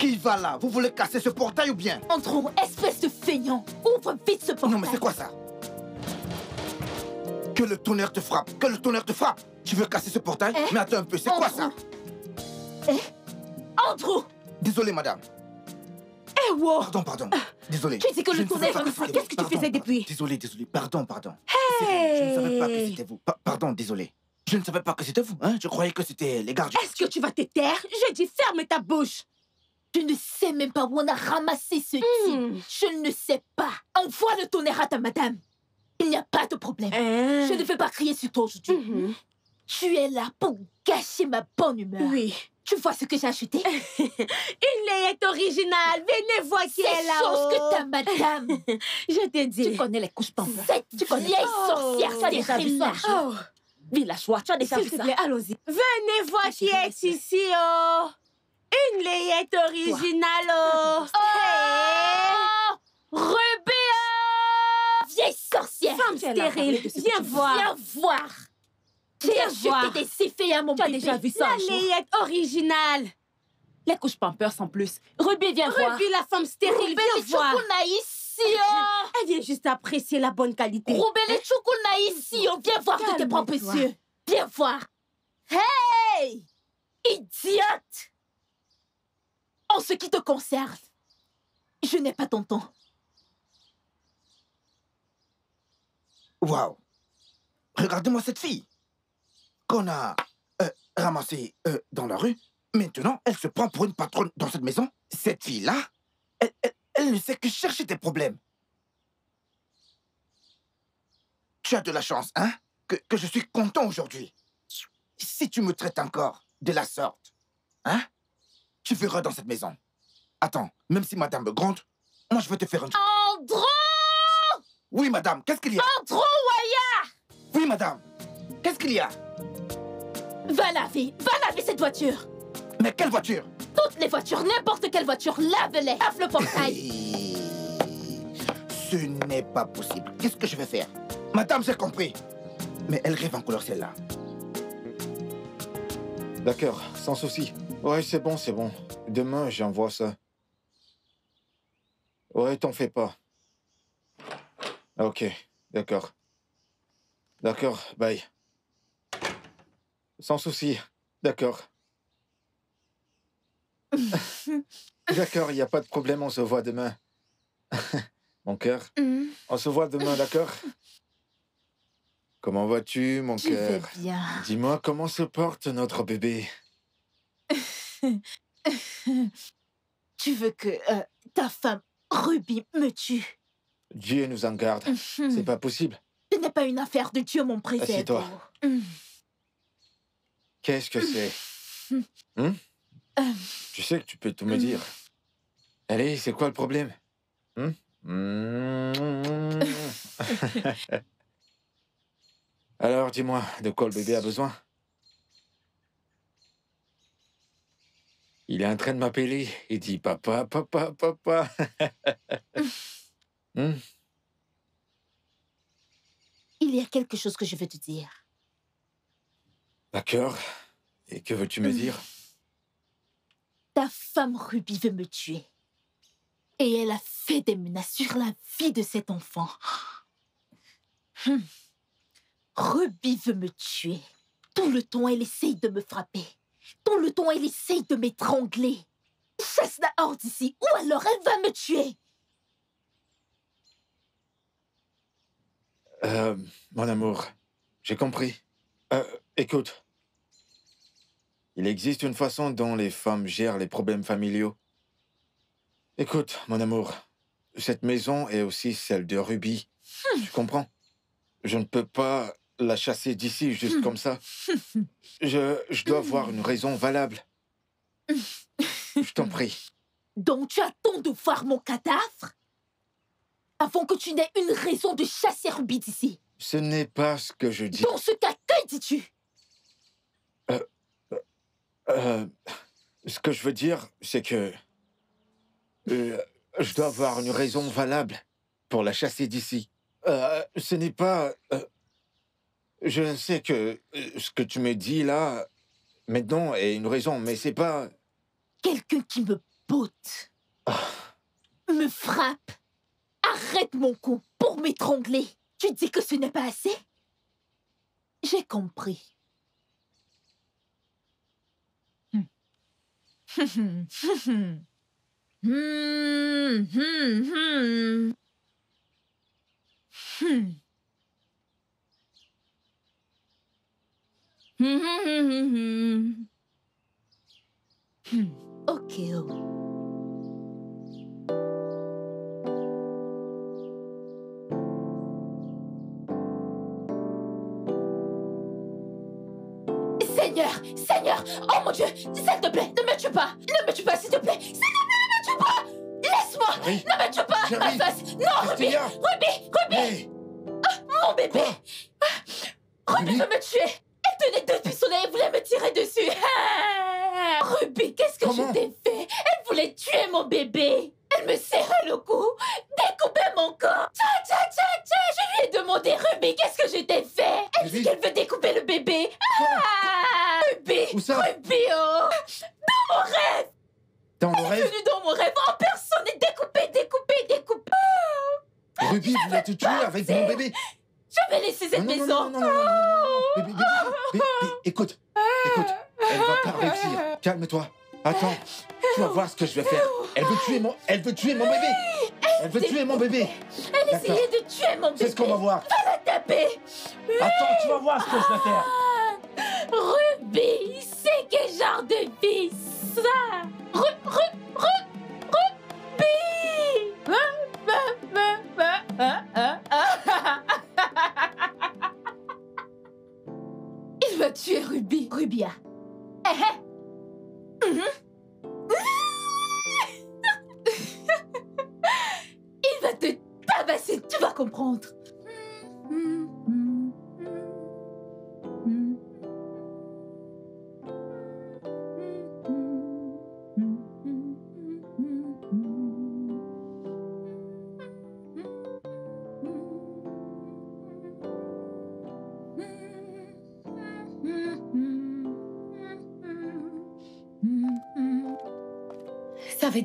Qui va là? Vous voulez casser ce portail ou bien? Andrew, espèce de feignant, ouvre vite ce portail. Non mais c'est quoi ça? Que le tonnerre te frappe Que le tonnerre te frappe Tu veux casser ce portail? Eh Mais attends un peu, c'est quoi ça? Eh Andrew Désolé madame. Eh, wow Pardon, pardon. Désolé. Tu dis que Je le tonnerre va me frapper. Qu'est-ce que tu faisais depuis? Désolé, désolé. Pardon, pardon. Vrai, Je ne savais pas que c'était vous. Pa- pardon, désolé. Je ne savais pas que c'était vous. Hein Je croyais que c'était les gardiens. Est-ce que tu vas te taire? Je dis ferme ta bouche. Tu ne sais même pas où on a ramassé ce type. Je ne sais pas. Envoie le tonnerre à ta madame. Il n'y a pas de problème. Hein? Je ne vais pas crier sur toi aujourd'hui. Mhm. Tu es là pour gâcher ma bonne humeur. Oui. Tu vois ce que j'ai acheté? Une layette originale. Venez voir qui C'est est là. chose que ta madame. Je te dis. Tu connais les couches pampas. Cette vieille Oh. sorcière Tu as déjà vu ça Oh, Villageois, tu as déjà vu ça allons-y. Venez voir qui chérie, est ici, oh. Une layette originale, oh. Oh oh Vieille sorcière Femme stérile, viens voir. Viens voir J'ai Viens voir. des sifflets à mon Tu as déjà vu ça La layette originale. Les couches pampers en plus. Ruby, viens voir. Ruby, la femme stérile, Ruby viens voir. Oh Elle vient juste apprécier la bonne qualité. Ruby Chukuna ici on Viens voir de tes propres yeux Viens voir Hey Idiote En ce qui te concerne, je n'ai pas ton temps. Waouh Regardez-moi cette fille qu'on a euh, ramassée euh, dans la rue. Maintenant, elle se prend pour une patronne dans cette maison. Cette fille-là, elle, elle- ne sait que chercher tes problèmes. Tu as de la chance, hein que, que je suis content aujourd'hui. Si tu me traites encore de la sorte, hein Tu verras dans cette maison. Attends, même si madame me gronde, moi je vais te faire un... Andrew Oui, madame, qu'est-ce qu'il y a? Andrew Waya Oui, madame, qu'est-ce qu'il y a? Va laver Va laver cette voiture Mais quelle voiture? Toutes les voitures, n'importe quelle voiture, lave-les Lave le portail Ce n'est pas possible. Qu'est-ce que je vais faire? Madame, j'ai compris. Mais elle rêve en couleur celle-là. D'accord, sans souci. Ouais, c'est bon, c'est bon. Demain, j'envoie ça. Ouais, t'en fais pas. Ok, d'accord. D'accord, bye. Sans souci, d'accord. d'accord, il n'y a pas de problème, on se voit demain. mon cœur, on se voit demain, d'accord? Comment vas-tu, mon cœur? bien. Dis-moi comment se porte notre bébé? Tu veux que euh, ta femme, Ruby, me tue? Dieu nous en garde. C'est pas possible. Ce n'est pas une affaire de Dieu, mon préfet. Assieds-toi. Qu'est-ce que c'est? Hein Tu sais que tu peux tout me dire. Allez, c'est quoi le problème? Hein Alors, dis-moi, de quoi le bébé a besoin? Il est en train de m'appeler. Il dit papa, papa, papa. Hein Il y a quelque chose que je veux te dire. D'accord. Et que veux-tu me dire? Ta femme Ruby veut me tuer. Et elle a fait des menaces sur la vie de cet enfant. Hum. Ruby veut me tuer. Tout le temps, elle essaye de me frapper. Le temps, elle essaye de m'étrangler. Chasse-la hors d'ici, ou alors elle va me tuer. Euh, mon amour, j'ai compris. Euh, écoute. Il existe une façon dont les femmes gèrent les problèmes familiaux. Écoute, mon amour, cette maison est aussi celle de Ruby. Tu comprends? Je ne peux pas la chasser d'ici juste comme ça. Je, je dois avoir une raison valable. Je t'en prie. Donc tu attends de voir mon cadavre? Avant que tu n'aies une raison de chasser Ruby d'ici. Ce n'est pas ce que je dis. Dans ce cas, que dis-tu? Euh, ce que je veux dire, c'est que euh, je dois avoir une raison valable pour la chasser d'ici. Euh, ce n'est pas... je sais que euh, ce que tu me dis là, maintenant, est une raison, mais c'est pas... Quelqu'un qui me botte, me frappe, arrête mon cou pour m'étrangler. Tu dis que ce n'est pas assez? J'ai compris. Hmm. Hmm, hmm, hmm, hmm. Hmm. Hmm, hmm, hmm, hmm. Hmm. Ok. oh. Seigneur, Seigneur, oh mon Dieu, s'il te plaît, ne me tue pas, ne me tue pas, s'il te plaît, s'il te plaît, ne me tue pas, laisse-moi, ne me tue pas, ma chérie, face, non, Ruby. Ruby, Ruby, Hey, mon bébé, Quoi? Ruby Ruby veut me tuer, tenait deux pistolets et voulait me tirer dessus, Ah Ruby, qu'est-ce que Comment je t'ai fait? Elle voulait tuer mon bébé, elle me serrait le cou, découpait mon corps, tcha tcha tcha tcha, je lui ai demandé, Ruby, qu'est-ce que je t'ai fait? Elle dit Ruby. qu'elle veut découper le bébé, ah Ruby, Où ça? Ruby, oh Dans mon rêve. Dans le Elle est rêve, venue dans mon rêve. En personne et découpée, découpée, découpée Ruby voulait te tuer avec mon bébé. Je vais laisser cette maison écoute, écoute, elle va pas réussir. Calme-toi. Attends, tu vas voir ce que je vais faire. Elle veut tuer mon, elle veut tuer mon bébé. Elle veut tuer mon bébé. Elle essayait de tuer mon bébé C'est ce qu'on va voir. Va la taper Attends, tu vas voir ce que je vais faire. Ruby, c'est quel genre de vie ça? Ru, ru, ru, Ruby Il va tuer Ruby. Rubia. Eh, eh. Mhm. Il va te tabasser, tu vas comprendre.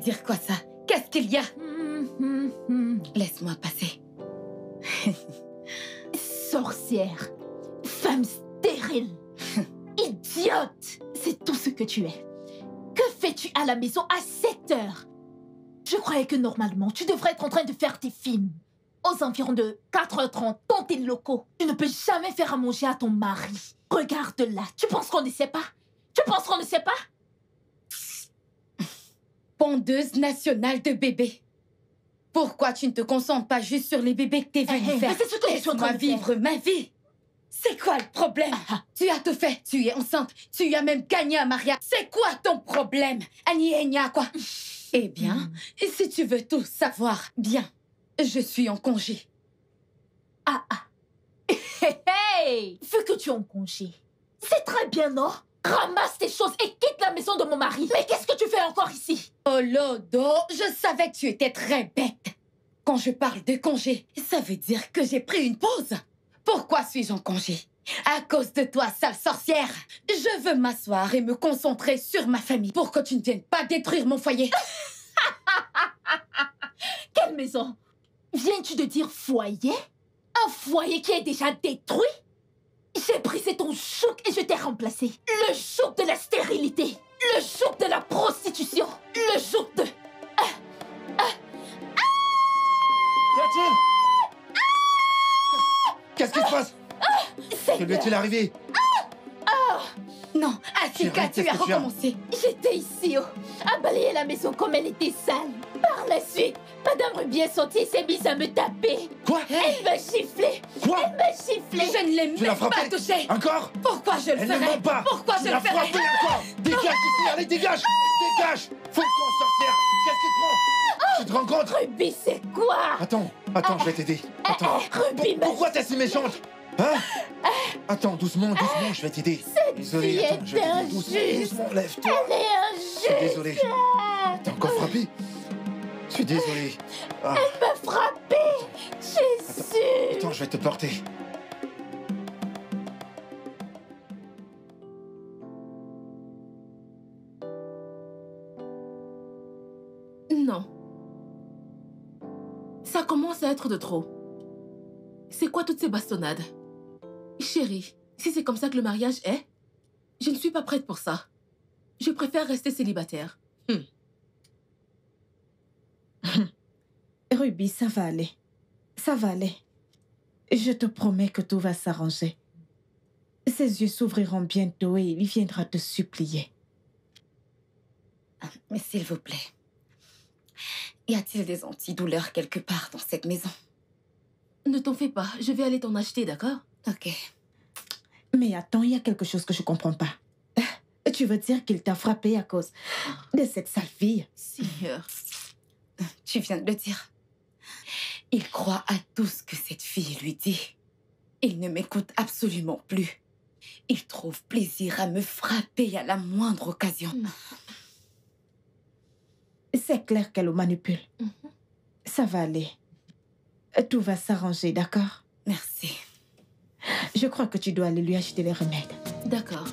Dire quoi ça? Qu'est-ce qu'il y a? Laisse-moi passer. Sorcière, femme stérile, idiote, c'est tout ce que tu es. Que fais-tu à la maison à 7 heures? Je croyais que normalement, tu devrais être en train de faire tes films. Aux environs de 4h30, dans tes locaux. Tu ne peux jamais faire à manger à ton mari. Regarde là, tu penses qu'on ne sait pas? Tu penses qu'on ne sait pas? Pondeuse nationale de bébés. Pourquoi tu ne te concentres pas juste sur les bébés que t'es venu Eh, eh, faire? mais c'est ce que je suis en train faire. vivre ma vie. C'est quoi le problème? Ah, Tu as tout fait. Tu es enceinte. Tu as même gagné un mariage. C'est quoi ton problème? Annie Enya, quoi? Eh bien, et si tu veux tout savoir, bien, je suis en congé. Ah ah. Hey, hey Vu que tu es en congé, c'est très bien, non? Ramasse tes choses et quitte la maison de mon mari. Mais qu'est-ce que tu fais encore ici? Oh Lodo, je savais que tu étais très bête. Quand je parle de congé, ça veut dire que j'ai pris une pause. Pourquoi suis-je en congé? À cause de toi, sale sorcière, je veux m'asseoir et me concentrer sur ma famille pour que tu ne viennes pas détruire mon foyer. Quelle maison? Viens-tu de dire foyer? Un foyer qui est déjà détruit? J'ai brisé ton chouk et je t'ai remplacé. Le chouk de la stérilité. Le chouk de la prostitution. Le chouk de... Catherine Qu'est-ce qui se passe? Que lui est-il arrivé? Non, Asika, Chérie, tu as que tu as recommencé. J'étais ici, oh, à balayer la maison comme elle était sale. Par la suite, Madame Ruby est sortie et s'est mise à me taper. Quoi Elle m'a giflé. Quoi Elle m'a giflé. Je ne l'ai même pas touché. Encore Pourquoi je le Elle ne ferais ment pas Pourquoi Tu je le ferais frappé encore Dégage ici, allez, dégage Dégage le camp, sorcière Qu'est-ce qui te prend Tu te rends compte Ruby, c'est quoi Attends, attends, je vais t'aider. Attends. Ruby Pour- m'a pourquoi t'es si méchante Hein Attends, doucement, doucement, je vais t'aider. Désolé, fille attends, je vais t'aider. Doucement, doucement, lève-toi. Elle est Je suis désolé. T'es encore frappé Je suis désolé. Ah, Elle m'a frappé. Jésus. attends, je vais te porter. Non. Ça commence à être de trop. C'est quoi toutes ces bastonnades? Chérie, si c'est comme ça que le mariage est, je ne suis pas prête pour ça. Je préfère rester célibataire. Ruby, ça va aller. Ça va aller. Je te promets que tout va s'arranger. Ses yeux s'ouvriront bientôt et il viendra te supplier. Mais s'il vous plaît, y a-t-il des antidouleurs quelque part dans cette maison? Ne t'en fais pas, je vais aller t'en acheter, d'accord? Ok. Mais attends, il y a quelque chose que je comprends pas. Tu veux dire qu'il t'a frappé à cause de cette sale fille? Seigneur. Tu viens de le dire. Il croit à tout ce que cette fille lui dit. Il ne m'écoute absolument plus. Il trouve plaisir à me frapper à la moindre occasion. C'est clair qu'elle le manipule. Ça va aller. Tout va s'arranger, d'accord? Merci. Je crois que tu dois aller lui acheter les remèdes. D'accord.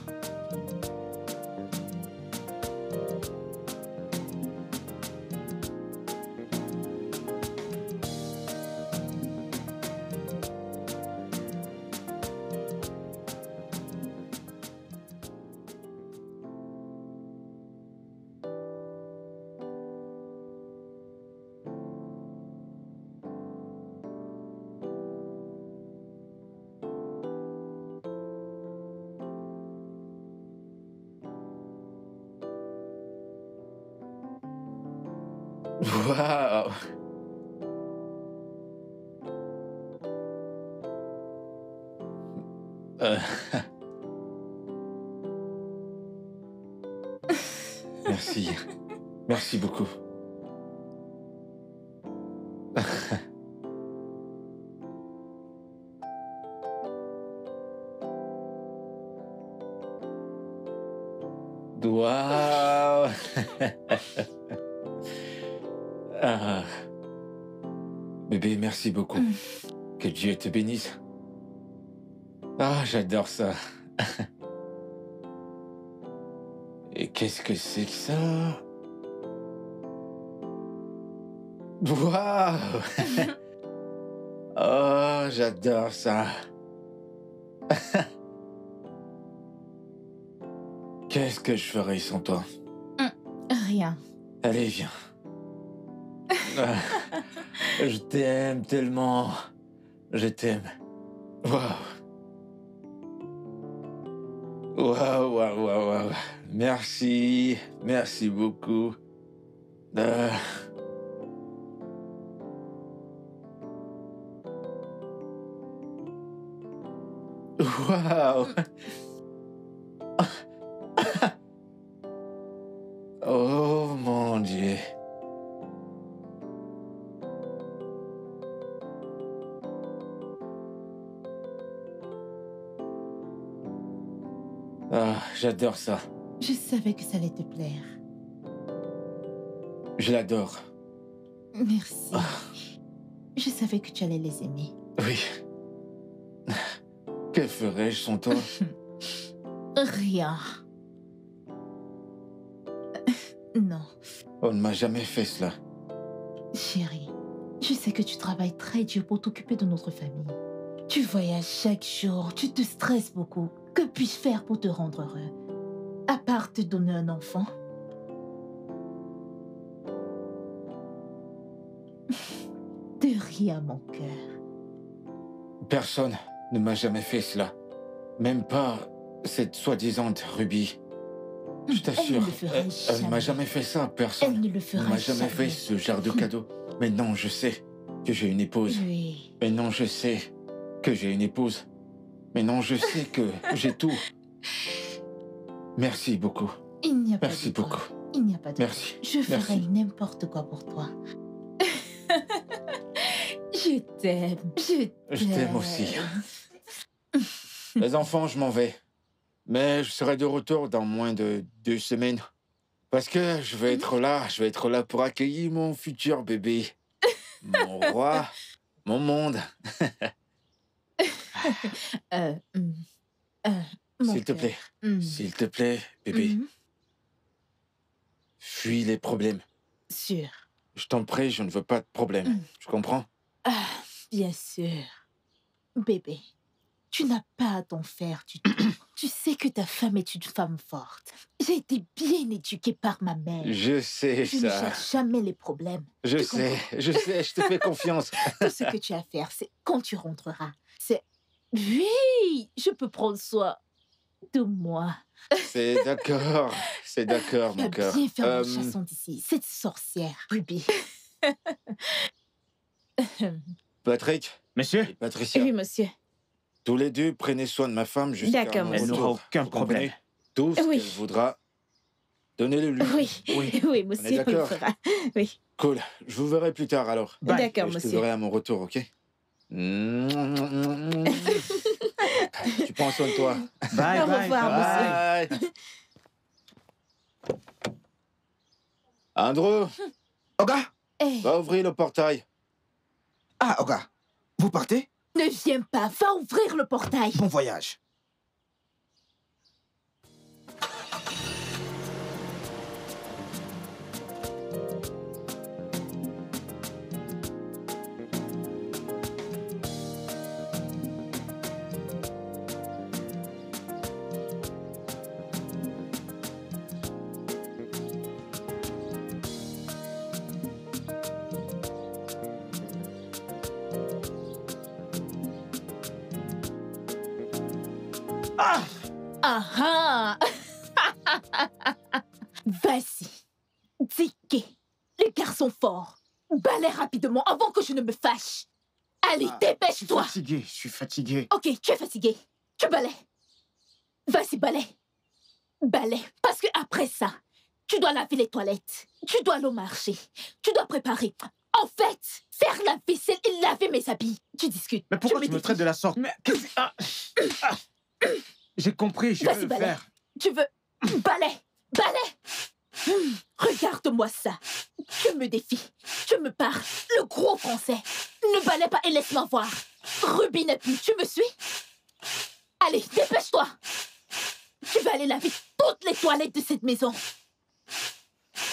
J'adore ça. Et qu'est-ce que c'est que ça? Waouh Oh, j'adore ça. Qu'est-ce que je ferais sans toi? Rien. Allez, viens. Je t'aime tellement. Je t'aime. Waouh, Merci. Merci beaucoup. Euh. Waouh. Oh mon Dieu. Ah, j'adore ça. Je savais que ça allait te plaire. Je l'adore. Merci. Je savais que tu allais les aimer. Oui. Que ferais-je sans toi? Rien. Non, On ne m'a jamais fait cela. chérie. Je sais que tu travailles très dur pour t'occuper de notre famille. Tu voyages chaque jour, tu te stresses beaucoup. Que puis-je faire pour te rendre heureux? À part te donner un enfant De rien, mon cœur. Personne ne m'a jamais fait cela. Même pas cette soi-disant Ruby. Je t'assure, ne elle, jamais. m'a jamais fait ça. Personne Elle ne le ne fera m'a jamais jamais. fait ce genre de cadeau. Mais non, je sais que j'ai une épouse. Oui. Mais non, je sais que j'ai une épouse. Mais non, je sais que j'ai tout. Merci beaucoup. Il n'y a pas Merci de quoi. beaucoup. Il n'y a pas de Merci. Je ferai n'importe quoi pour toi. je t'aime. Je t'aime. Je t'aime aussi. Les enfants, je m'en vais. Mais je serai de retour dans moins de deux semaines. Parce que je vais être là, je vais être là pour accueillir mon futur bébé. Mon roi, mon monde. Euh, hum, euh, S'il te plaît, Hum, s'il te plaît, bébé, hum, fuis les problèmes. Sûr. Je t'en prie, je ne veux pas de problème. Mm. Tu comprends? Ah, bien sûr. Bébé, tu n'as pas à t'en faire du tout. tu sais que ta femme est une femme forte. J'ai été bien éduquée par ma mère. Je sais Je ne ça. cherche jamais les problèmes. Je tu sais, je sais, je te fais confiance. Tout ce que tu as à faire, c'est quand tu rentreras. C'est. Oui, je peux prendre soin de moi. C'est d'accord, c'est d'accord, mon cœur. bien faire Euh, le chassant d'ici. Cette sorcière, Ruby. Patrick? Monsieur? Et Patricia, oui, monsieur. tous les deux, prenez soin de ma femme jusqu'à D'accord, mon Elle monsieur. n'aura retour. aucun Vous problème. Tout ce Oui. qu'elle voudra, donnez-le lui. Oui, Oui. oui, monsieur, on le d'accord fera. Oui, Cool, je vous verrai plus tard alors. D'accord, Et je te monsieur. verrai à mon retour, ok? Tu prends soin de toi. Bye, Au bye, revoir, bye. Bye. Andrew, Oga Eh, va ouvrir le portail. Ah, Oga, vous partez? Ne viens pas, va ouvrir le portail. Bon voyage. Les garçons forts, balai rapidement avant que je ne me fâche. Allez, Ah, Je suis dépêche-toi. fatigué, je suis fatigué. Ok, tu es fatigué. Tu balais. Vas-y, balai. Balai. Parce que après ça, tu dois laver les toilettes. Tu dois aller au marché. Tu dois préparer. En fait, faire la vaisselle et laver mes habits. Tu discutes. Mais pourquoi tu, me traites de la sorte? Mais ah, ah. J'ai compris, je vais Vas-y, le balai. faire. Tu veux balai Balai Hmm, Regarde-moi ça. Tu me défies. Tu me parles. Le gros français. Ne balai pas et laisse-moi voir. Plus. Tu me suis? Allez, dépêche-toi. Tu vas aller laver toutes les toilettes de cette maison.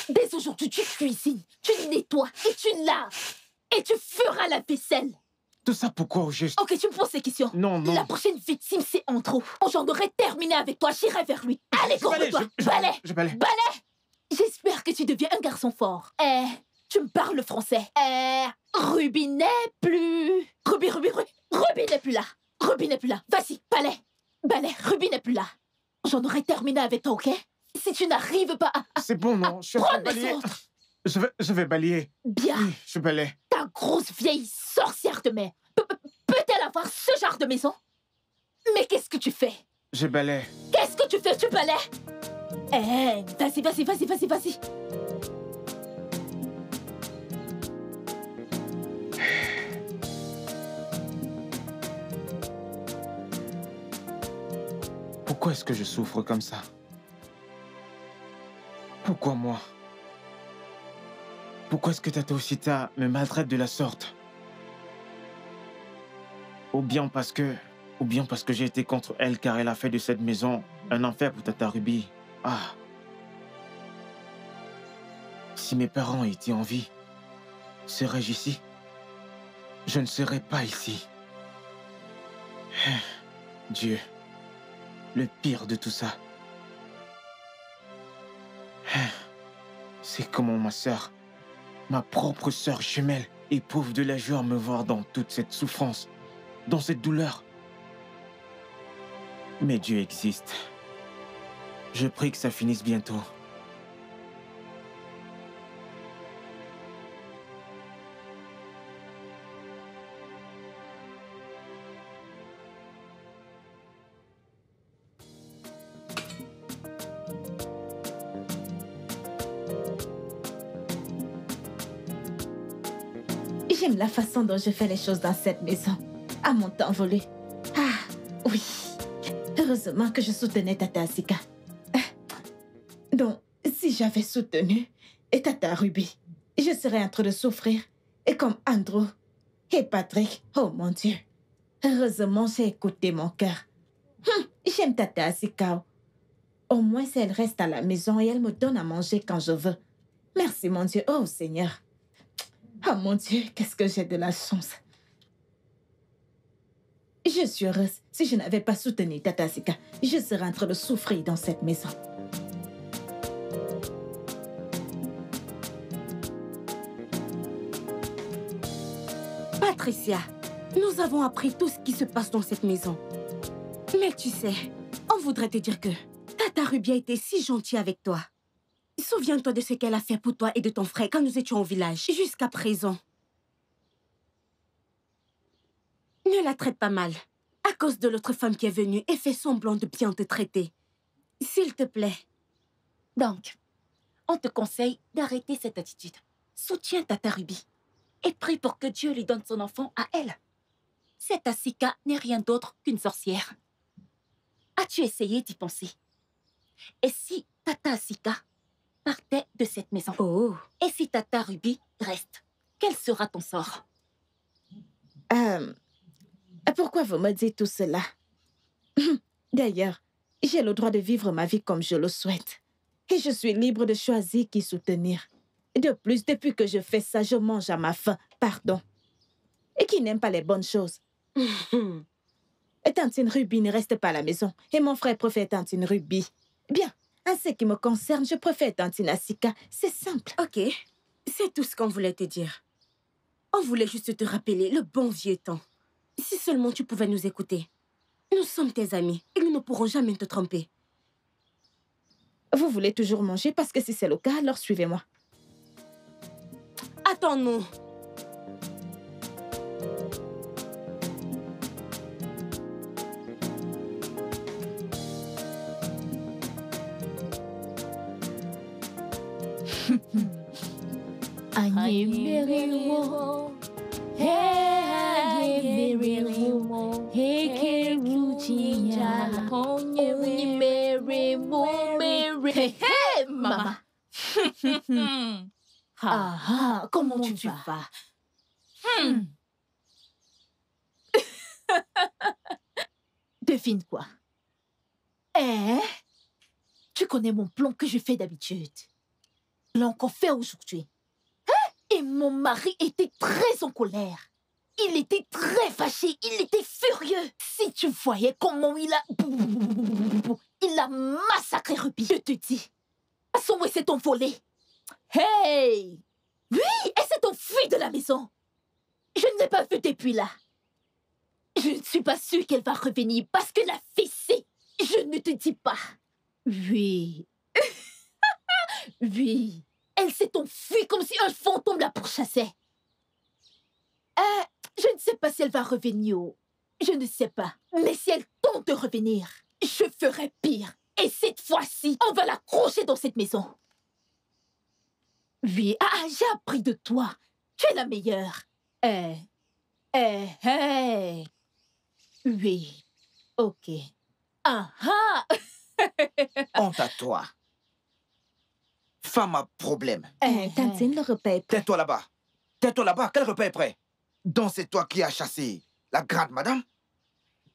Dès aujourd'hui, tu cuisines, tu nettoies et tu laves. Et tu feras la vaisselle. Tout ça pourquoi au juste Ok, tu me poses ces questions. Non, non. La prochaine victime, c'est Andrew. J'en aurais terminé avec toi, j'irai vers lui. Allez, Je cours-toi. je- je- Balai Je. Balai J'espère que tu deviens un garçon fort. Eh, tu me parles français. Eh, Ruby n'est plus. Ruby, Ruby, Ruby. Ruby n'est plus là. Ruby n'est plus là. Vas-y, balai. Balai, Ruby n'est plus là. J'en aurais terminé avec toi, ok? Si tu n'arrives pas à C'est bon, non, je suis prendre les autres, Je vais, je vais balayer. bien, Oui, je balaye. ta grosse vieille sorcière de pe- Peut-elle avoir ce genre de maison? Mais qu'est-ce que tu fais? Je balaye. Qu'est-ce que tu fais, tu balais? Eh, vas-y, vas-y, vas-y, vas-y, vas-y. Pourquoi est-ce que je souffre comme ça? Pourquoi moi? Pourquoi est-ce que Tata Osita me maltraite de la sorte? Ou bien parce que Ou bien parce que j'ai été contre elle car elle a fait de cette maison un enfer pour Tata Ruby. Ah. Si mes parents étaient en vie, serais-je ici? Je ne serais pas ici. Dieu, le pire de tout ça. C'est comment ma sœur, ma propre sœur jumelle, éprouve de la joie à me voir dans toute cette souffrance, dans cette douleur. Mais Dieu existe. Je prie que ça finisse bientôt. J'aime la façon dont je fais les choses dans cette maison, à mon temps voulu. Ah, oui. Heureusement que je soutenais Tata Asika. J'avais soutenu et Tata Ruby, je serais en train de souffrir. Et comme Andrew et Patrick, oh mon Dieu. Heureusement, j'ai écouté mon cœur. Hum, J'aime Tata Asika. Au moins, elle reste à la maison et elle me donne à manger quand je veux. Merci, mon Dieu. Oh, Seigneur. Oh, mon Dieu, qu'est-ce que j'ai de la chance. Je suis heureuse. Si je n'avais pas soutenu Tata Asika, je serais en train de souffrir dans cette maison. Patricia, nous avons appris tout ce qui se passe dans cette maison. Mais tu sais, on voudrait te dire que Tata Ruby a été si gentille avec toi. Souviens-toi de ce qu'elle a fait pour toi et de ton frère quand nous étions au village, jusqu'à présent. Ne la traite pas mal, à cause de l'autre femme qui est venue et fait semblant de bien te traiter. S'il te plaît. Donc, on te conseille d'arrêter cette attitude. Soutiens Tata Ruby et prie pour que Dieu lui donne son enfant à elle. Cette Asika n'est rien d'autre qu'une sorcière. As-tu essayé d'y penser? Et si Tata Asika partait de cette maison? Oh. Et si Tata Ruby reste? Quel sera ton sort? Euh, pourquoi vous me dites tout cela? D'ailleurs, j'ai le droit de vivre ma vie comme je le souhaite. Et je suis libre de choisir qui soutenir. De plus, depuis que je fais ça, je mange à ma faim, pardon. Et qui n'aime pas les bonnes choses? Et Tantine Ruby ne reste pas à la maison. Et mon frère préfère Tantine Ruby. Bien, en ce qui me concerne, je préfère Tantine Asika. C'est simple. Ok, c'est tout ce qu'on voulait te dire. On voulait juste te rappeler le bon vieux temps. Si seulement tu pouvais nous écouter. Nous sommes tes amis et nous ne pourrons jamais te tromper. Vous voulez toujours manger parce que si c'est le cas, alors suivez-moi. Attends-nous. Anyemeriwo, anyemeriwo, ekeruchinya, onyemeriwo, mere. Hey, maman. Ah, ah, comment tu tu vas Hmm. Devine quoi Eh Tu connais mon plan que je fais d'habitude. L'ai encore fait aujourd'hui. Hein? Et mon mari était très en colère. Il était très fâché, il était furieux. Si tu voyais comment il a... Il a massacré Ruby. Je te dis. À son s'est envolé. Hey Oui, elle s'est enfuie de la maison. Je ne l'ai pas vue depuis là. Je ne suis pas sûre qu'elle va revenir parce que la fessée, je ne te dis pas. Oui. oui. Elle s'est enfuie comme si un fantôme la pourchassait. Euh, je ne sais pas si elle va revenir. Je ne sais pas. Mais si elle tente de revenir, je ferai pire. Et cette fois-ci, on va l'accrocher dans cette maison. Oui, ah, j'ai appris de toi. Tu es la meilleure. Eh, eh, eh. Oui, ok. Ah ah. Honte à toi. Femme à problème. Euh, Tantine, le repas est prêt. Tais-toi là-bas. Tais-toi là-bas. Quel repas est prêt? Donc c'est toi qui as chassé la grande madame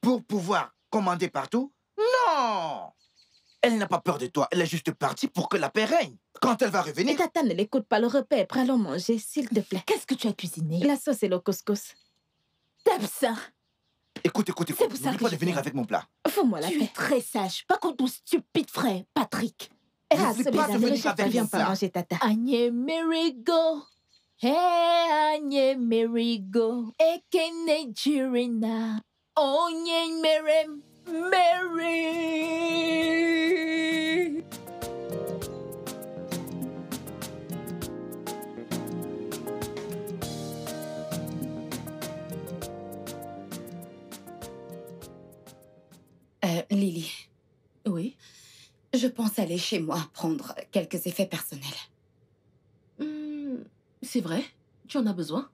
pour pouvoir commander partout? Non Elle n'a pas peur de toi, elle est juste partie pour que la paix règne. Quand elle va Et revenir, Tata ne l'écoute pas, le repas est prêt, allons manger, s'il te plaît. Qu'est-ce que tu as cuisiné? La sauce et le couscous. T'aimes ça? Écoute, écoute, C'est écoute, pour ça n'oublie pas de venir avec mon plat. Fous-moi la Tu es paix. très sage, pas comme ton stupide frère, Patrick. Ah, N'oublie pas de venir avec viens pas manger, Tata. Anye Merigo. Hey, Anye Merigo. Ekene Jirina. Onye Merem. Mary. Euh, Lily, Oui. je pense aller chez moi prendre quelques effets personnels. Hmm, c'est vrai Tu en as besoin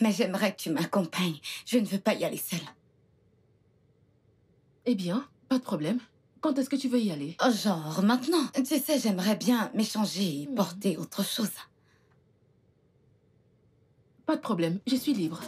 Mais j'aimerais que tu m'accompagnes. Je ne veux pas y aller seule. Eh bien, pas de problème. Quand est-ce que tu veux y aller? Oh, Genre, maintenant. Tu sais, j'aimerais bien m'échanger et Mhm. porter autre chose. Pas de problème, je suis libre.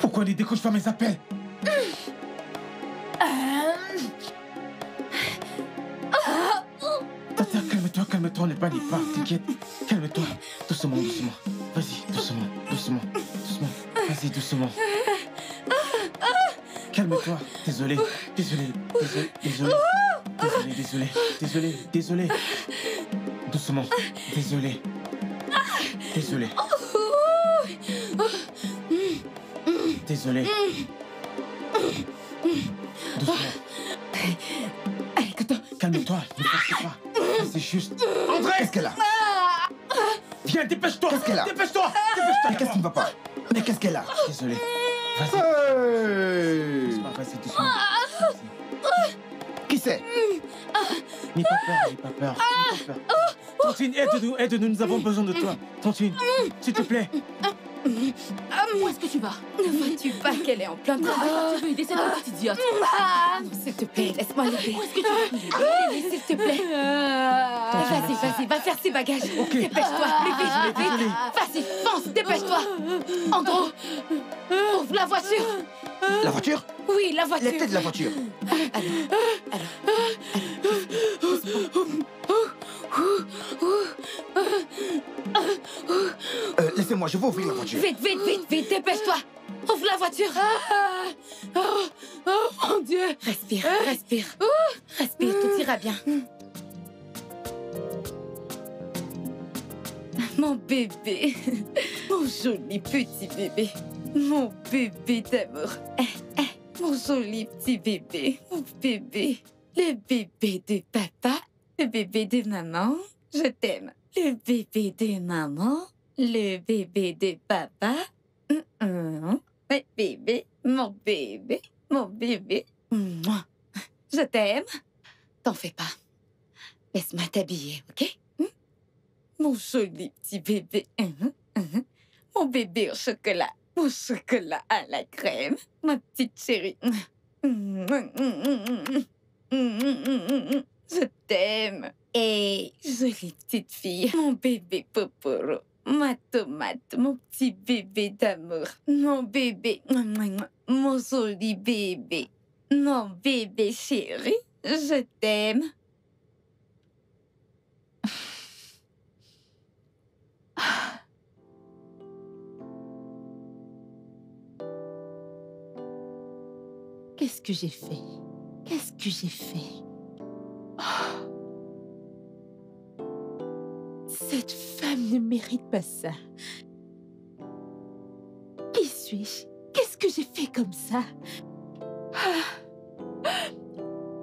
Pourquoi ne décroche pas mes appels? Peur. N'aie pas peur. Tantine, aide-nous, aide-nous, nous avons besoin de toi. Tantine, s'il te plaît. Où est-ce que tu vas Ne vois-tu pas qu'elle est en plein travail Tu veux aider cette petite idiote S'il te plaît, laisse-moi l'aider. Où est-ce que tu vas s'il te plaît. Vas-y, vas-y, va faire ses bagages. Dépêche-toi, vite, vite. Vas-y, fonce, dépêche-toi. Andrew, ouvre la voiture. La voiture Oui, la voiture. Les têtes de la voiture. Euh, Laissez-moi, je vais ouvrir la voiture. Vite, vite, vite, vite, dépêche-toi. Ouvre la voiture. Oh, oh mon Dieu Respire, respire. Respire, tout ira bien. Mon bébé. Mon joli petit bébé. Mon bébé d'amour. Eh, eh, mon joli petit bébé. Mon bébé. Le bébé de papa. Le bébé de maman. Je t'aime. Le bébé de maman. Le bébé de papa. Le bébé. Mon bébé. Mon bébé. Je t'aime. T'en fais pas. Laisse-moi t'habiller, ok? Hmm? Mon joli petit bébé. Mhm, mhm. Mon bébé au chocolat. Mon chocolat à la crème. Ma petite chérie. Je t'aime. Et jolie petite fille. Mon bébé Poporo. Ma tomate, mon petit bébé d'amour. Mon bébé. Mon joli bébé. Mon bébé chéri. Je t'aime. Qu'est-ce que j'ai fait? Qu'est-ce que j'ai fait? Cette femme ne mérite pas ça. Qui suis-je? Qu'est-ce que j'ai fait comme ça? Ah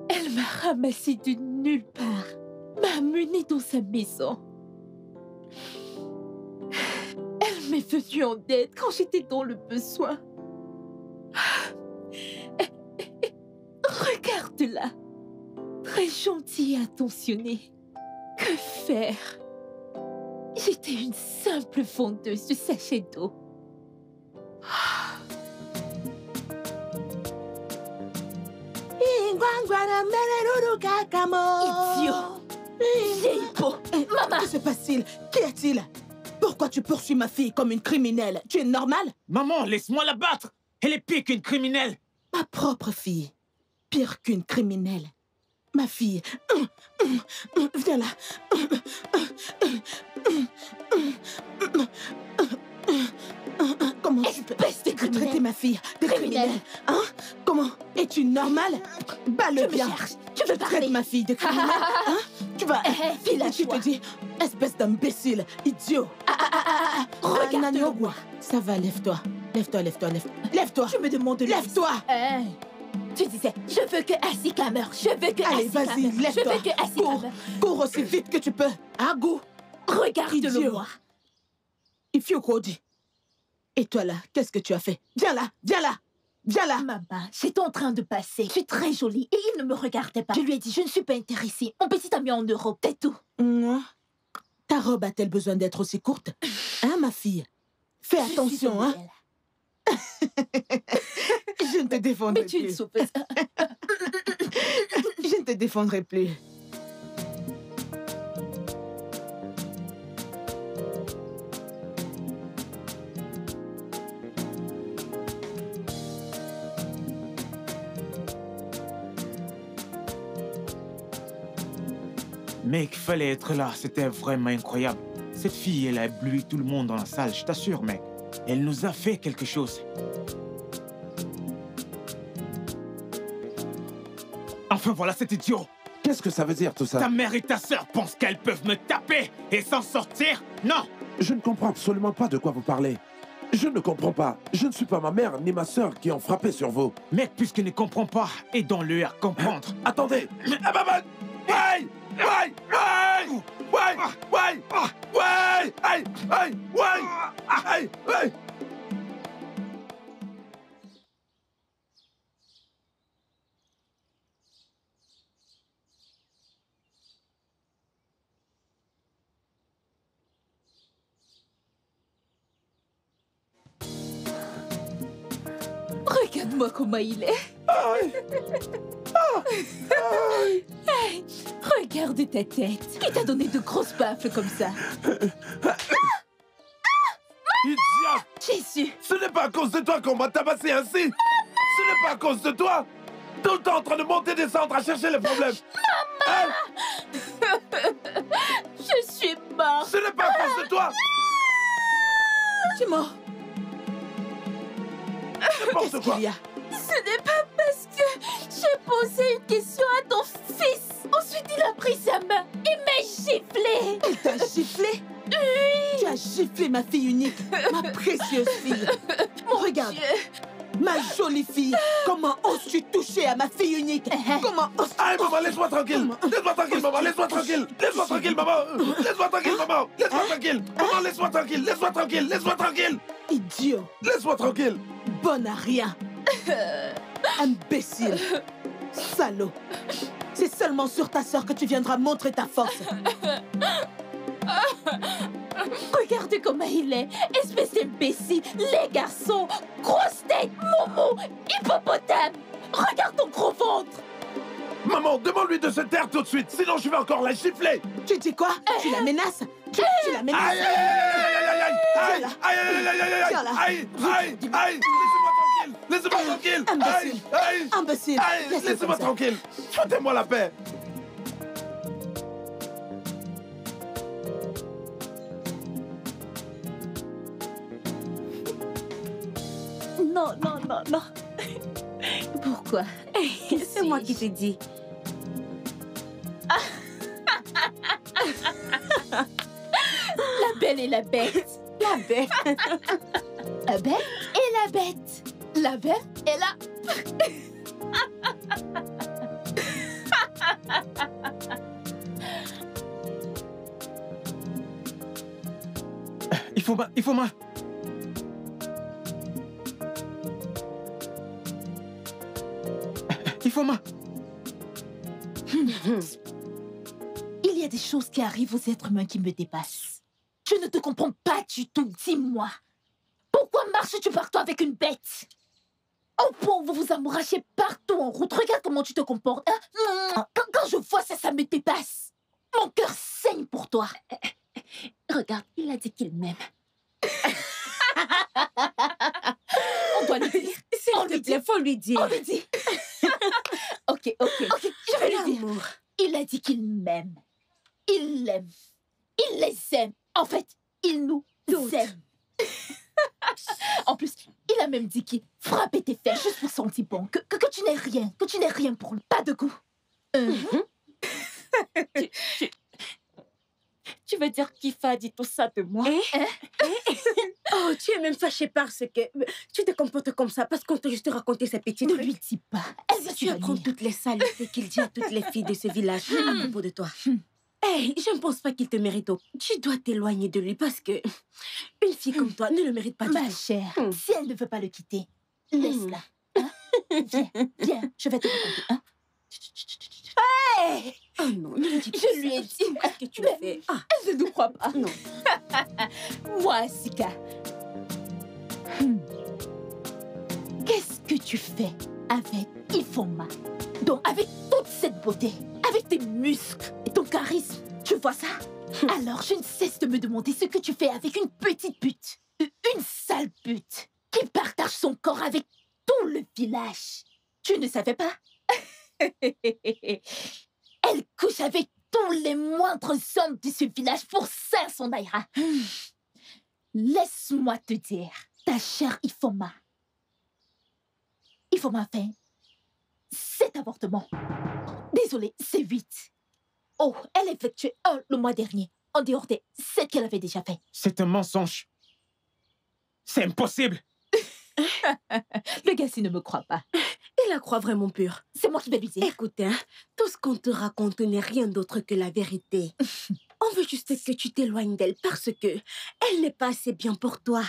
Elle m'a ramassé de nulle part, m'a amenée dans sa maison. Elle m'est venue en aide quand j'étais dans le besoin. Très gentille et attentionnée. Que faire? J'étais une simple fondeuse de sachets d'eau. Idiot. J'ai beau Maman Que se passe-t-il? Qu'y a-t-il Pourquoi tu poursuis ma fille comme une criminelle? Tu es normale Maman, laisse-moi la battre. Elle est pire qu'une criminelle. Ma propre fille. Pire qu'une criminelle. Ma fille. Viens là. Comment tu peux traiter ma fille de Criminelle. Hein? Comment Es-tu normale? Bah le Tu me bien. cherches Tu veux Tu traites parler ma fille de criminelle Hein? Tu vas... Eh, villageois. Tu te dis, espèce d'imbécile, idiot. Ah, ah, ah, ah, ah. Regarde-le Nanyogwa. moi Ça va, lève-toi. Lève-toi, lève-toi, lève-toi. Lève-toi. Tu me demandes de Lève-toi. Tu disais, je veux que Asika meure, je veux que Allez, Asika vas-y, meure, je lève-toi. veux que Asika Cours. meure. Cours aussi vite que tu peux. Agou. Regarde-le Idiot. moi. Ifiokodi. Et toi là, qu'est-ce que tu as fait? Viens là, viens là, viens là. Maman, j'étais en train de passer. Je suis très jolie et il ne me regardait pas. Je lui ai dit, je ne suis pas intéressée. Mon petit ami en Europe, c'est tout. Mouah. Ta robe a-t-elle besoin d'être aussi courte? Hein, ma fille? Fais Je suis attention, hein. Je ne te défendrai Mais tu es une plus. Je ne te défendrai plus. Mec, fallait être là, c'était vraiment incroyable. Cette fille, elle a ébloui tout le monde dans la salle, je t'assure, mec. Elle nous a fait quelque chose. Enfin voilà cet idiot Qu'est-ce que ça veut dire tout ça? Ta mère et ta sœur pensent qu'elles peuvent me taper et s'en sortir? Non Je ne comprends absolument pas de quoi vous parlez. Je ne comprends pas. Je ne suis pas ma mère ni ma sœur qui ont frappé sur vous. Mec, puisqu'il ne comprend pas, aidons-le à comprendre. Attendez Ah bah bah Ouais Ouais Ouais Ouais Ouais Ouais Regarde-moi comment il est. Regarde ta tête. Qui t'a donné de grosses baffles comme ça. Idiot. Jésus. Ce n'est pas à cause de toi qu'on m'a tabassé ainsi. Ce n'est pas à cause de toi. Tout le temps en train de monter et descendre à chercher les problèmes Hein? Je suis morte Ce n'est pas à cause de toi. Tu mort. N'importe quoi. y a? Ce n'est pas parce que j'ai posé une question à ton fils. Ensuite, il a pris sa main et m'a giflé. Elle t'a giflé? Oui. Tu as giflé ma fille unique, ma précieuse fille. Regarde, ma jolie fille. Comment oses-tu toucher à ma fille unique? Comment oses-tu Aïe maman, laisse-moi tranquille. Laisse-moi tranquille maman, laisse-moi tranquille. Laisse-moi tranquille maman. Laisse-moi tranquille maman. Laisse-moi tranquille. Maman, laisse-moi tranquille. Laisse-moi tranquille. Laisse-moi tranquille. Idiot, Laisse-moi tranquille bonne à rien. Imbécile. Salaud. C'est seulement sur ta sœur que tu viendras montrer ta force. Regardez comment il est. Espèce d'imbécile. Les garçons. Grosse tête. Momo. Hippopotame. Regarde ton gros ventre. Maman, demande-lui de se taire tout de suite, sinon je vais encore la gifler Tu dis quoi? Tu la menaces? Tu, tu la menaces Aïe, aïe, aïe, aïe, aïe, aïe, aïe, aïe, aïe, aïe, Tiens là. aïe, aïe, aïe, aïe, laissez-moi tranquille, Imbécile. aïe, Imbécile. laissez-moi tranquille, foutez-moi la paix. Non, non, non, non. Pourquoi? C'est moi qui t'ai dit. La belle et la bête. La bête. La belle et la bête. La belle et la... Il faut ma... Il faut ma... Il faut ma... Il y a des choses qui arrivent aux êtres humains qui me dépassent. Je ne te comprends pas du tout. Dis-moi. Pourquoi marches-tu partout avec une bête? Au point où vous vous amourachez partout en route. Regarde comment tu te comportes. hein? Quand, quand je vois ça, ça me dépasse. Mon cœur saigne pour toi. Regarde, il a dit qu'il m'aime. On doit lui dire. On lui dit. faut lui dire. On lui dit. ok, ok. Ok, je vais lui dire. Il a dit qu'il m'aime. Il l'aime. Il les aime. En fait, il nous aime. en plus, il a même dit qu'il frappait tes fesses juste pour son petit bon. Que, que, que tu n'es rien. Que tu n'es rien pour lui. Pas de goût. Mhm. Tu veux dire qu'Ifa a dit tout ça de moi? Oh, tu es même fâché parce que tu te comportes comme ça parce qu'on t'a juste raconté ces petits Ne trucs. lui dis pas. Elle va Tu apprends toutes les saletés qu'il dit à toutes les filles de ce village à propos de toi. Hey, je ne pense pas qu'il te mérite. Tu dois t'éloigner de lui parce que une fille comme toi ne le mérite pas du Ma tout. chère, Hmm. si elle ne veut pas le quitter, laisse-la. hein. Viens, viens, je vais te raconter. hein. Hey Oh non, ne lui dis pas Je lui ai dit. Qu'est-ce que tu Mais- fais? Ah, Elle ne nous croit pas. non. Moi, Sika. Hmm. Qu'est-ce que tu fais? Avec Ifoma Donc, avec toute cette beauté, avec tes muscles et ton charisme, tu vois ça? Alors, je ne cesse de me demander ce que tu fais avec une petite pute, une sale pute, qui partage son corps avec tout le village. Tu ne savais pas? Elle couche avec tous les moindres hommes de ce village pour 500 naira. Laisse-moi te dire, ta chère Ifoma. Ifoma fait sept avortements. Désolée, c'est huit. Oh, elle a effectué un le mois dernier, en dehors des sept qu'elle avait déjà fait. C'est un mensonge. C'est impossible. Le gars, s'il ne me croit pas, Il la croit vraiment pure. c'est moi qui vais lui dire. Écoute, hein, tout ce qu'on te raconte n'est rien d'autre que la vérité. On veut juste que tu t'éloignes d'elle parce que elle n'est pas assez bien pour toi.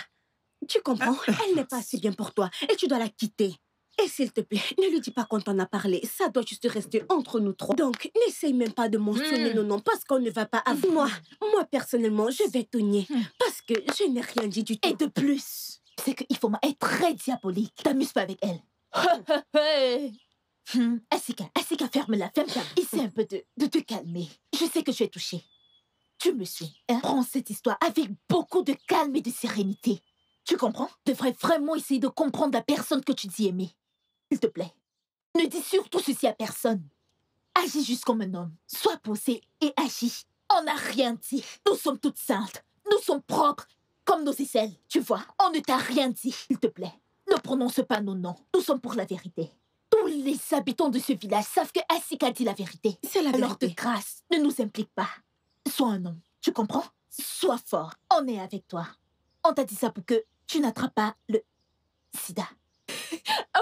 Tu comprends? Elle n'est pas assez bien pour toi et tu dois la quitter. Et s'il te plaît, ne lui dis pas qu'on t'en a parlé. Ça doit juste rester entre nous trois. Donc, n'essaye même pas de mentionner Hmm. nos noms parce qu'on ne va pas avoir. Moi, moi personnellement, je vais te nier Hmm. parce que je n'ai rien dit du tout. Et de plus, c'est que Ifoma est très diabolique. T'amuses pas avec elle. Hmm, Asika, Asika, ferme-la, ferme-la. Essaie un peu de, de te calmer. Je sais que tu es touchée. Tu me suis. Hein? Prends cette histoire avec beaucoup de calme et de sérénité. Tu comprends? Tu devrais vraiment essayer de comprendre la personne que tu dis aimer. S'il te plaît. Ne dis surtout ceci à personne. Agis juste comme un homme. Sois posé et agis. On n'a rien dit. Nous sommes toutes saintes. Nous sommes propres comme nos aisselles. Tu vois, on ne t'a rien dit. S'il te plaît, ne prononce pas nos noms. Nous sommes pour la vérité. Tous les habitants de ce village savent que Asika dit la vérité. C'est la Alors de vérité. grâce, ne nous implique pas. Sois un homme, tu comprends? Sois fort, on est avec toi. On t'a dit ça pour que tu n'attrapes pas le sida.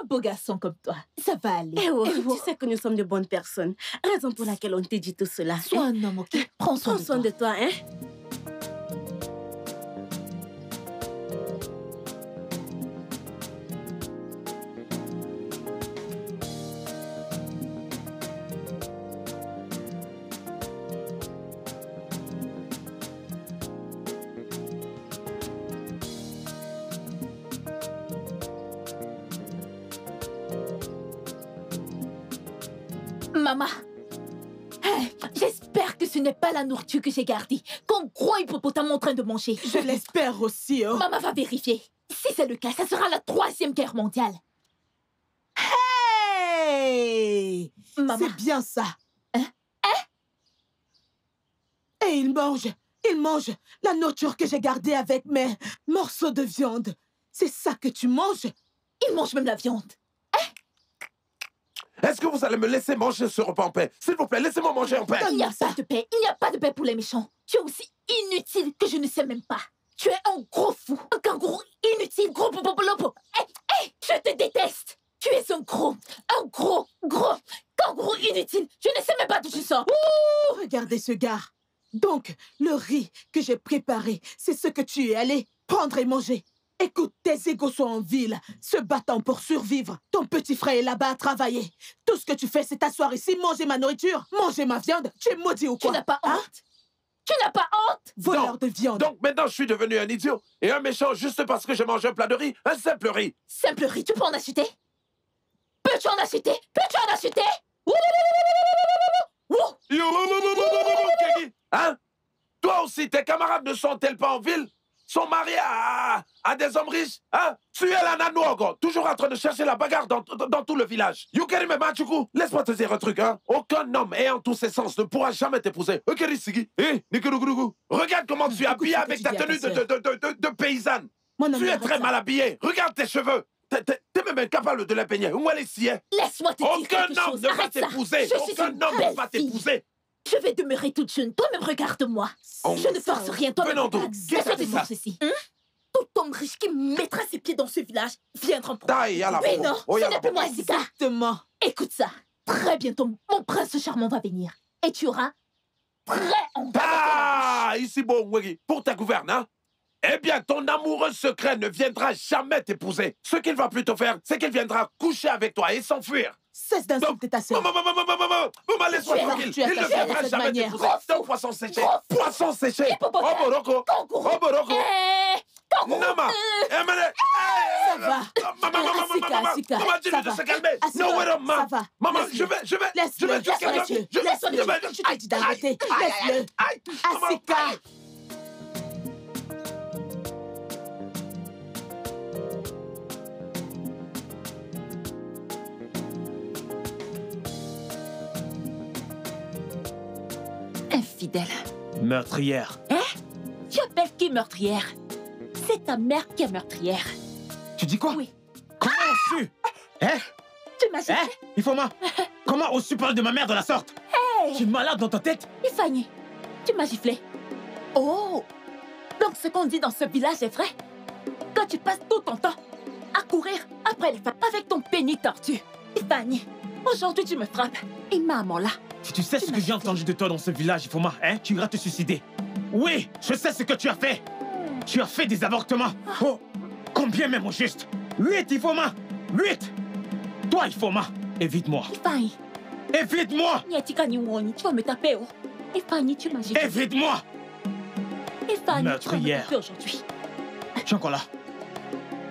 Un beau garçon comme toi, ça va aller. Eh oh, Eh oh. tu sais que nous sommes de bonnes personnes. Raison pour laquelle on te dit tout cela. Sois hein. un homme, ok? Prends soin Prends de soin toi. de toi, hein la nourriture que j'ai gardée, qu'un gros hippopotame en train de manger. Je l'espère aussi, oh. Maman va vérifier. Si c'est le cas, ça sera la troisième guerre mondiale. Hey Maman, C'est bien ça. Hein? Et il mange, il mange la nourriture que j'ai gardée avec mes morceaux de viande. C'est ça que tu manges? Il mange même la viande. Est-ce que vous allez me laisser manger ce repas en paix? S'il vous plaît, laissez-moi manger en paix. Il n'y a pas de paix, il n'y a pas de paix pour les méchants. Tu es aussi inutile que je ne sais même pas. Tu es un gros fou, un kangourou inutile, gros popopolopo. Hé, hé, je te déteste. Tu es un gros, un gros, gros kangourou inutile. Je ne sais même pas d'où tu sors. Oh, regardez ce gars. Donc, le riz que j'ai préparé, c'est ce que tu es allé prendre et manger. Écoute, tes égaux sont en ville, se battant pour survivre. Ton petit frère est là-bas à travailler. Tout ce que tu fais, c'est t'asseoir ici, manger ma nourriture, manger ma viande. Tu es maudit ou Tu quoi n'as pas Hein? honte Tu n'as pas honte Voleur de viande. Donc maintenant, je suis devenu un idiot et un méchant juste parce que je mange un plat de riz, un simple riz. Simple riz, tu peux en acheter Peux-tu en acheter Peux-tu en acheter Ouh Ouh Yo, oh, oh, oh, oh, oh, oh, Kegi. Hein Toi aussi, tes camarades ne sont-elles pas en ville Sont mariés à, à des hommes riches Hein? Tu es la Nanuogo, toujours en train de chercher la bagarre dans, dans, dans tout le village. Yukeri Machuku, laisse-moi te dire un truc, hein Aucun homme ayant tous ses sens ne pourra jamais t'épouser. Eh, Nikurugurugu. Regarde comment tu es habillé avec ta tenue de, sœur. de, de, de, de paysanne. Tu es très mal habillé. Regarde tes cheveux. T'es- même incapable de les peigner. Où elle est hein Laisse-moi te dire Aucun homme ne va t'épouser. Aucun homme ne va t'épouser. Je vais demeurer toute jeune. Toi-même, regarde-moi. On- Je ne force rien. Toi-même, Laisse-moi ceci. Hein? Tout homme riche qui mettra ses pieds dans ce village viendra en prendre. Taille, y'a la Mais non, Oh, ce n'est plus moi, Zika. Exactement. Écoute ça. Très bientôt, mon prince charmant va venir. Et tu auras très envie Ah, ici, bon, pour ta gouverne, hein Eh bien, ton amoureux secret ne viendra jamais t'épouser. Ce qu'il va plutôt faire, c'est qu'il viendra coucher avec toi et s'enfuir. Cesse d'insulter ta sœur. Maman, maman, maman, maman, maman, laisse-moi tranquille. tu es Il ne viendra cette jamais manière. t'épouser. C'est un poisson séché. Poisson séché. Roboroko. Roboroko. Eh. Nama. Eh, mais- Ça va. Maman, maman, maman, Asika, maman, maman, dis-lui de se calmer? Asika, No, wait a ça minute. va. Maman, Laisse-le. je vais, je vais, je Laisse-le, vais, je vais, laisse-le, je vais, laisse-le. je vais, Je t'ai dit d'arrêter. Laisse-le. Maman, Asika. Infidèle. Meurtrière. Tu appelles qui meurtrière. C'est ta mère qui est meurtrière. Tu dis quoi? Oui. Comment oses-tu? Hein? Tu m'as Hein? Ifoma Comment oses-tu parler de ma mère de la sorte? Tu es malade dans ta tête. Ifani, tu m'as giflé. Oh! Donc ce qu'on dit dans ce village est vrai? Quand tu passes tout ton temps à courir après les femmes avec ton pénis tortu. Ifani, aujourd'hui tu me frappes. Et maman là, Si tu sais ce que j'ai entendu de toi dans ce village, Ifoma, hein, tu iras te suicider. Oui, je sais ce que tu as fait. Tu as fait des avortements. Oh, combien même au juste Huit, Ifoma Huit Toi, Ifoma, évite-moi. Ifani, Évite-moi tu vas me taper oh. Ifani, tu m'as. Évite-moi Ifani, tu vas me Meurtrière. taper aujourd'hui. Tu es encore là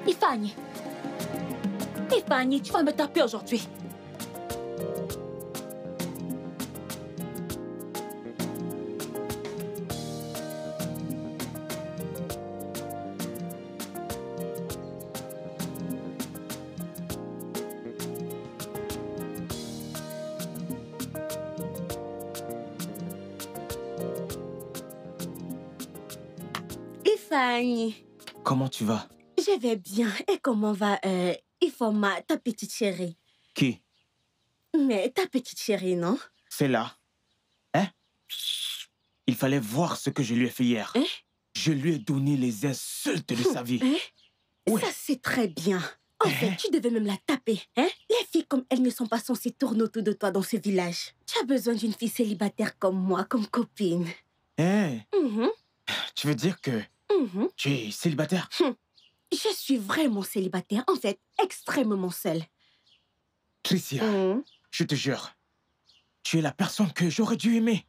Ifani. Ifani, tu vas me taper aujourd'hui. Vais bien. Et comment va euh, Ifoma, ta petite chérie? Qui? Mais ta petite chérie, non? C'est là. Hein? Il fallait voir ce que je lui ai fait hier. Hein? Je lui ai donné les insultes de sa vie. Hein? Oui. Ça, c'est très bien. En Hein? fait, tu devais même la taper. Hein? Les filles comme elles ne sont pas censées tourner autour de toi dans ce village. Tu as besoin d'une fille célibataire comme moi, comme copine. Hein? Mhm, Tu veux dire que mhm. tu es célibataire? Je suis vraiment célibataire, en fait, extrêmement seule. Tricia, Mhm. je te jure, tu es la personne que j'aurais dû aimer.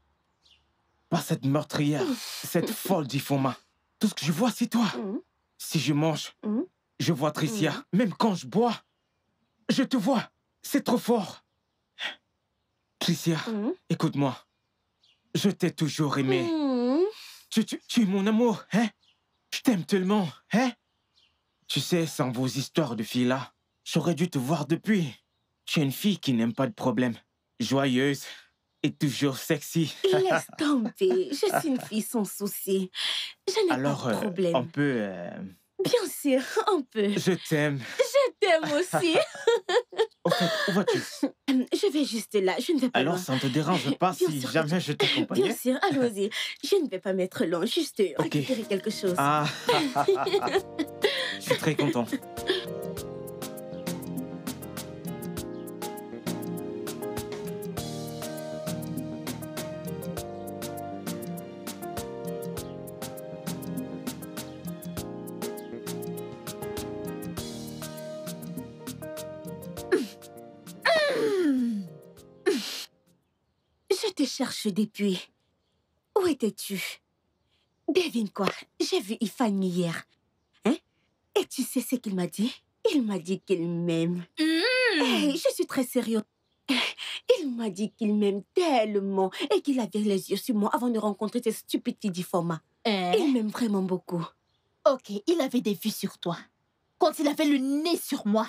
Pas cette meurtrière, cette folle d'Ifoma. Tout ce que je vois, c'est toi. Mhm. Si je mange, Mhm. je vois Tricia. Même quand je bois, je te vois. C'est trop fort. Tricia, Hum, écoute-moi. Je t'ai toujours aimé. hum. Tu, tu, tu es mon amour, hein? Je t'aime tellement, hein? Tu sais, sans vos histoires de filles-là, j'aurais dû te voir depuis. Tu es une fille qui n'aime pas de problème. Joyeuse et toujours sexy. Laisse tomber. Je suis une fille sans souci. Je n'ai Alors, pas de euh, problème. on peut... euh, Bien sûr, on peut. Je t'aime. Je t'aime aussi. Au fait, où vas-tu? Hum, Je vais juste là. Je ne vais pas Alors, loin. ça ne te dérange pas Bien si jamais je Bien t'accompagnais sûr, allons-y. Je ne vais pas mettre long, juste récupérer quelque chose. Ah, suis très content. Je te cherche depuis. Où étais-tu? Devine quoi J'ai vu Ifani hier. Et tu sais ce qu'il m'a dit? Il m'a dit qu'il m'aime. Hey, je suis très sérieux. Il m'a dit qu'il m'aime tellement et qu'il avait les yeux sur moi avant de rencontrer ces stupides filles du format. Hein? Il m'aime vraiment beaucoup. Ok, il avait des vues sur toi. Quand il avait le nez sur moi.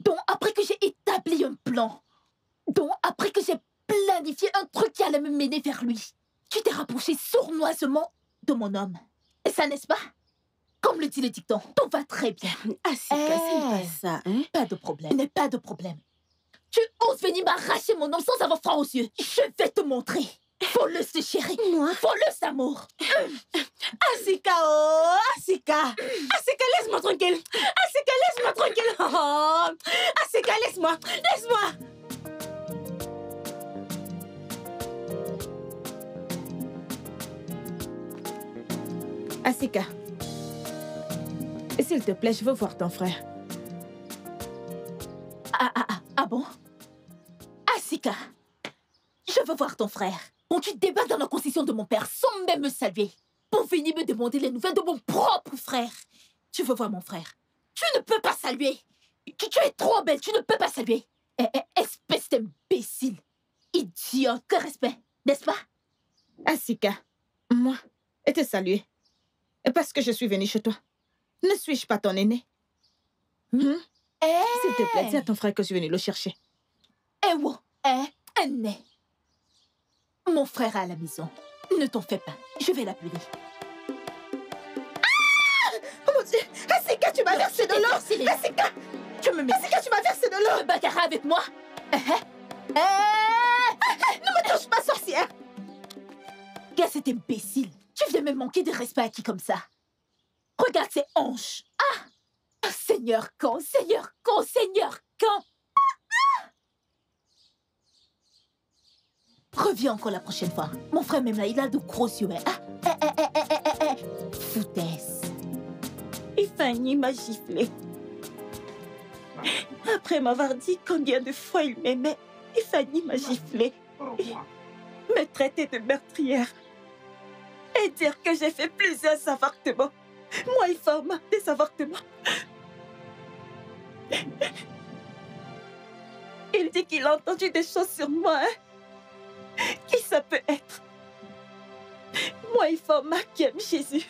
Donc, après que j'ai établi un plan. Donc, après que j'ai planifié un truc qui allait me mener vers lui. Tu t'es rapproché sournoisement de mon homme. Et ça, n'est-ce pas? Comme le dit le dicton, tout va très bien. Asika, c'est pas Eh. ça, hein? Pas de problème. N'est pas de problème. Tu oses venir m'arracher mon homme sans avoir froid aux yeux. Je vais te montrer. Voleuse de chérie. Moi? Voleuse d'amour. Asika, oh Asika Asika, laisse-moi tranquille Asika, laisse-moi tranquille oh. Asika, laisse-moi Laisse-moi Asika. S'il te plaît, je veux voir ton frère. Ah, ah, ah, ah bon? Asika, je veux voir ton frère. Quand tu débarques dans la concession de mon père sans même me saluer, pour venir me demander les nouvelles de mon propre frère. Tu veux voir mon frère Tu ne peux pas saluer. Tu, tu es trop belle, tu ne peux pas saluer. Eh, eh, espèce d'imbécile. Idiot, que respect, n'est-ce pas? Asika, moi, et te saluer. Parce que je suis venue chez toi. Ne suis-je pas ton aîné? Hmm? Eh, S'il te plaît, dis à ton frère que je suis venue le chercher. eh, wow, eh, nez. Mon frère est à la maison. Ne t'en fais pas, je vais l'appeler. Oh mon Dieu Asika, tu m'as versé de l'eau? Céline. Asika Tu me mets? Asika, tu m'as versé de l'eau? Te bagarrer avec moi? Eh, eh. Ne me touche pas, sorcière Gars, cet imbécile. Tu viens me manquer de respect à qui comme ça? Regarde ses hanches. Ah Oh, Seigneur quand Seigneur quand Seigneur quand Reviens encore la prochaine fois. Mon frère même là, il a de gros yeux. hein. Ah, eh, eh, eh, eh, eh, eh, eh. Foutaise. Et Fanny m'a giflé. Après m'avoir dit combien de fois il m'aimait, et Fanny m'a giflé. Me traiter de meurtrière. Et dire que j'ai fait plusieurs avortements. Moi et Forma, des avortements. Il dit qu'il a entendu des choses sur moi. hein. Qui ça peut être Moi et Forma qui aime Jésus.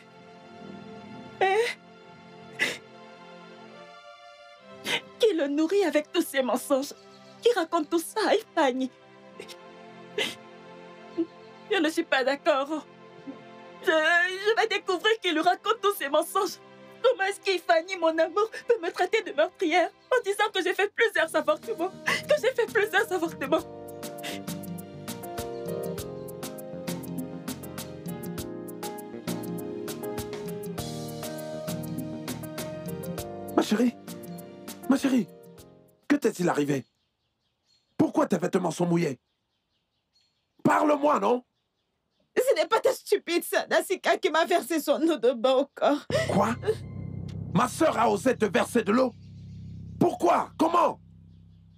qui le nourrit avec tous ses mensonges, qui raconte tout ça à Fanny. Je ne suis pas d'accord. Je, je vais découvrir qu'il lui raconte tous ses mensonges. Comment est-ce qu'Ifani, mon amour, peut me traiter de meurtrière en disant que j'ai fait plusieurs avortements Que j'ai fait plusieurs avortements? Ma chérie Ma chérie Que t'est-il arrivé? Pourquoi tes vêtements sont mouillés Parle-moi, non? Ce n'est pas ta stupide Sadasika qui m'a versé son eau de bain au corps. Quoi? Ma sœur a osé te verser de l'eau? Pourquoi? Comment?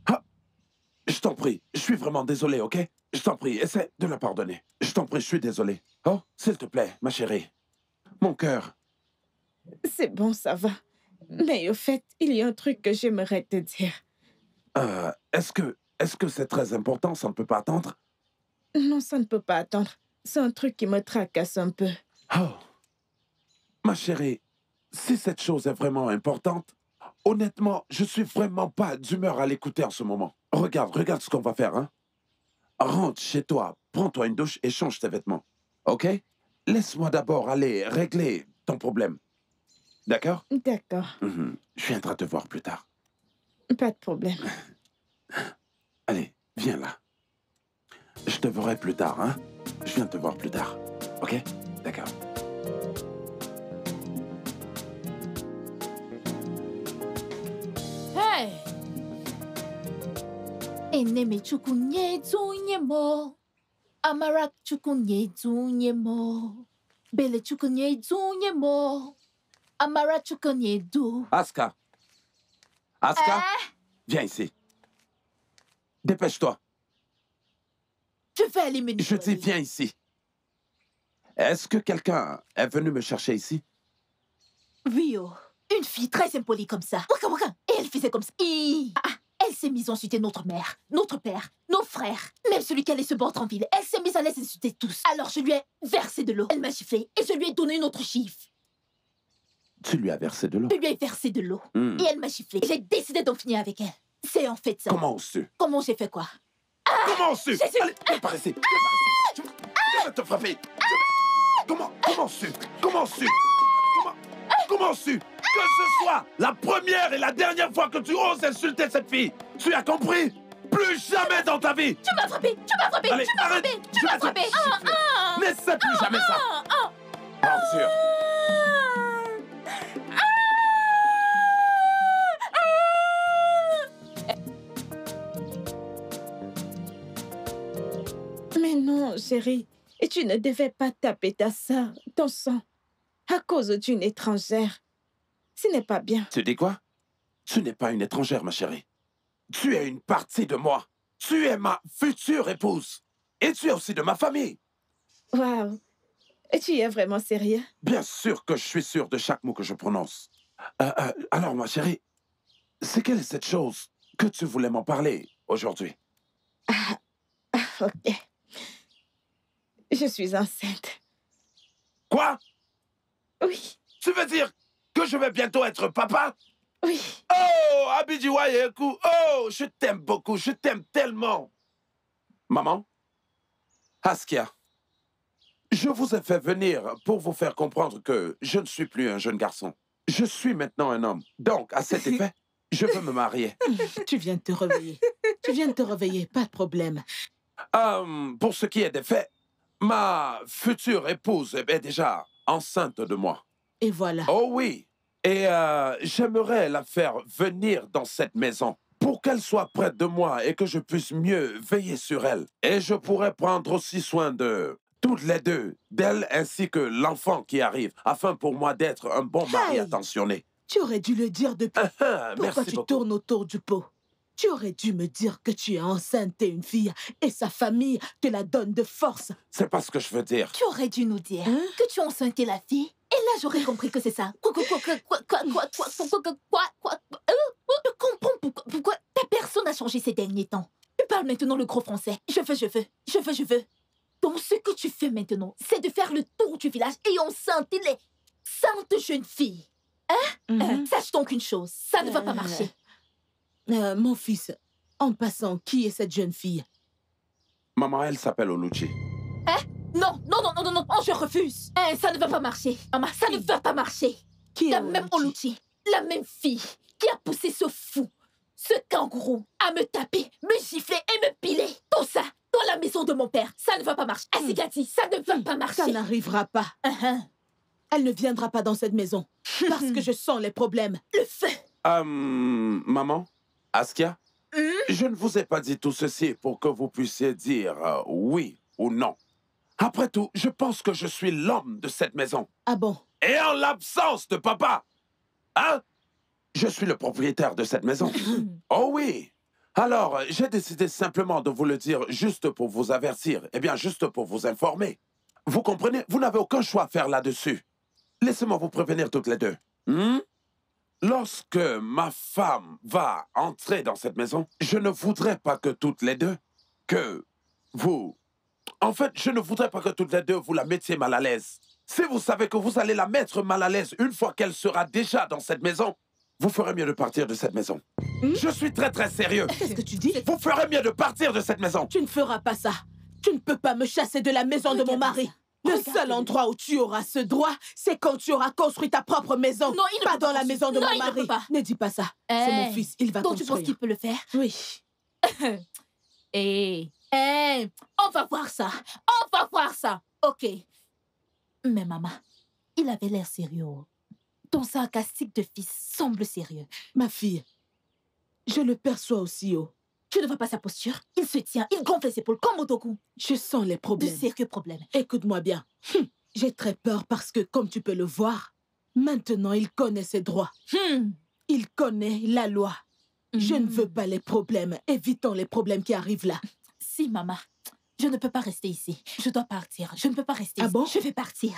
Ah, Je t'en prie, je suis vraiment désolé, ok? Je t'en prie, essaie de la pardonner. Je t'en prie, je suis désolé. Oh, s'il te plaît, ma chérie. Mon cœur. C'est bon, ça va. Mais au fait, il y a un truc que j'aimerais te dire. Euh, est-ce que est-ce que c'est très important? Ça ne peut pas attendre? Non, ça ne peut pas attendre. C'est un truc qui me tracasse un peu. Oh. Ma chérie, si cette chose est vraiment importante, honnêtement, je suis vraiment pas d'humeur à l'écouter en ce moment. Regarde, regarde ce qu'on va faire, hein. Rentre chez toi, prends-toi une douche et change tes vêtements. OK? Laisse-moi d'abord aller régler ton problème. D'accord? D'accord, Mhm. Je viendrai te voir plus tard. pas de problème. Allez, viens là. Je te verrai plus tard, hein? Je viens te voir plus tard. OK? D'accord. Hey! Eneme chukunye zunye mo. Amarak chukunye zunye mo. Bele chukunye zunye mo. Amara chukunye du. Aska. Aska, Eh? viens ici. Dépêche-toi. Je vais aller me Je dis, viens ici. Est-ce que quelqu'un est venu me chercher ici? Oui, oh. Une fille très impolie comme ça. Waka waka. Et elle faisait comme ça. Hi. Ah, elle s'est mise à insulter notre mère, notre père, nos frères, même celui qui allait se battre en ville. Elle s'est mise à les insulter tous. Alors je lui ai versé de l'eau. Elle m'a giflé et je lui ai donné une autre chiffre. Tu lui as versé de l'eau? Je lui ai versé de l'eau. Hmm. Et elle m'a giflé. J'ai décidé d'en finir avec elle. C'est en fait ça. Comment oses-tu? Comment j'ai fait quoi? Comment oses-tu? Jésus. Allez, viens par ici. Viens par ici. Je, vais te frapper. Comment, comment oses-tu? Comment oses-tu? Comment, comment oses-tu? Que ce soit la première et la dernière fois que tu oses insulter cette fille. Tu as compris? Plus jamais dans ta vie. Tu m'as frappé Tu m'as frappé Allez, Tu m'as frappé Tu m'as frappé. Ah, ah, N'essaie plus jamais ça. ah, ah. Arthur. Non, chérie. Et tu ne devais pas taper ta sœur, ton sang, à cause d'une étrangère. Ce n'est pas bien. Tu dis quoi? Tu n'es pas une étrangère, ma chérie. Tu es une partie de moi. Tu es ma future épouse. Et tu es aussi de ma famille. Waouh. Et tu es vraiment sérieux? Bien sûr que je suis sûr de chaque mot que je prononce. Euh, euh, alors, ma chérie, c'est quelle est cette chose que tu voulais m'en parler aujourd'hui? Ah, ok. Je suis enceinte. Quoi? Oui, Tu veux dire que je vais bientôt être papa? oui. Oh, Abidjiwa Yeku, oh, je t'aime beaucoup, je t'aime tellement. Maman, Askia, je vous ai fait venir pour vous faire comprendre que je ne suis plus un jeune garçon. Je suis maintenant un homme. Donc, à cet effet, je veux me marier. Tu viens de te réveiller. tu viens de te réveiller, pas de problème. Euh, pour ce qui est des faits, ma future épouse est déjà enceinte de moi. Et voilà. Oh oui. Et euh, j'aimerais la faire venir dans cette maison pour qu'elle soit près de moi et que je puisse mieux veiller sur elle. Et je pourrais prendre aussi soin de toutes les deux, d'elle ainsi que l'enfant qui arrive, afin pour moi d'être un bon mari Hey. attentionné. Tu aurais dû le dire depuis. Ah, Pourquoi Merci tu beaucoup. tournes autour du pot? Tu aurais dû me dire que tu es enceinte et une fille et sa famille te la donne de force. C'est pas ce que je veux dire. Tu aurais dû nous dire Hein que tu enceintais la fille. Et là, j'aurais compris que c'est ça. Quoi, quoi, quoi, quoi, quoi, quoi, quoi, quoi, quoi, quoi, quoi, quoi, quoi, quoi, euh, euh, Je comprends pourquoi, pourquoi ta personne a changé ces derniers temps. Tu parles maintenant le gros français. Je veux, je veux, je veux, je veux. Donc, ce que tu fais maintenant, c'est de faire le tour du village et enceinter les saintes jeunes filles. Mhm. Euh, sache donc une chose, ça ne va pas Euh. marcher. Euh, mon fils, en passant, qui est cette jeune fille? Maman, elle s'appelle Oluchi. Non, non, non, non, non, non, oh, je refuse. Eh, ça ne va pas marcher. Maman, ça ne va pas marcher. Qui est La même Oluchi? La même fille qui a poussé ce fou, ce kangourou, à me taper, me gifler et me piler. Tout ça dans la maison de mon père. Ça ne va pas marcher. Asigati, ça ne va pas marcher. Ça n'arrivera pas. Uh-huh. Elle ne viendra pas dans cette maison parce que je sens les problèmes. Le feu. Euh, maman, Askia, Hmm? je ne vous ai pas dit tout ceci pour que vous puissiez dire euh, oui ou non. Après tout, je pense que je suis l'homme de cette maison. Ah bon? Et en l'absence de papa, hein Je suis le propriétaire de cette maison. oh oui Alors, j'ai décidé simplement de vous le dire juste pour vous avertir, eh bien, juste pour vous informer. Vous comprenez? Vous n'avez aucun choix à faire là-dessus. Laissez-moi vous prévenir toutes les deux. Hmm? Lorsque ma femme va entrer dans cette maison, je ne voudrais pas que toutes les deux, que vous En fait, je ne voudrais pas que toutes les deux vous la mettiez mal à l'aise. Si vous savez que vous allez la mettre mal à l'aise une fois qu'elle sera déjà dans cette maison, vous ferez mieux de partir de cette maison. Je suis très très sérieux. Qu'est-ce que tu dis? Vous ferez mieux de partir de cette maison. Tu ne feras pas ça. Tu ne peux pas me chasser de la maison de mon mari. Le seul endroit où tu auras ce droit, c'est quand tu auras construit ta propre maison. Non, il ne pas peut dans pas la construire. maison de Non, mon il ne mari. peut pas. Ne dis pas ça. C'est mon Eh, fils. Il va Donc tu penses construire. qu'il peut le faire? Oui. Eh, eh, on va voir ça. On va voir ça. Ok. Mais maman, il avait l'air sérieux. Ton sarcastique de fils semble sérieux. Ma fille, je le perçois aussi, oh. Tu ne vois pas sa posture Il se tient, il gonfle les épaules comme Otoku. Je sens les De problèmes. sérieux problèmes. Écoute-moi bien. Hum, J'ai très peur parce que, comme tu peux le voir, maintenant il connaît ses droits. Hmm. Il connaît la loi. Je ne veux pas les problèmes. Évitons les problèmes qui arrivent là. Si, maman. Je ne peux pas rester ici. Je dois partir. Je ne peux pas rester Ah ici. bon? Je vais partir.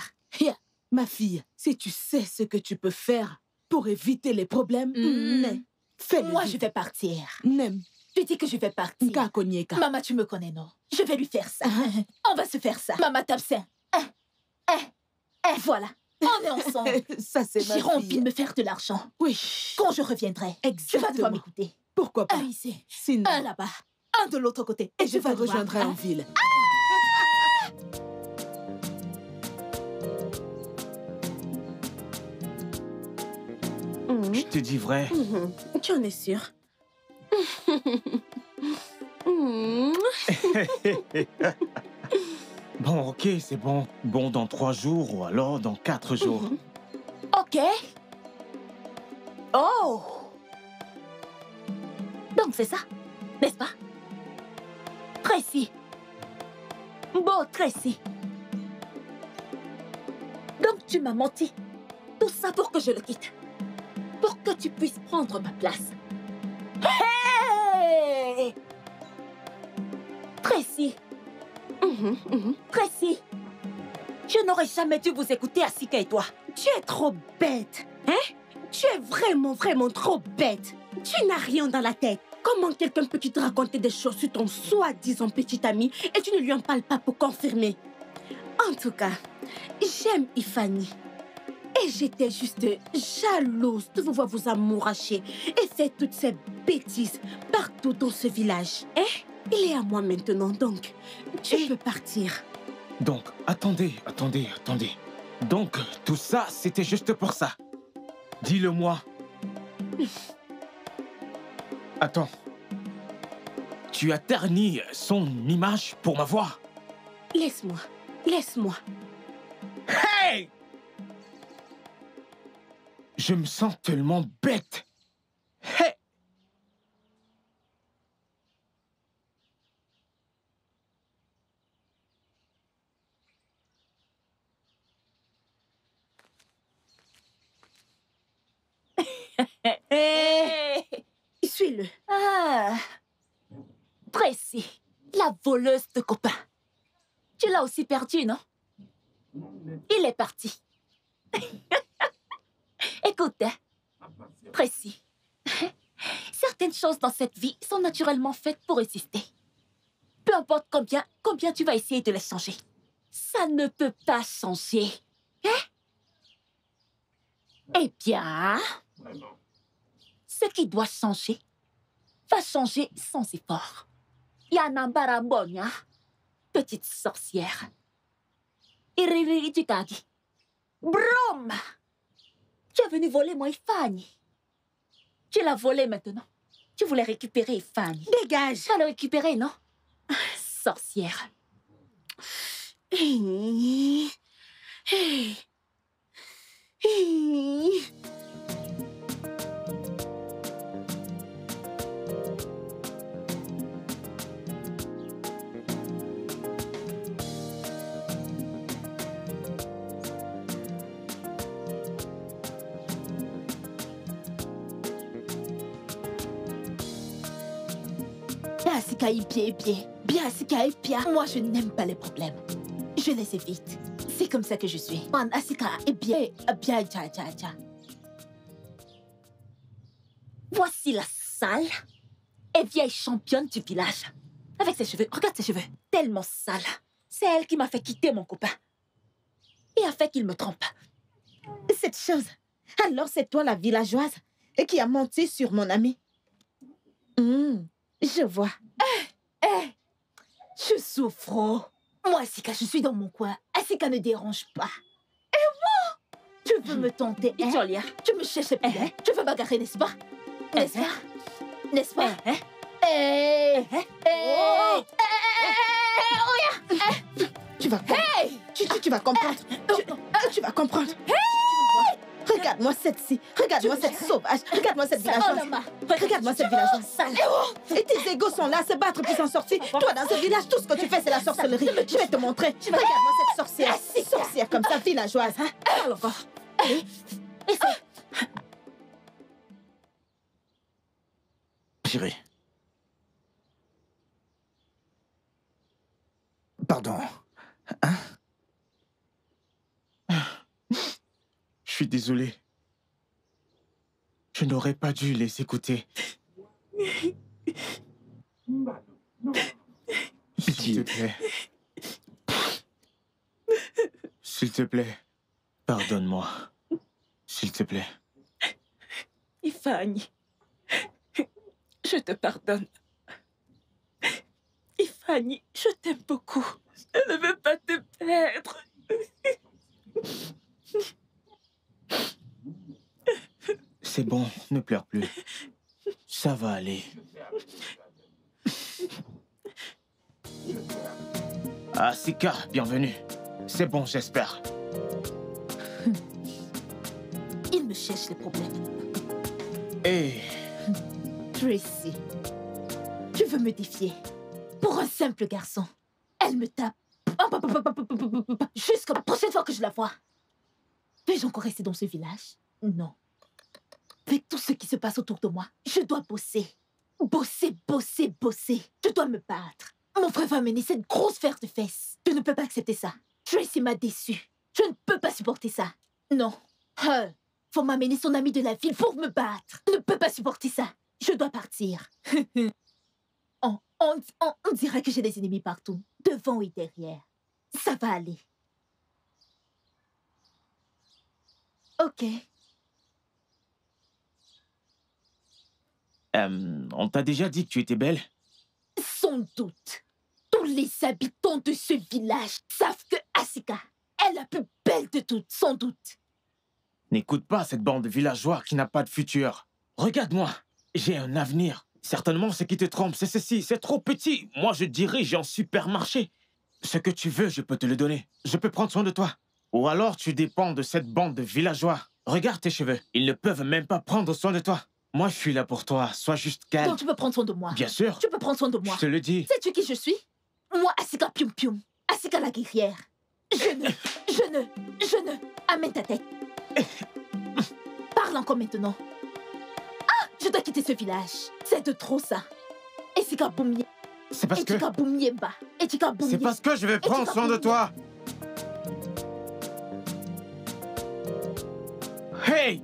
Ma fille, si tu sais ce que tu peux faire pour éviter les problèmes, n'aie. Fais-le Moi, vite. je vais partir. N'aime. Je dis que je vais partir. Maman, tu me connais, non? Je vais lui faire ça. On va se faire ça. Maman, t'absent. Eh, eh, eh, voilà. On est ensemble. Ça, c'est ma J'ai envie de me faire de l'argent. Oui. Quand je reviendrai, tu vas devoir Exactement. m'écouter. Pourquoi pas? Un ici, Sinon, un là-bas, un de l'autre côté. et je vais te rejoindrai en hein. ville. Je te dis vrai. Mhm. Tu en es sûr Bon, ok, c'est bon. Bon dans trois jours ou alors dans quatre jours. Ok. Oh. Donc c'est ça, n'est-ce pas? Tracy. Beau Tracy. Donc tu m'as menti. Tout ça pour que je le quitte. Pour que tu puisses prendre ma place. Tracy. Tracy. Je n'aurais jamais dû vous écouter, Asika et toi. Tu es trop bête, hein? Tu es vraiment, vraiment trop bête. Tu n'as rien dans la tête. Comment quelqu'un peut-il te raconter des choses sur ton soi-disant petit ami et tu ne lui en parles pas pour confirmer? En tout cas, j'aime Ifani. Et j'étais juste jalouse de vous voir vous amouracher et faire toutes ces bêtises partout dans ce village. Hein? Il est à moi maintenant, donc tu peux partir. Donc, attendez, attendez, attendez. Donc, tout ça, c'était juste pour ça. Dis-le-moi. Attends. Tu as terni son image pour m'avoir Laisse-moi, laisse-moi. Hey Je me sens tellement bête. Hey Hey Suis-le. Ah Tracy, la voleuse de copains. Tu l'as aussi perdu, non? Il est parti. Écoute, hein, Tracy, certaines choses dans cette vie sont naturellement faites pour résister. Peu importe combien, combien tu vas essayer de les changer. Ça ne peut pas changer. Hein? Eh bien, ce qui doit changer va changer sans effort. Yanambara Bonya, petite sorcière. Iriri Jikagi. Brom! Tu es venu voler mon Ifani. Tu l'as volé maintenant. Tu voulais récupérer Ifani. Dégage. Tu vas le récupérer, non? Sorcière. Hey. Hey. Hey. Bien Sikaï, bien, bien. Bien bien. Moi, je n'aime pas les problèmes. Je les évite. C'est comme ça que je suis. Man, Asika est bien, bien, ja, ja. Voici la sale et vieille championne du village. Avec ses cheveux, regarde ses cheveux, tellement sales. C'est elle qui m'a fait quitter mon copain. Et a fait qu'il me trompe. Cette chose. Alors c'est toi la villageoise et qui a menti sur mon ami? Hmm, je vois. Eh, je souffre. oh. Moi, Asika, je suis dans mon coin. Asika ne dérange pas. Et moi Tu veux me tenter, hein? Jolia. Tu me cherches hein? Tu veux bagarrer, n'est-ce pas? N'est-ce Eh, pas? N'est-ce pas? Eh, Eh, eh, eh, eh, eh, Tu vas comprendre. Tu, tu- tu vas comprendre. Tu, tu vas comprendre. Regarde-moi cette-ci. Regarde-moi cette sauvage. Regarde-moi cette Oh, villageoise. Regarde-moi cette villageoise. Sale. Et tes égos sont là à se battre pour s'en sortir. Toi, dans ce village, tout ce que tu fais, c'est la sorcellerie. Je vais te montrer. Regarde-moi cette sorcière. Sorcière comme ça, villageoise. Hein? Parle encore. Allez. Essaie. Chérie. Pardon. Je suis désolé. Je n'aurais pas dû les écouter. S'il te plaît. S'il te plaît, pardonne-moi. S'il te plaît. Ifani, je te pardonne. Ifani, je t'aime beaucoup. Je ne veux pas te perdre. C'est bon, ne pleure plus. Ça va aller. Ah, Sika, bienvenue. C'est bon, j'espère. Il me cherche les problèmes. Hé, Tracy, tu veux me défier? Pour un simple garçon. Elle me tape. Jusqu'à la prochaine fois que je la vois. Vais-je encore rester dans ce village? Non. Avec tout ce qui se passe autour de moi, je dois bosser. Bosser, bosser, bosser. Je dois me battre. Mon frère va mener cette grosse fer de fesses. Je ne peux pas accepter ça. Tracy m'a déçu. Je ne peux pas supporter ça. Non. Hein. Faut m'amener son ami de la ville pour me battre. Je ne peux pas supporter ça. Je dois partir. on, on, on, on dirait que j'ai des ennemis partout, devant et derrière. Ça va aller. Ok. Euh, on t'a déjà dit que tu étais belle Sans doute. Tous les habitants de ce village savent que Asika est la plus belle de toutes, sans doute. N'écoute pas cette bande de villageois qui n'a pas de futur. Regarde-moi, j'ai un avenir. Certainement, ce qui te trompe, c'est ceci, c'est trop petit. Moi, je dirige un supermarché. Ce que tu veux, je peux te le donner. Je peux prendre soin de toi. Ou alors, tu dépends de cette bande de villageois. Regarde tes cheveux. Ils ne peuvent même pas prendre soin de toi. Moi, je suis là pour toi. Sois juste calme. Donc tu peux prendre soin de moi. Bien sûr. Tu peux prendre soin de moi. Je te le dis. Sais-tu qui je suis? Moi, Asika Pium Pium. Asika la guerrière. Je ne, je ne, je ne. Amène ta tête. Parle encore maintenant. Ah, je dois quitter ce village. C'est de trop ça. Asika Boumie. C'est parce que... C'est parce que je vais prendre soin de toi. Hey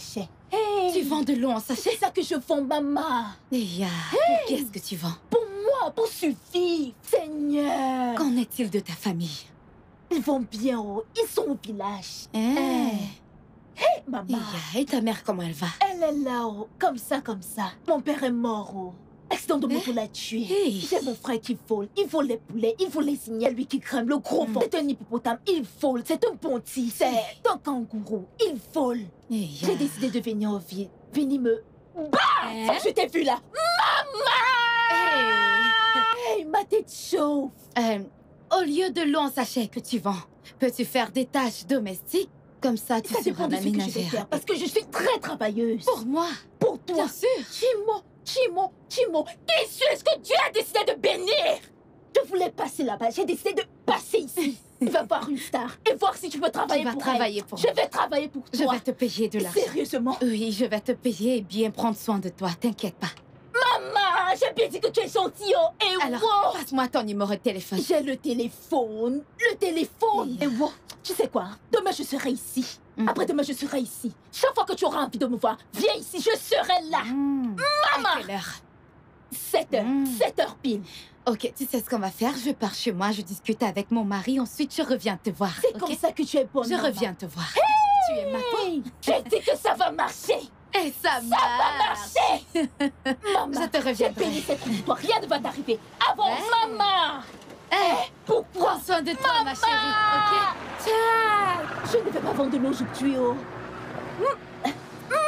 sachet. Hey, Tu vends de l'eau en sachet? C'est ça que je vends, maman. Et ya, pour qui est-ce que tu vends? Pour moi, pour suffire. Seigneur. Qu'en est-il de ta famille? Ils vont bien, oh. Ils sont au village. Eh, Hey, maman. et ya, et ta mère, comment elle va? Elle est là, oh. Comme ça, comme ça. Mon père est mort, oh. Accident de moto l'a tué. Hey. J'ai mon frère qui vole. Il vole les poulets, il vole les signaux. Lui qui crème, le gros Mm. vent. C'est un hippopotame, il vole. C'est un ponty, c'est un kangourou. Il vole. Eh ya. J'ai décidé de venir au ville. Venir me... Bah Je t'ai vu là. Maman Hey, ma tête chauffe. Euh, au lieu de l'eau en sachet que tu vends, peux-tu faire des tâches domestiques? Comme ça, tu Ça seras ma ménagère. Parce que je suis très travailleuse. Pour moi, Pour toi. bien sûr. Chimo, Chimo, Chimo, qui suis-ce que Dieu a décidé de bénir? Je voulais passer là-bas, j'ai décidé de passer ici. Va voir une star et voir si tu peux travailler Tu pour travailler elle. pour Je vais travailler pour Je toi. vais te payer de l'argent. Sérieusement? Oui, je vais te payer et bien prendre soin de toi, t'inquiète pas. Maman, j'ai bien dit que tu es gentil, oh. Et Alors, wow, passe-moi ton numéro de téléphone. j'ai le téléphone. Le téléphone. Et wow, tu sais quoi? Demain, je serai ici. Mhm. Après-demain, je serai ici. Chaque fois que tu auras envie de me voir, viens ici, je serai là. Mmh. Maman. À quelle heure? 7 heures, Mm. 7 heures pile. Ok, tu sais ce qu'on va faire? Je pars chez moi, je discute avec mon mari, ensuite je reviens te voir. C'est comme ça que tu es bonne. Je maman. reviens te voir. Tu es ma Hey, J'ai dit que ça va marcher. Et ça Ça va marche marcher. Maman, Je te j'ai reviendrai. béni cette histoire. Rien ne va t'arriver. Avant, Ouais. maman. Eh, Pourquoi Prends soin de toi, ma chérie, ok? Tiens, je ne vais pas vendre aujourd'hui, oh. Maman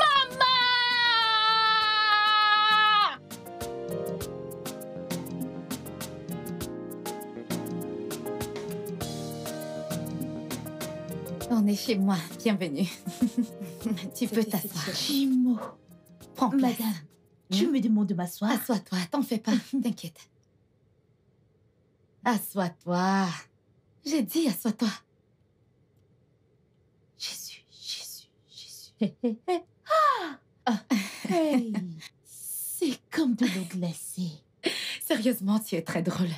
On est chez moi, bienvenue. tu peux t'asseoir. Chimo, Prends place. madame, tu me demandes de m'asseoir Assois-toi, t'en fais pas, t'inquiète. Assois-toi. J'ai dit assois-toi. Jésus, Jésus, Jésus. ah, hey, c'est comme de l'eau glacée. Sérieusement, tu es très drôle.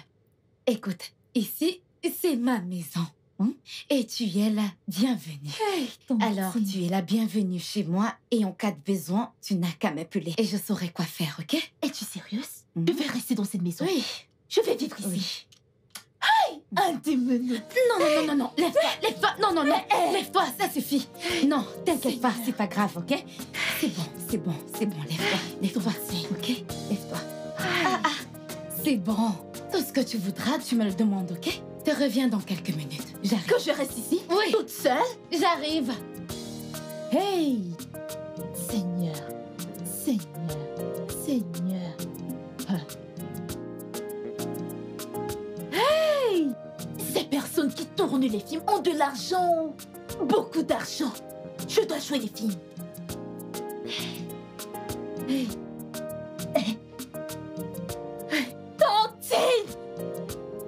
Écoute, ici, c'est ma maison. hein, Et tu es la bienvenue. Hey, ton Alors, tu es la bienvenue chez moi et en cas de besoin, tu n'as qu'à m'appeler et je saurai quoi faire, ok? Es-tu sérieuse? Mhm. Je vais rester dans cette maison. Oui, Je vais vivre ici. oui. Un des. Non, non, non, non, non, lève-toi, lève-toi, non, non, non, lève-toi, ça suffit. Non, t'inquiète pas, c'est pas grave, ok? C'est bon, c'est bon, c'est bon, lève-toi, lève-toi, ok? Lève-toi. Ah, ah, c'est bon. Tout ce que tu voudras, tu me le demandes, ok? Te reviens dans quelques minutes. J'arrive. Que je reste ici? Oui. Toute seule? J'arrive. Hey Seigneur, tournent les films ont de l'argent. Beaucoup d'argent. Je dois jouer les films. Tantine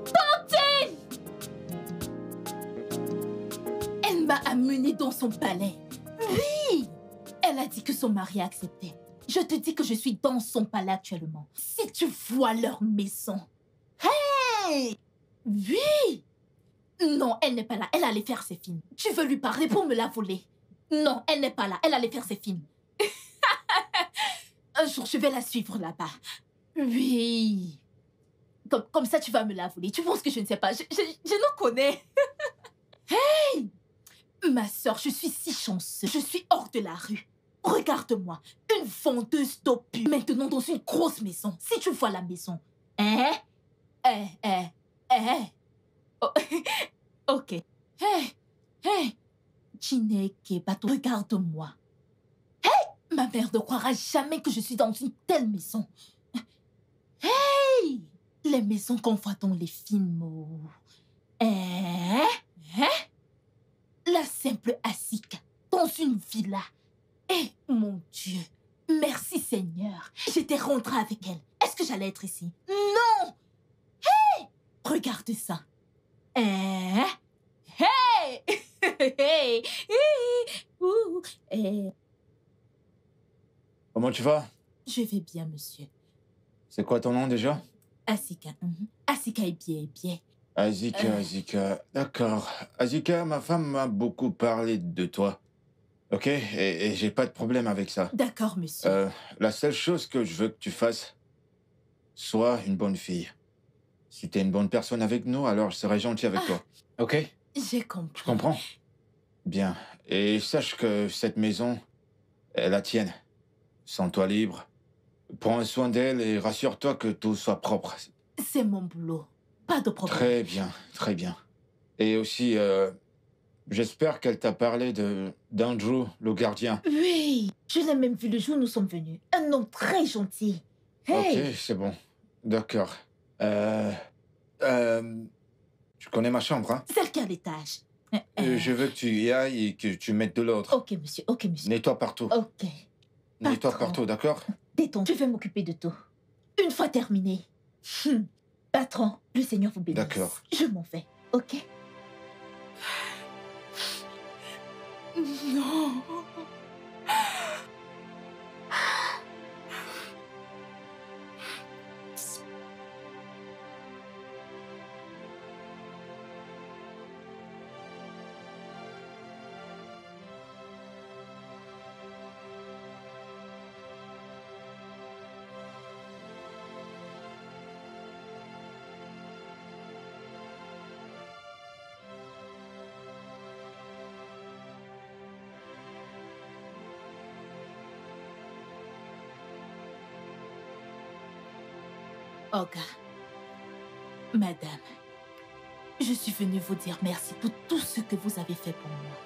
Tantine Elle m'a amenée dans son palais. Oui Elle a dit que son mari a accepté. Je te dis que je suis dans son palais actuellement. Si tu vois leur maison. Hey Oui Non, elle n'est pas là. Elle allait faire ses films. Tu veux lui parler pour me la voler? Non, elle n'est pas là. Elle allait faire ses films. Un jour, je vais la suivre là-bas. Oui. Comme, comme ça, tu vas me la voler. Tu penses que je ne sais pas? Je, je, je nous connais. hey Ma sœur, je suis si chanceuse. Je suis hors de la rue. Regarde-moi, une vendeuse d'opus maintenant dans une grosse maison. Si tu vois la maison. Hein? Eh, eh, eh. Oh, ok. Hey, hey. Chineke Bato, regarde-moi. Hey, ma mère ne croira jamais que je suis dans une telle maison. Hey, les maisons qu'on voit dans les films. oh. Hein Hein La simple Asika dans une villa. Eh, mon Dieu, Merci Seigneur. J'étais rentrée avec elle. Est-ce que j'allais être ici? Non Hé Regarde ça. Hein Hey Hey. Ouh. Eh, Comment tu vas? Je vais bien, monsieur. C'est quoi ton nom déjà? Asika. mhm. Asika est bien, est bien. Azika, Euh. Azika. D'accord. Azika, ma femme m'a beaucoup parlé de toi. Ok? Et, et j'ai pas de problème avec ça. D'accord, monsieur. Euh, la seule chose que je veux que tu fasses, sois une bonne fille. Si t'es une bonne personne avec nous, alors je serai gentil avec toi. Ok J'ai compris. Tu comprends Bien. Et sache que cette maison est la tienne. Sens-toi libre. Prends soin d'elle et rassure-toi que tout soit propre. C'est mon boulot. Pas de problème. Très bien, très bien. Et aussi, euh, j'espère qu'elle t'a parlé de d'Andrew, le gardien. Oui, je l'ai même vu le jour où nous sommes venus. Un homme très gentil. Hey Ok, c'est bon. D'accord. Euh, euh, tu connais ma chambre, hein? Celle qui est à l'étage. Euh, Euh, Je veux que tu y ailles et que tu mettes de l'ordre. Ok, monsieur. Ok, monsieur. Nettoie partout. Ok. Nettoie patron. partout, d'accord? Détends, je vais m'occuper de tout. Une fois terminé. Hmm. Patron, le Seigneur vous bénisse. D'accord. Je m'en vais, ok? Non. Madame, je suis venue vous dire merci pour tout ce que vous avez fait pour moi.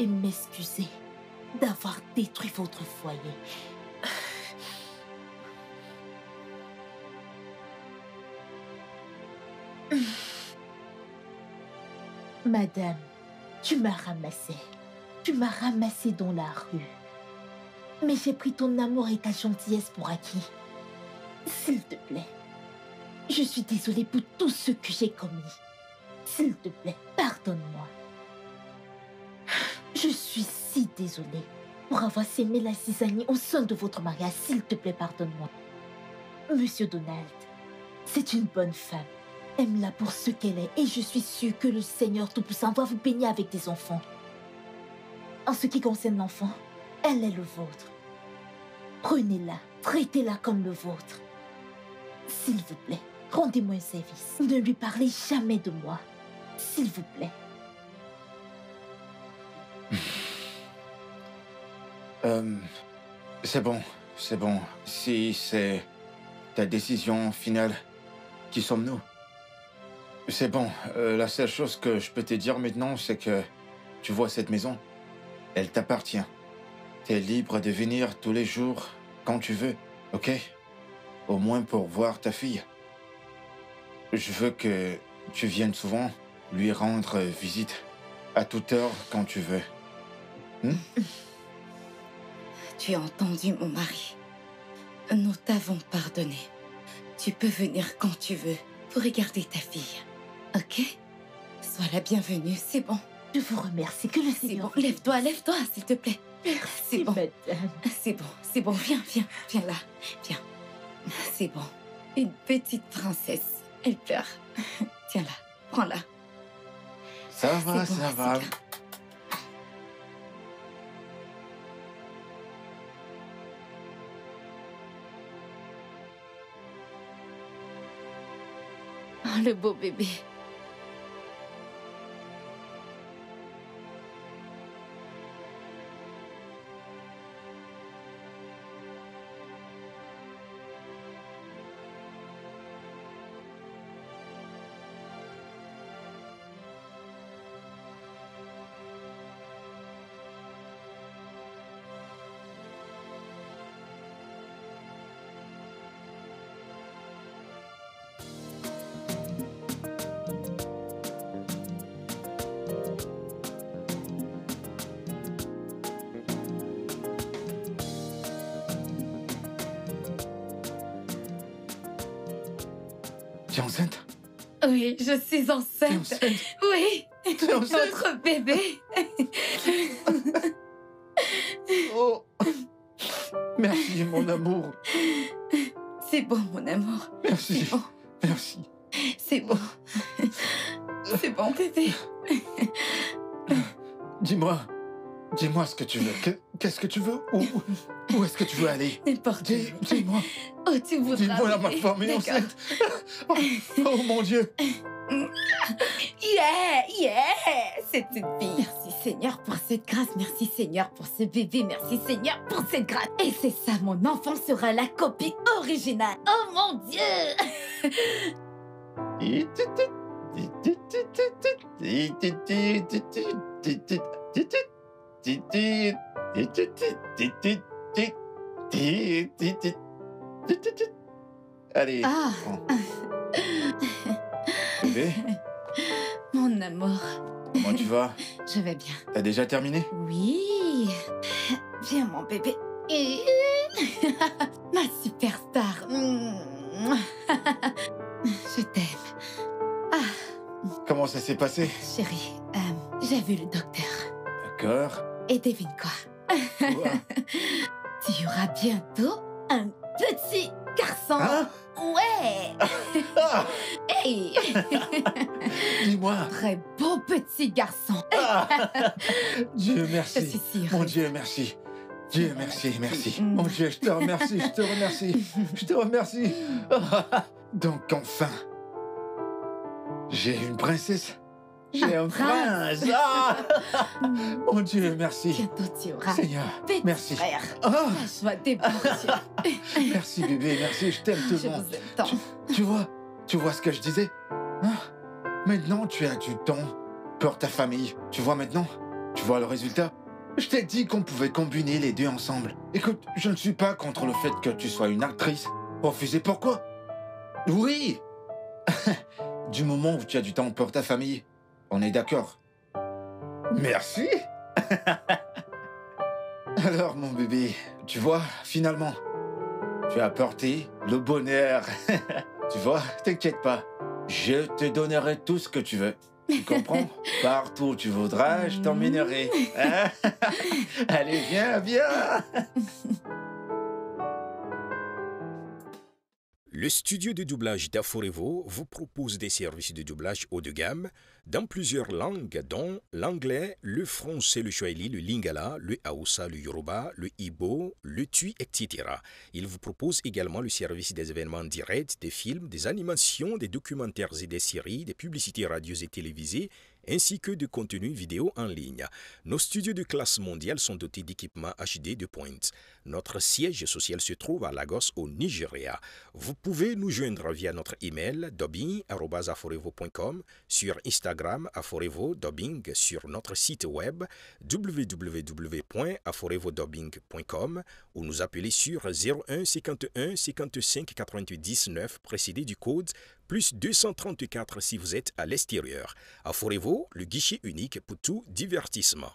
Et m'excuser d'avoir détruit votre foyer. Madame, tu m'as ramassé. Tu m'as ramassé dans la rue. Mais j'ai pris ton amour et ta gentillesse pour acquis. S'il te plaît, je suis désolée pour tout ce que j'ai commis. S'il te plaît, pardonne-moi. Je suis si désolée pour avoir sémé la cisaille au sein de votre mariage. S'il te plaît, pardonne-moi. Monsieur Donald, c'est une bonne femme. Aime-la pour ce qu'elle est et je suis sûre que le Seigneur Tout-Puissant va vous bénir avec des enfants. En ce qui concerne l'enfant, elle est le vôtre. Prenez-la, traitez-la comme le vôtre. S'il vous plaît, rendez-moi un service. Ne lui parlez jamais de moi. S'il vous plaît. Euh, c'est bon, c'est bon. Si c'est ta décision finale, qui sommes-nous? C'est bon. euh, la seule chose que je peux te dire maintenant, c'est que tu vois cette maison, elle t'appartient. T'es libre de venir tous les jours, quand tu veux, ok? Au moins pour voir ta fille. Je veux que tu viennes souvent lui rendre visite, à toute heure, quand tu veux. Tu as entendu, mon mari. Nous t'avons pardonné. Tu peux venir quand tu veux pour regarder ta fille. Ok? Sois la bienvenue, c'est bon. Je vous remercie. Que le Seigneur. bon. Lève-toi, lève-toi, s'il te plaît. C'est bon. madame. C'est bon, c'est bon. Viens, viens, viens là. Viens. C'est bon. Une petite princesse. Elle pleure. Tiens là, prends-la. Ça va, bon, ça va. Oh, le beau bébé. Oui, je suis enceinte. enceinte Oui. Enceinte Notre bébé. Oh Merci, mon amour. C'est bon, mon amour. Merci. C'est bon. Veux Où, où est-ce que tu veux aller? N'importe Dis- Dis-moi. Oh, tu voudras. Dis-moi, ma bébé. femme est D'accord. enceinte. Oh, oh, mon Dieu. Yeah, yeah, c'est une fille. Merci Seigneur pour cette grâce, merci Seigneur pour ce bébé, merci Seigneur pour cette grâce. Et c'est ça, mon enfant sera la copie originale. Oh mon Dieu Allez, Ah, bébé, mon amour, comment tu vas? Je vais bien. T'as déjà terminé? Oui, viens mon bébé. Ma superstar. Je t'aime. Comment ça s'est passé? Chérie, euh, j'ai vu le docteur. D'accord. Et devine quoi? Tu auras bientôt un petit garçon. Hein? Ouais Hey Dis-moi. Très beau petit garçon. Ah Dieu Je merci. suis sûre. Mon Dieu merci. Dieu merci, merci. Mm. Mon Dieu, je te remercie, je te remercie. Je te remercie. Donc enfin, j'ai une princesse. J'ai Un un prince. Ah Mon Dieu, merci. Auras Seigneur, merci. frère. Ah, merci bébé, merci, je t'aime vous aime tant. Tu vois, tu vois ce que je disais Hein? Maintenant, tu as du temps pour ta famille. Tu vois maintenant? Tu vois le résultat? Je t'ai dit qu'on pouvait combiner les deux ensemble. Écoute, je ne suis pas contre le fait que tu sois une actrice. Refuser pourquoi? Oui Du moment où tu as du temps pour ta famille, on est d'accord. Merci Alors, mon bébé, tu vois, finalement, tu as apporté le bonheur. tu vois, t'inquiète pas. Je te donnerai tout ce que tu veux. Tu comprends Partout où tu voudras, je t'emmènerai. Hein? Allez, viens, viens Le studio de doublage d'Aforevo vous propose des services de doublage haut de gamme dans plusieurs langues, dont l'anglais, le français, le swahili, le lingala, le haoussa, le yoruba, le ibo, le tui, etc. Il vous propose également le service des événements directs, des films, des animations, des documentaires et des séries, des publicités radios et télévisées, ainsi que de contenus vidéo en ligne. Nos studios de classe mondiale sont dotés d'équipements HD de pointe. Notre siège social se trouve à Lagos, au Nigeria. Vous pouvez nous joindre via notre email dobbing.aforevo.com, sur Instagram aforevo dobbing, sur notre site web www.aforevodobbing.com ou nous appeler sur 01 51 55 90 9 précédé du code plus 234 si vous êtes à l'extérieur. Aforevo, le guichet unique pour tout divertissement.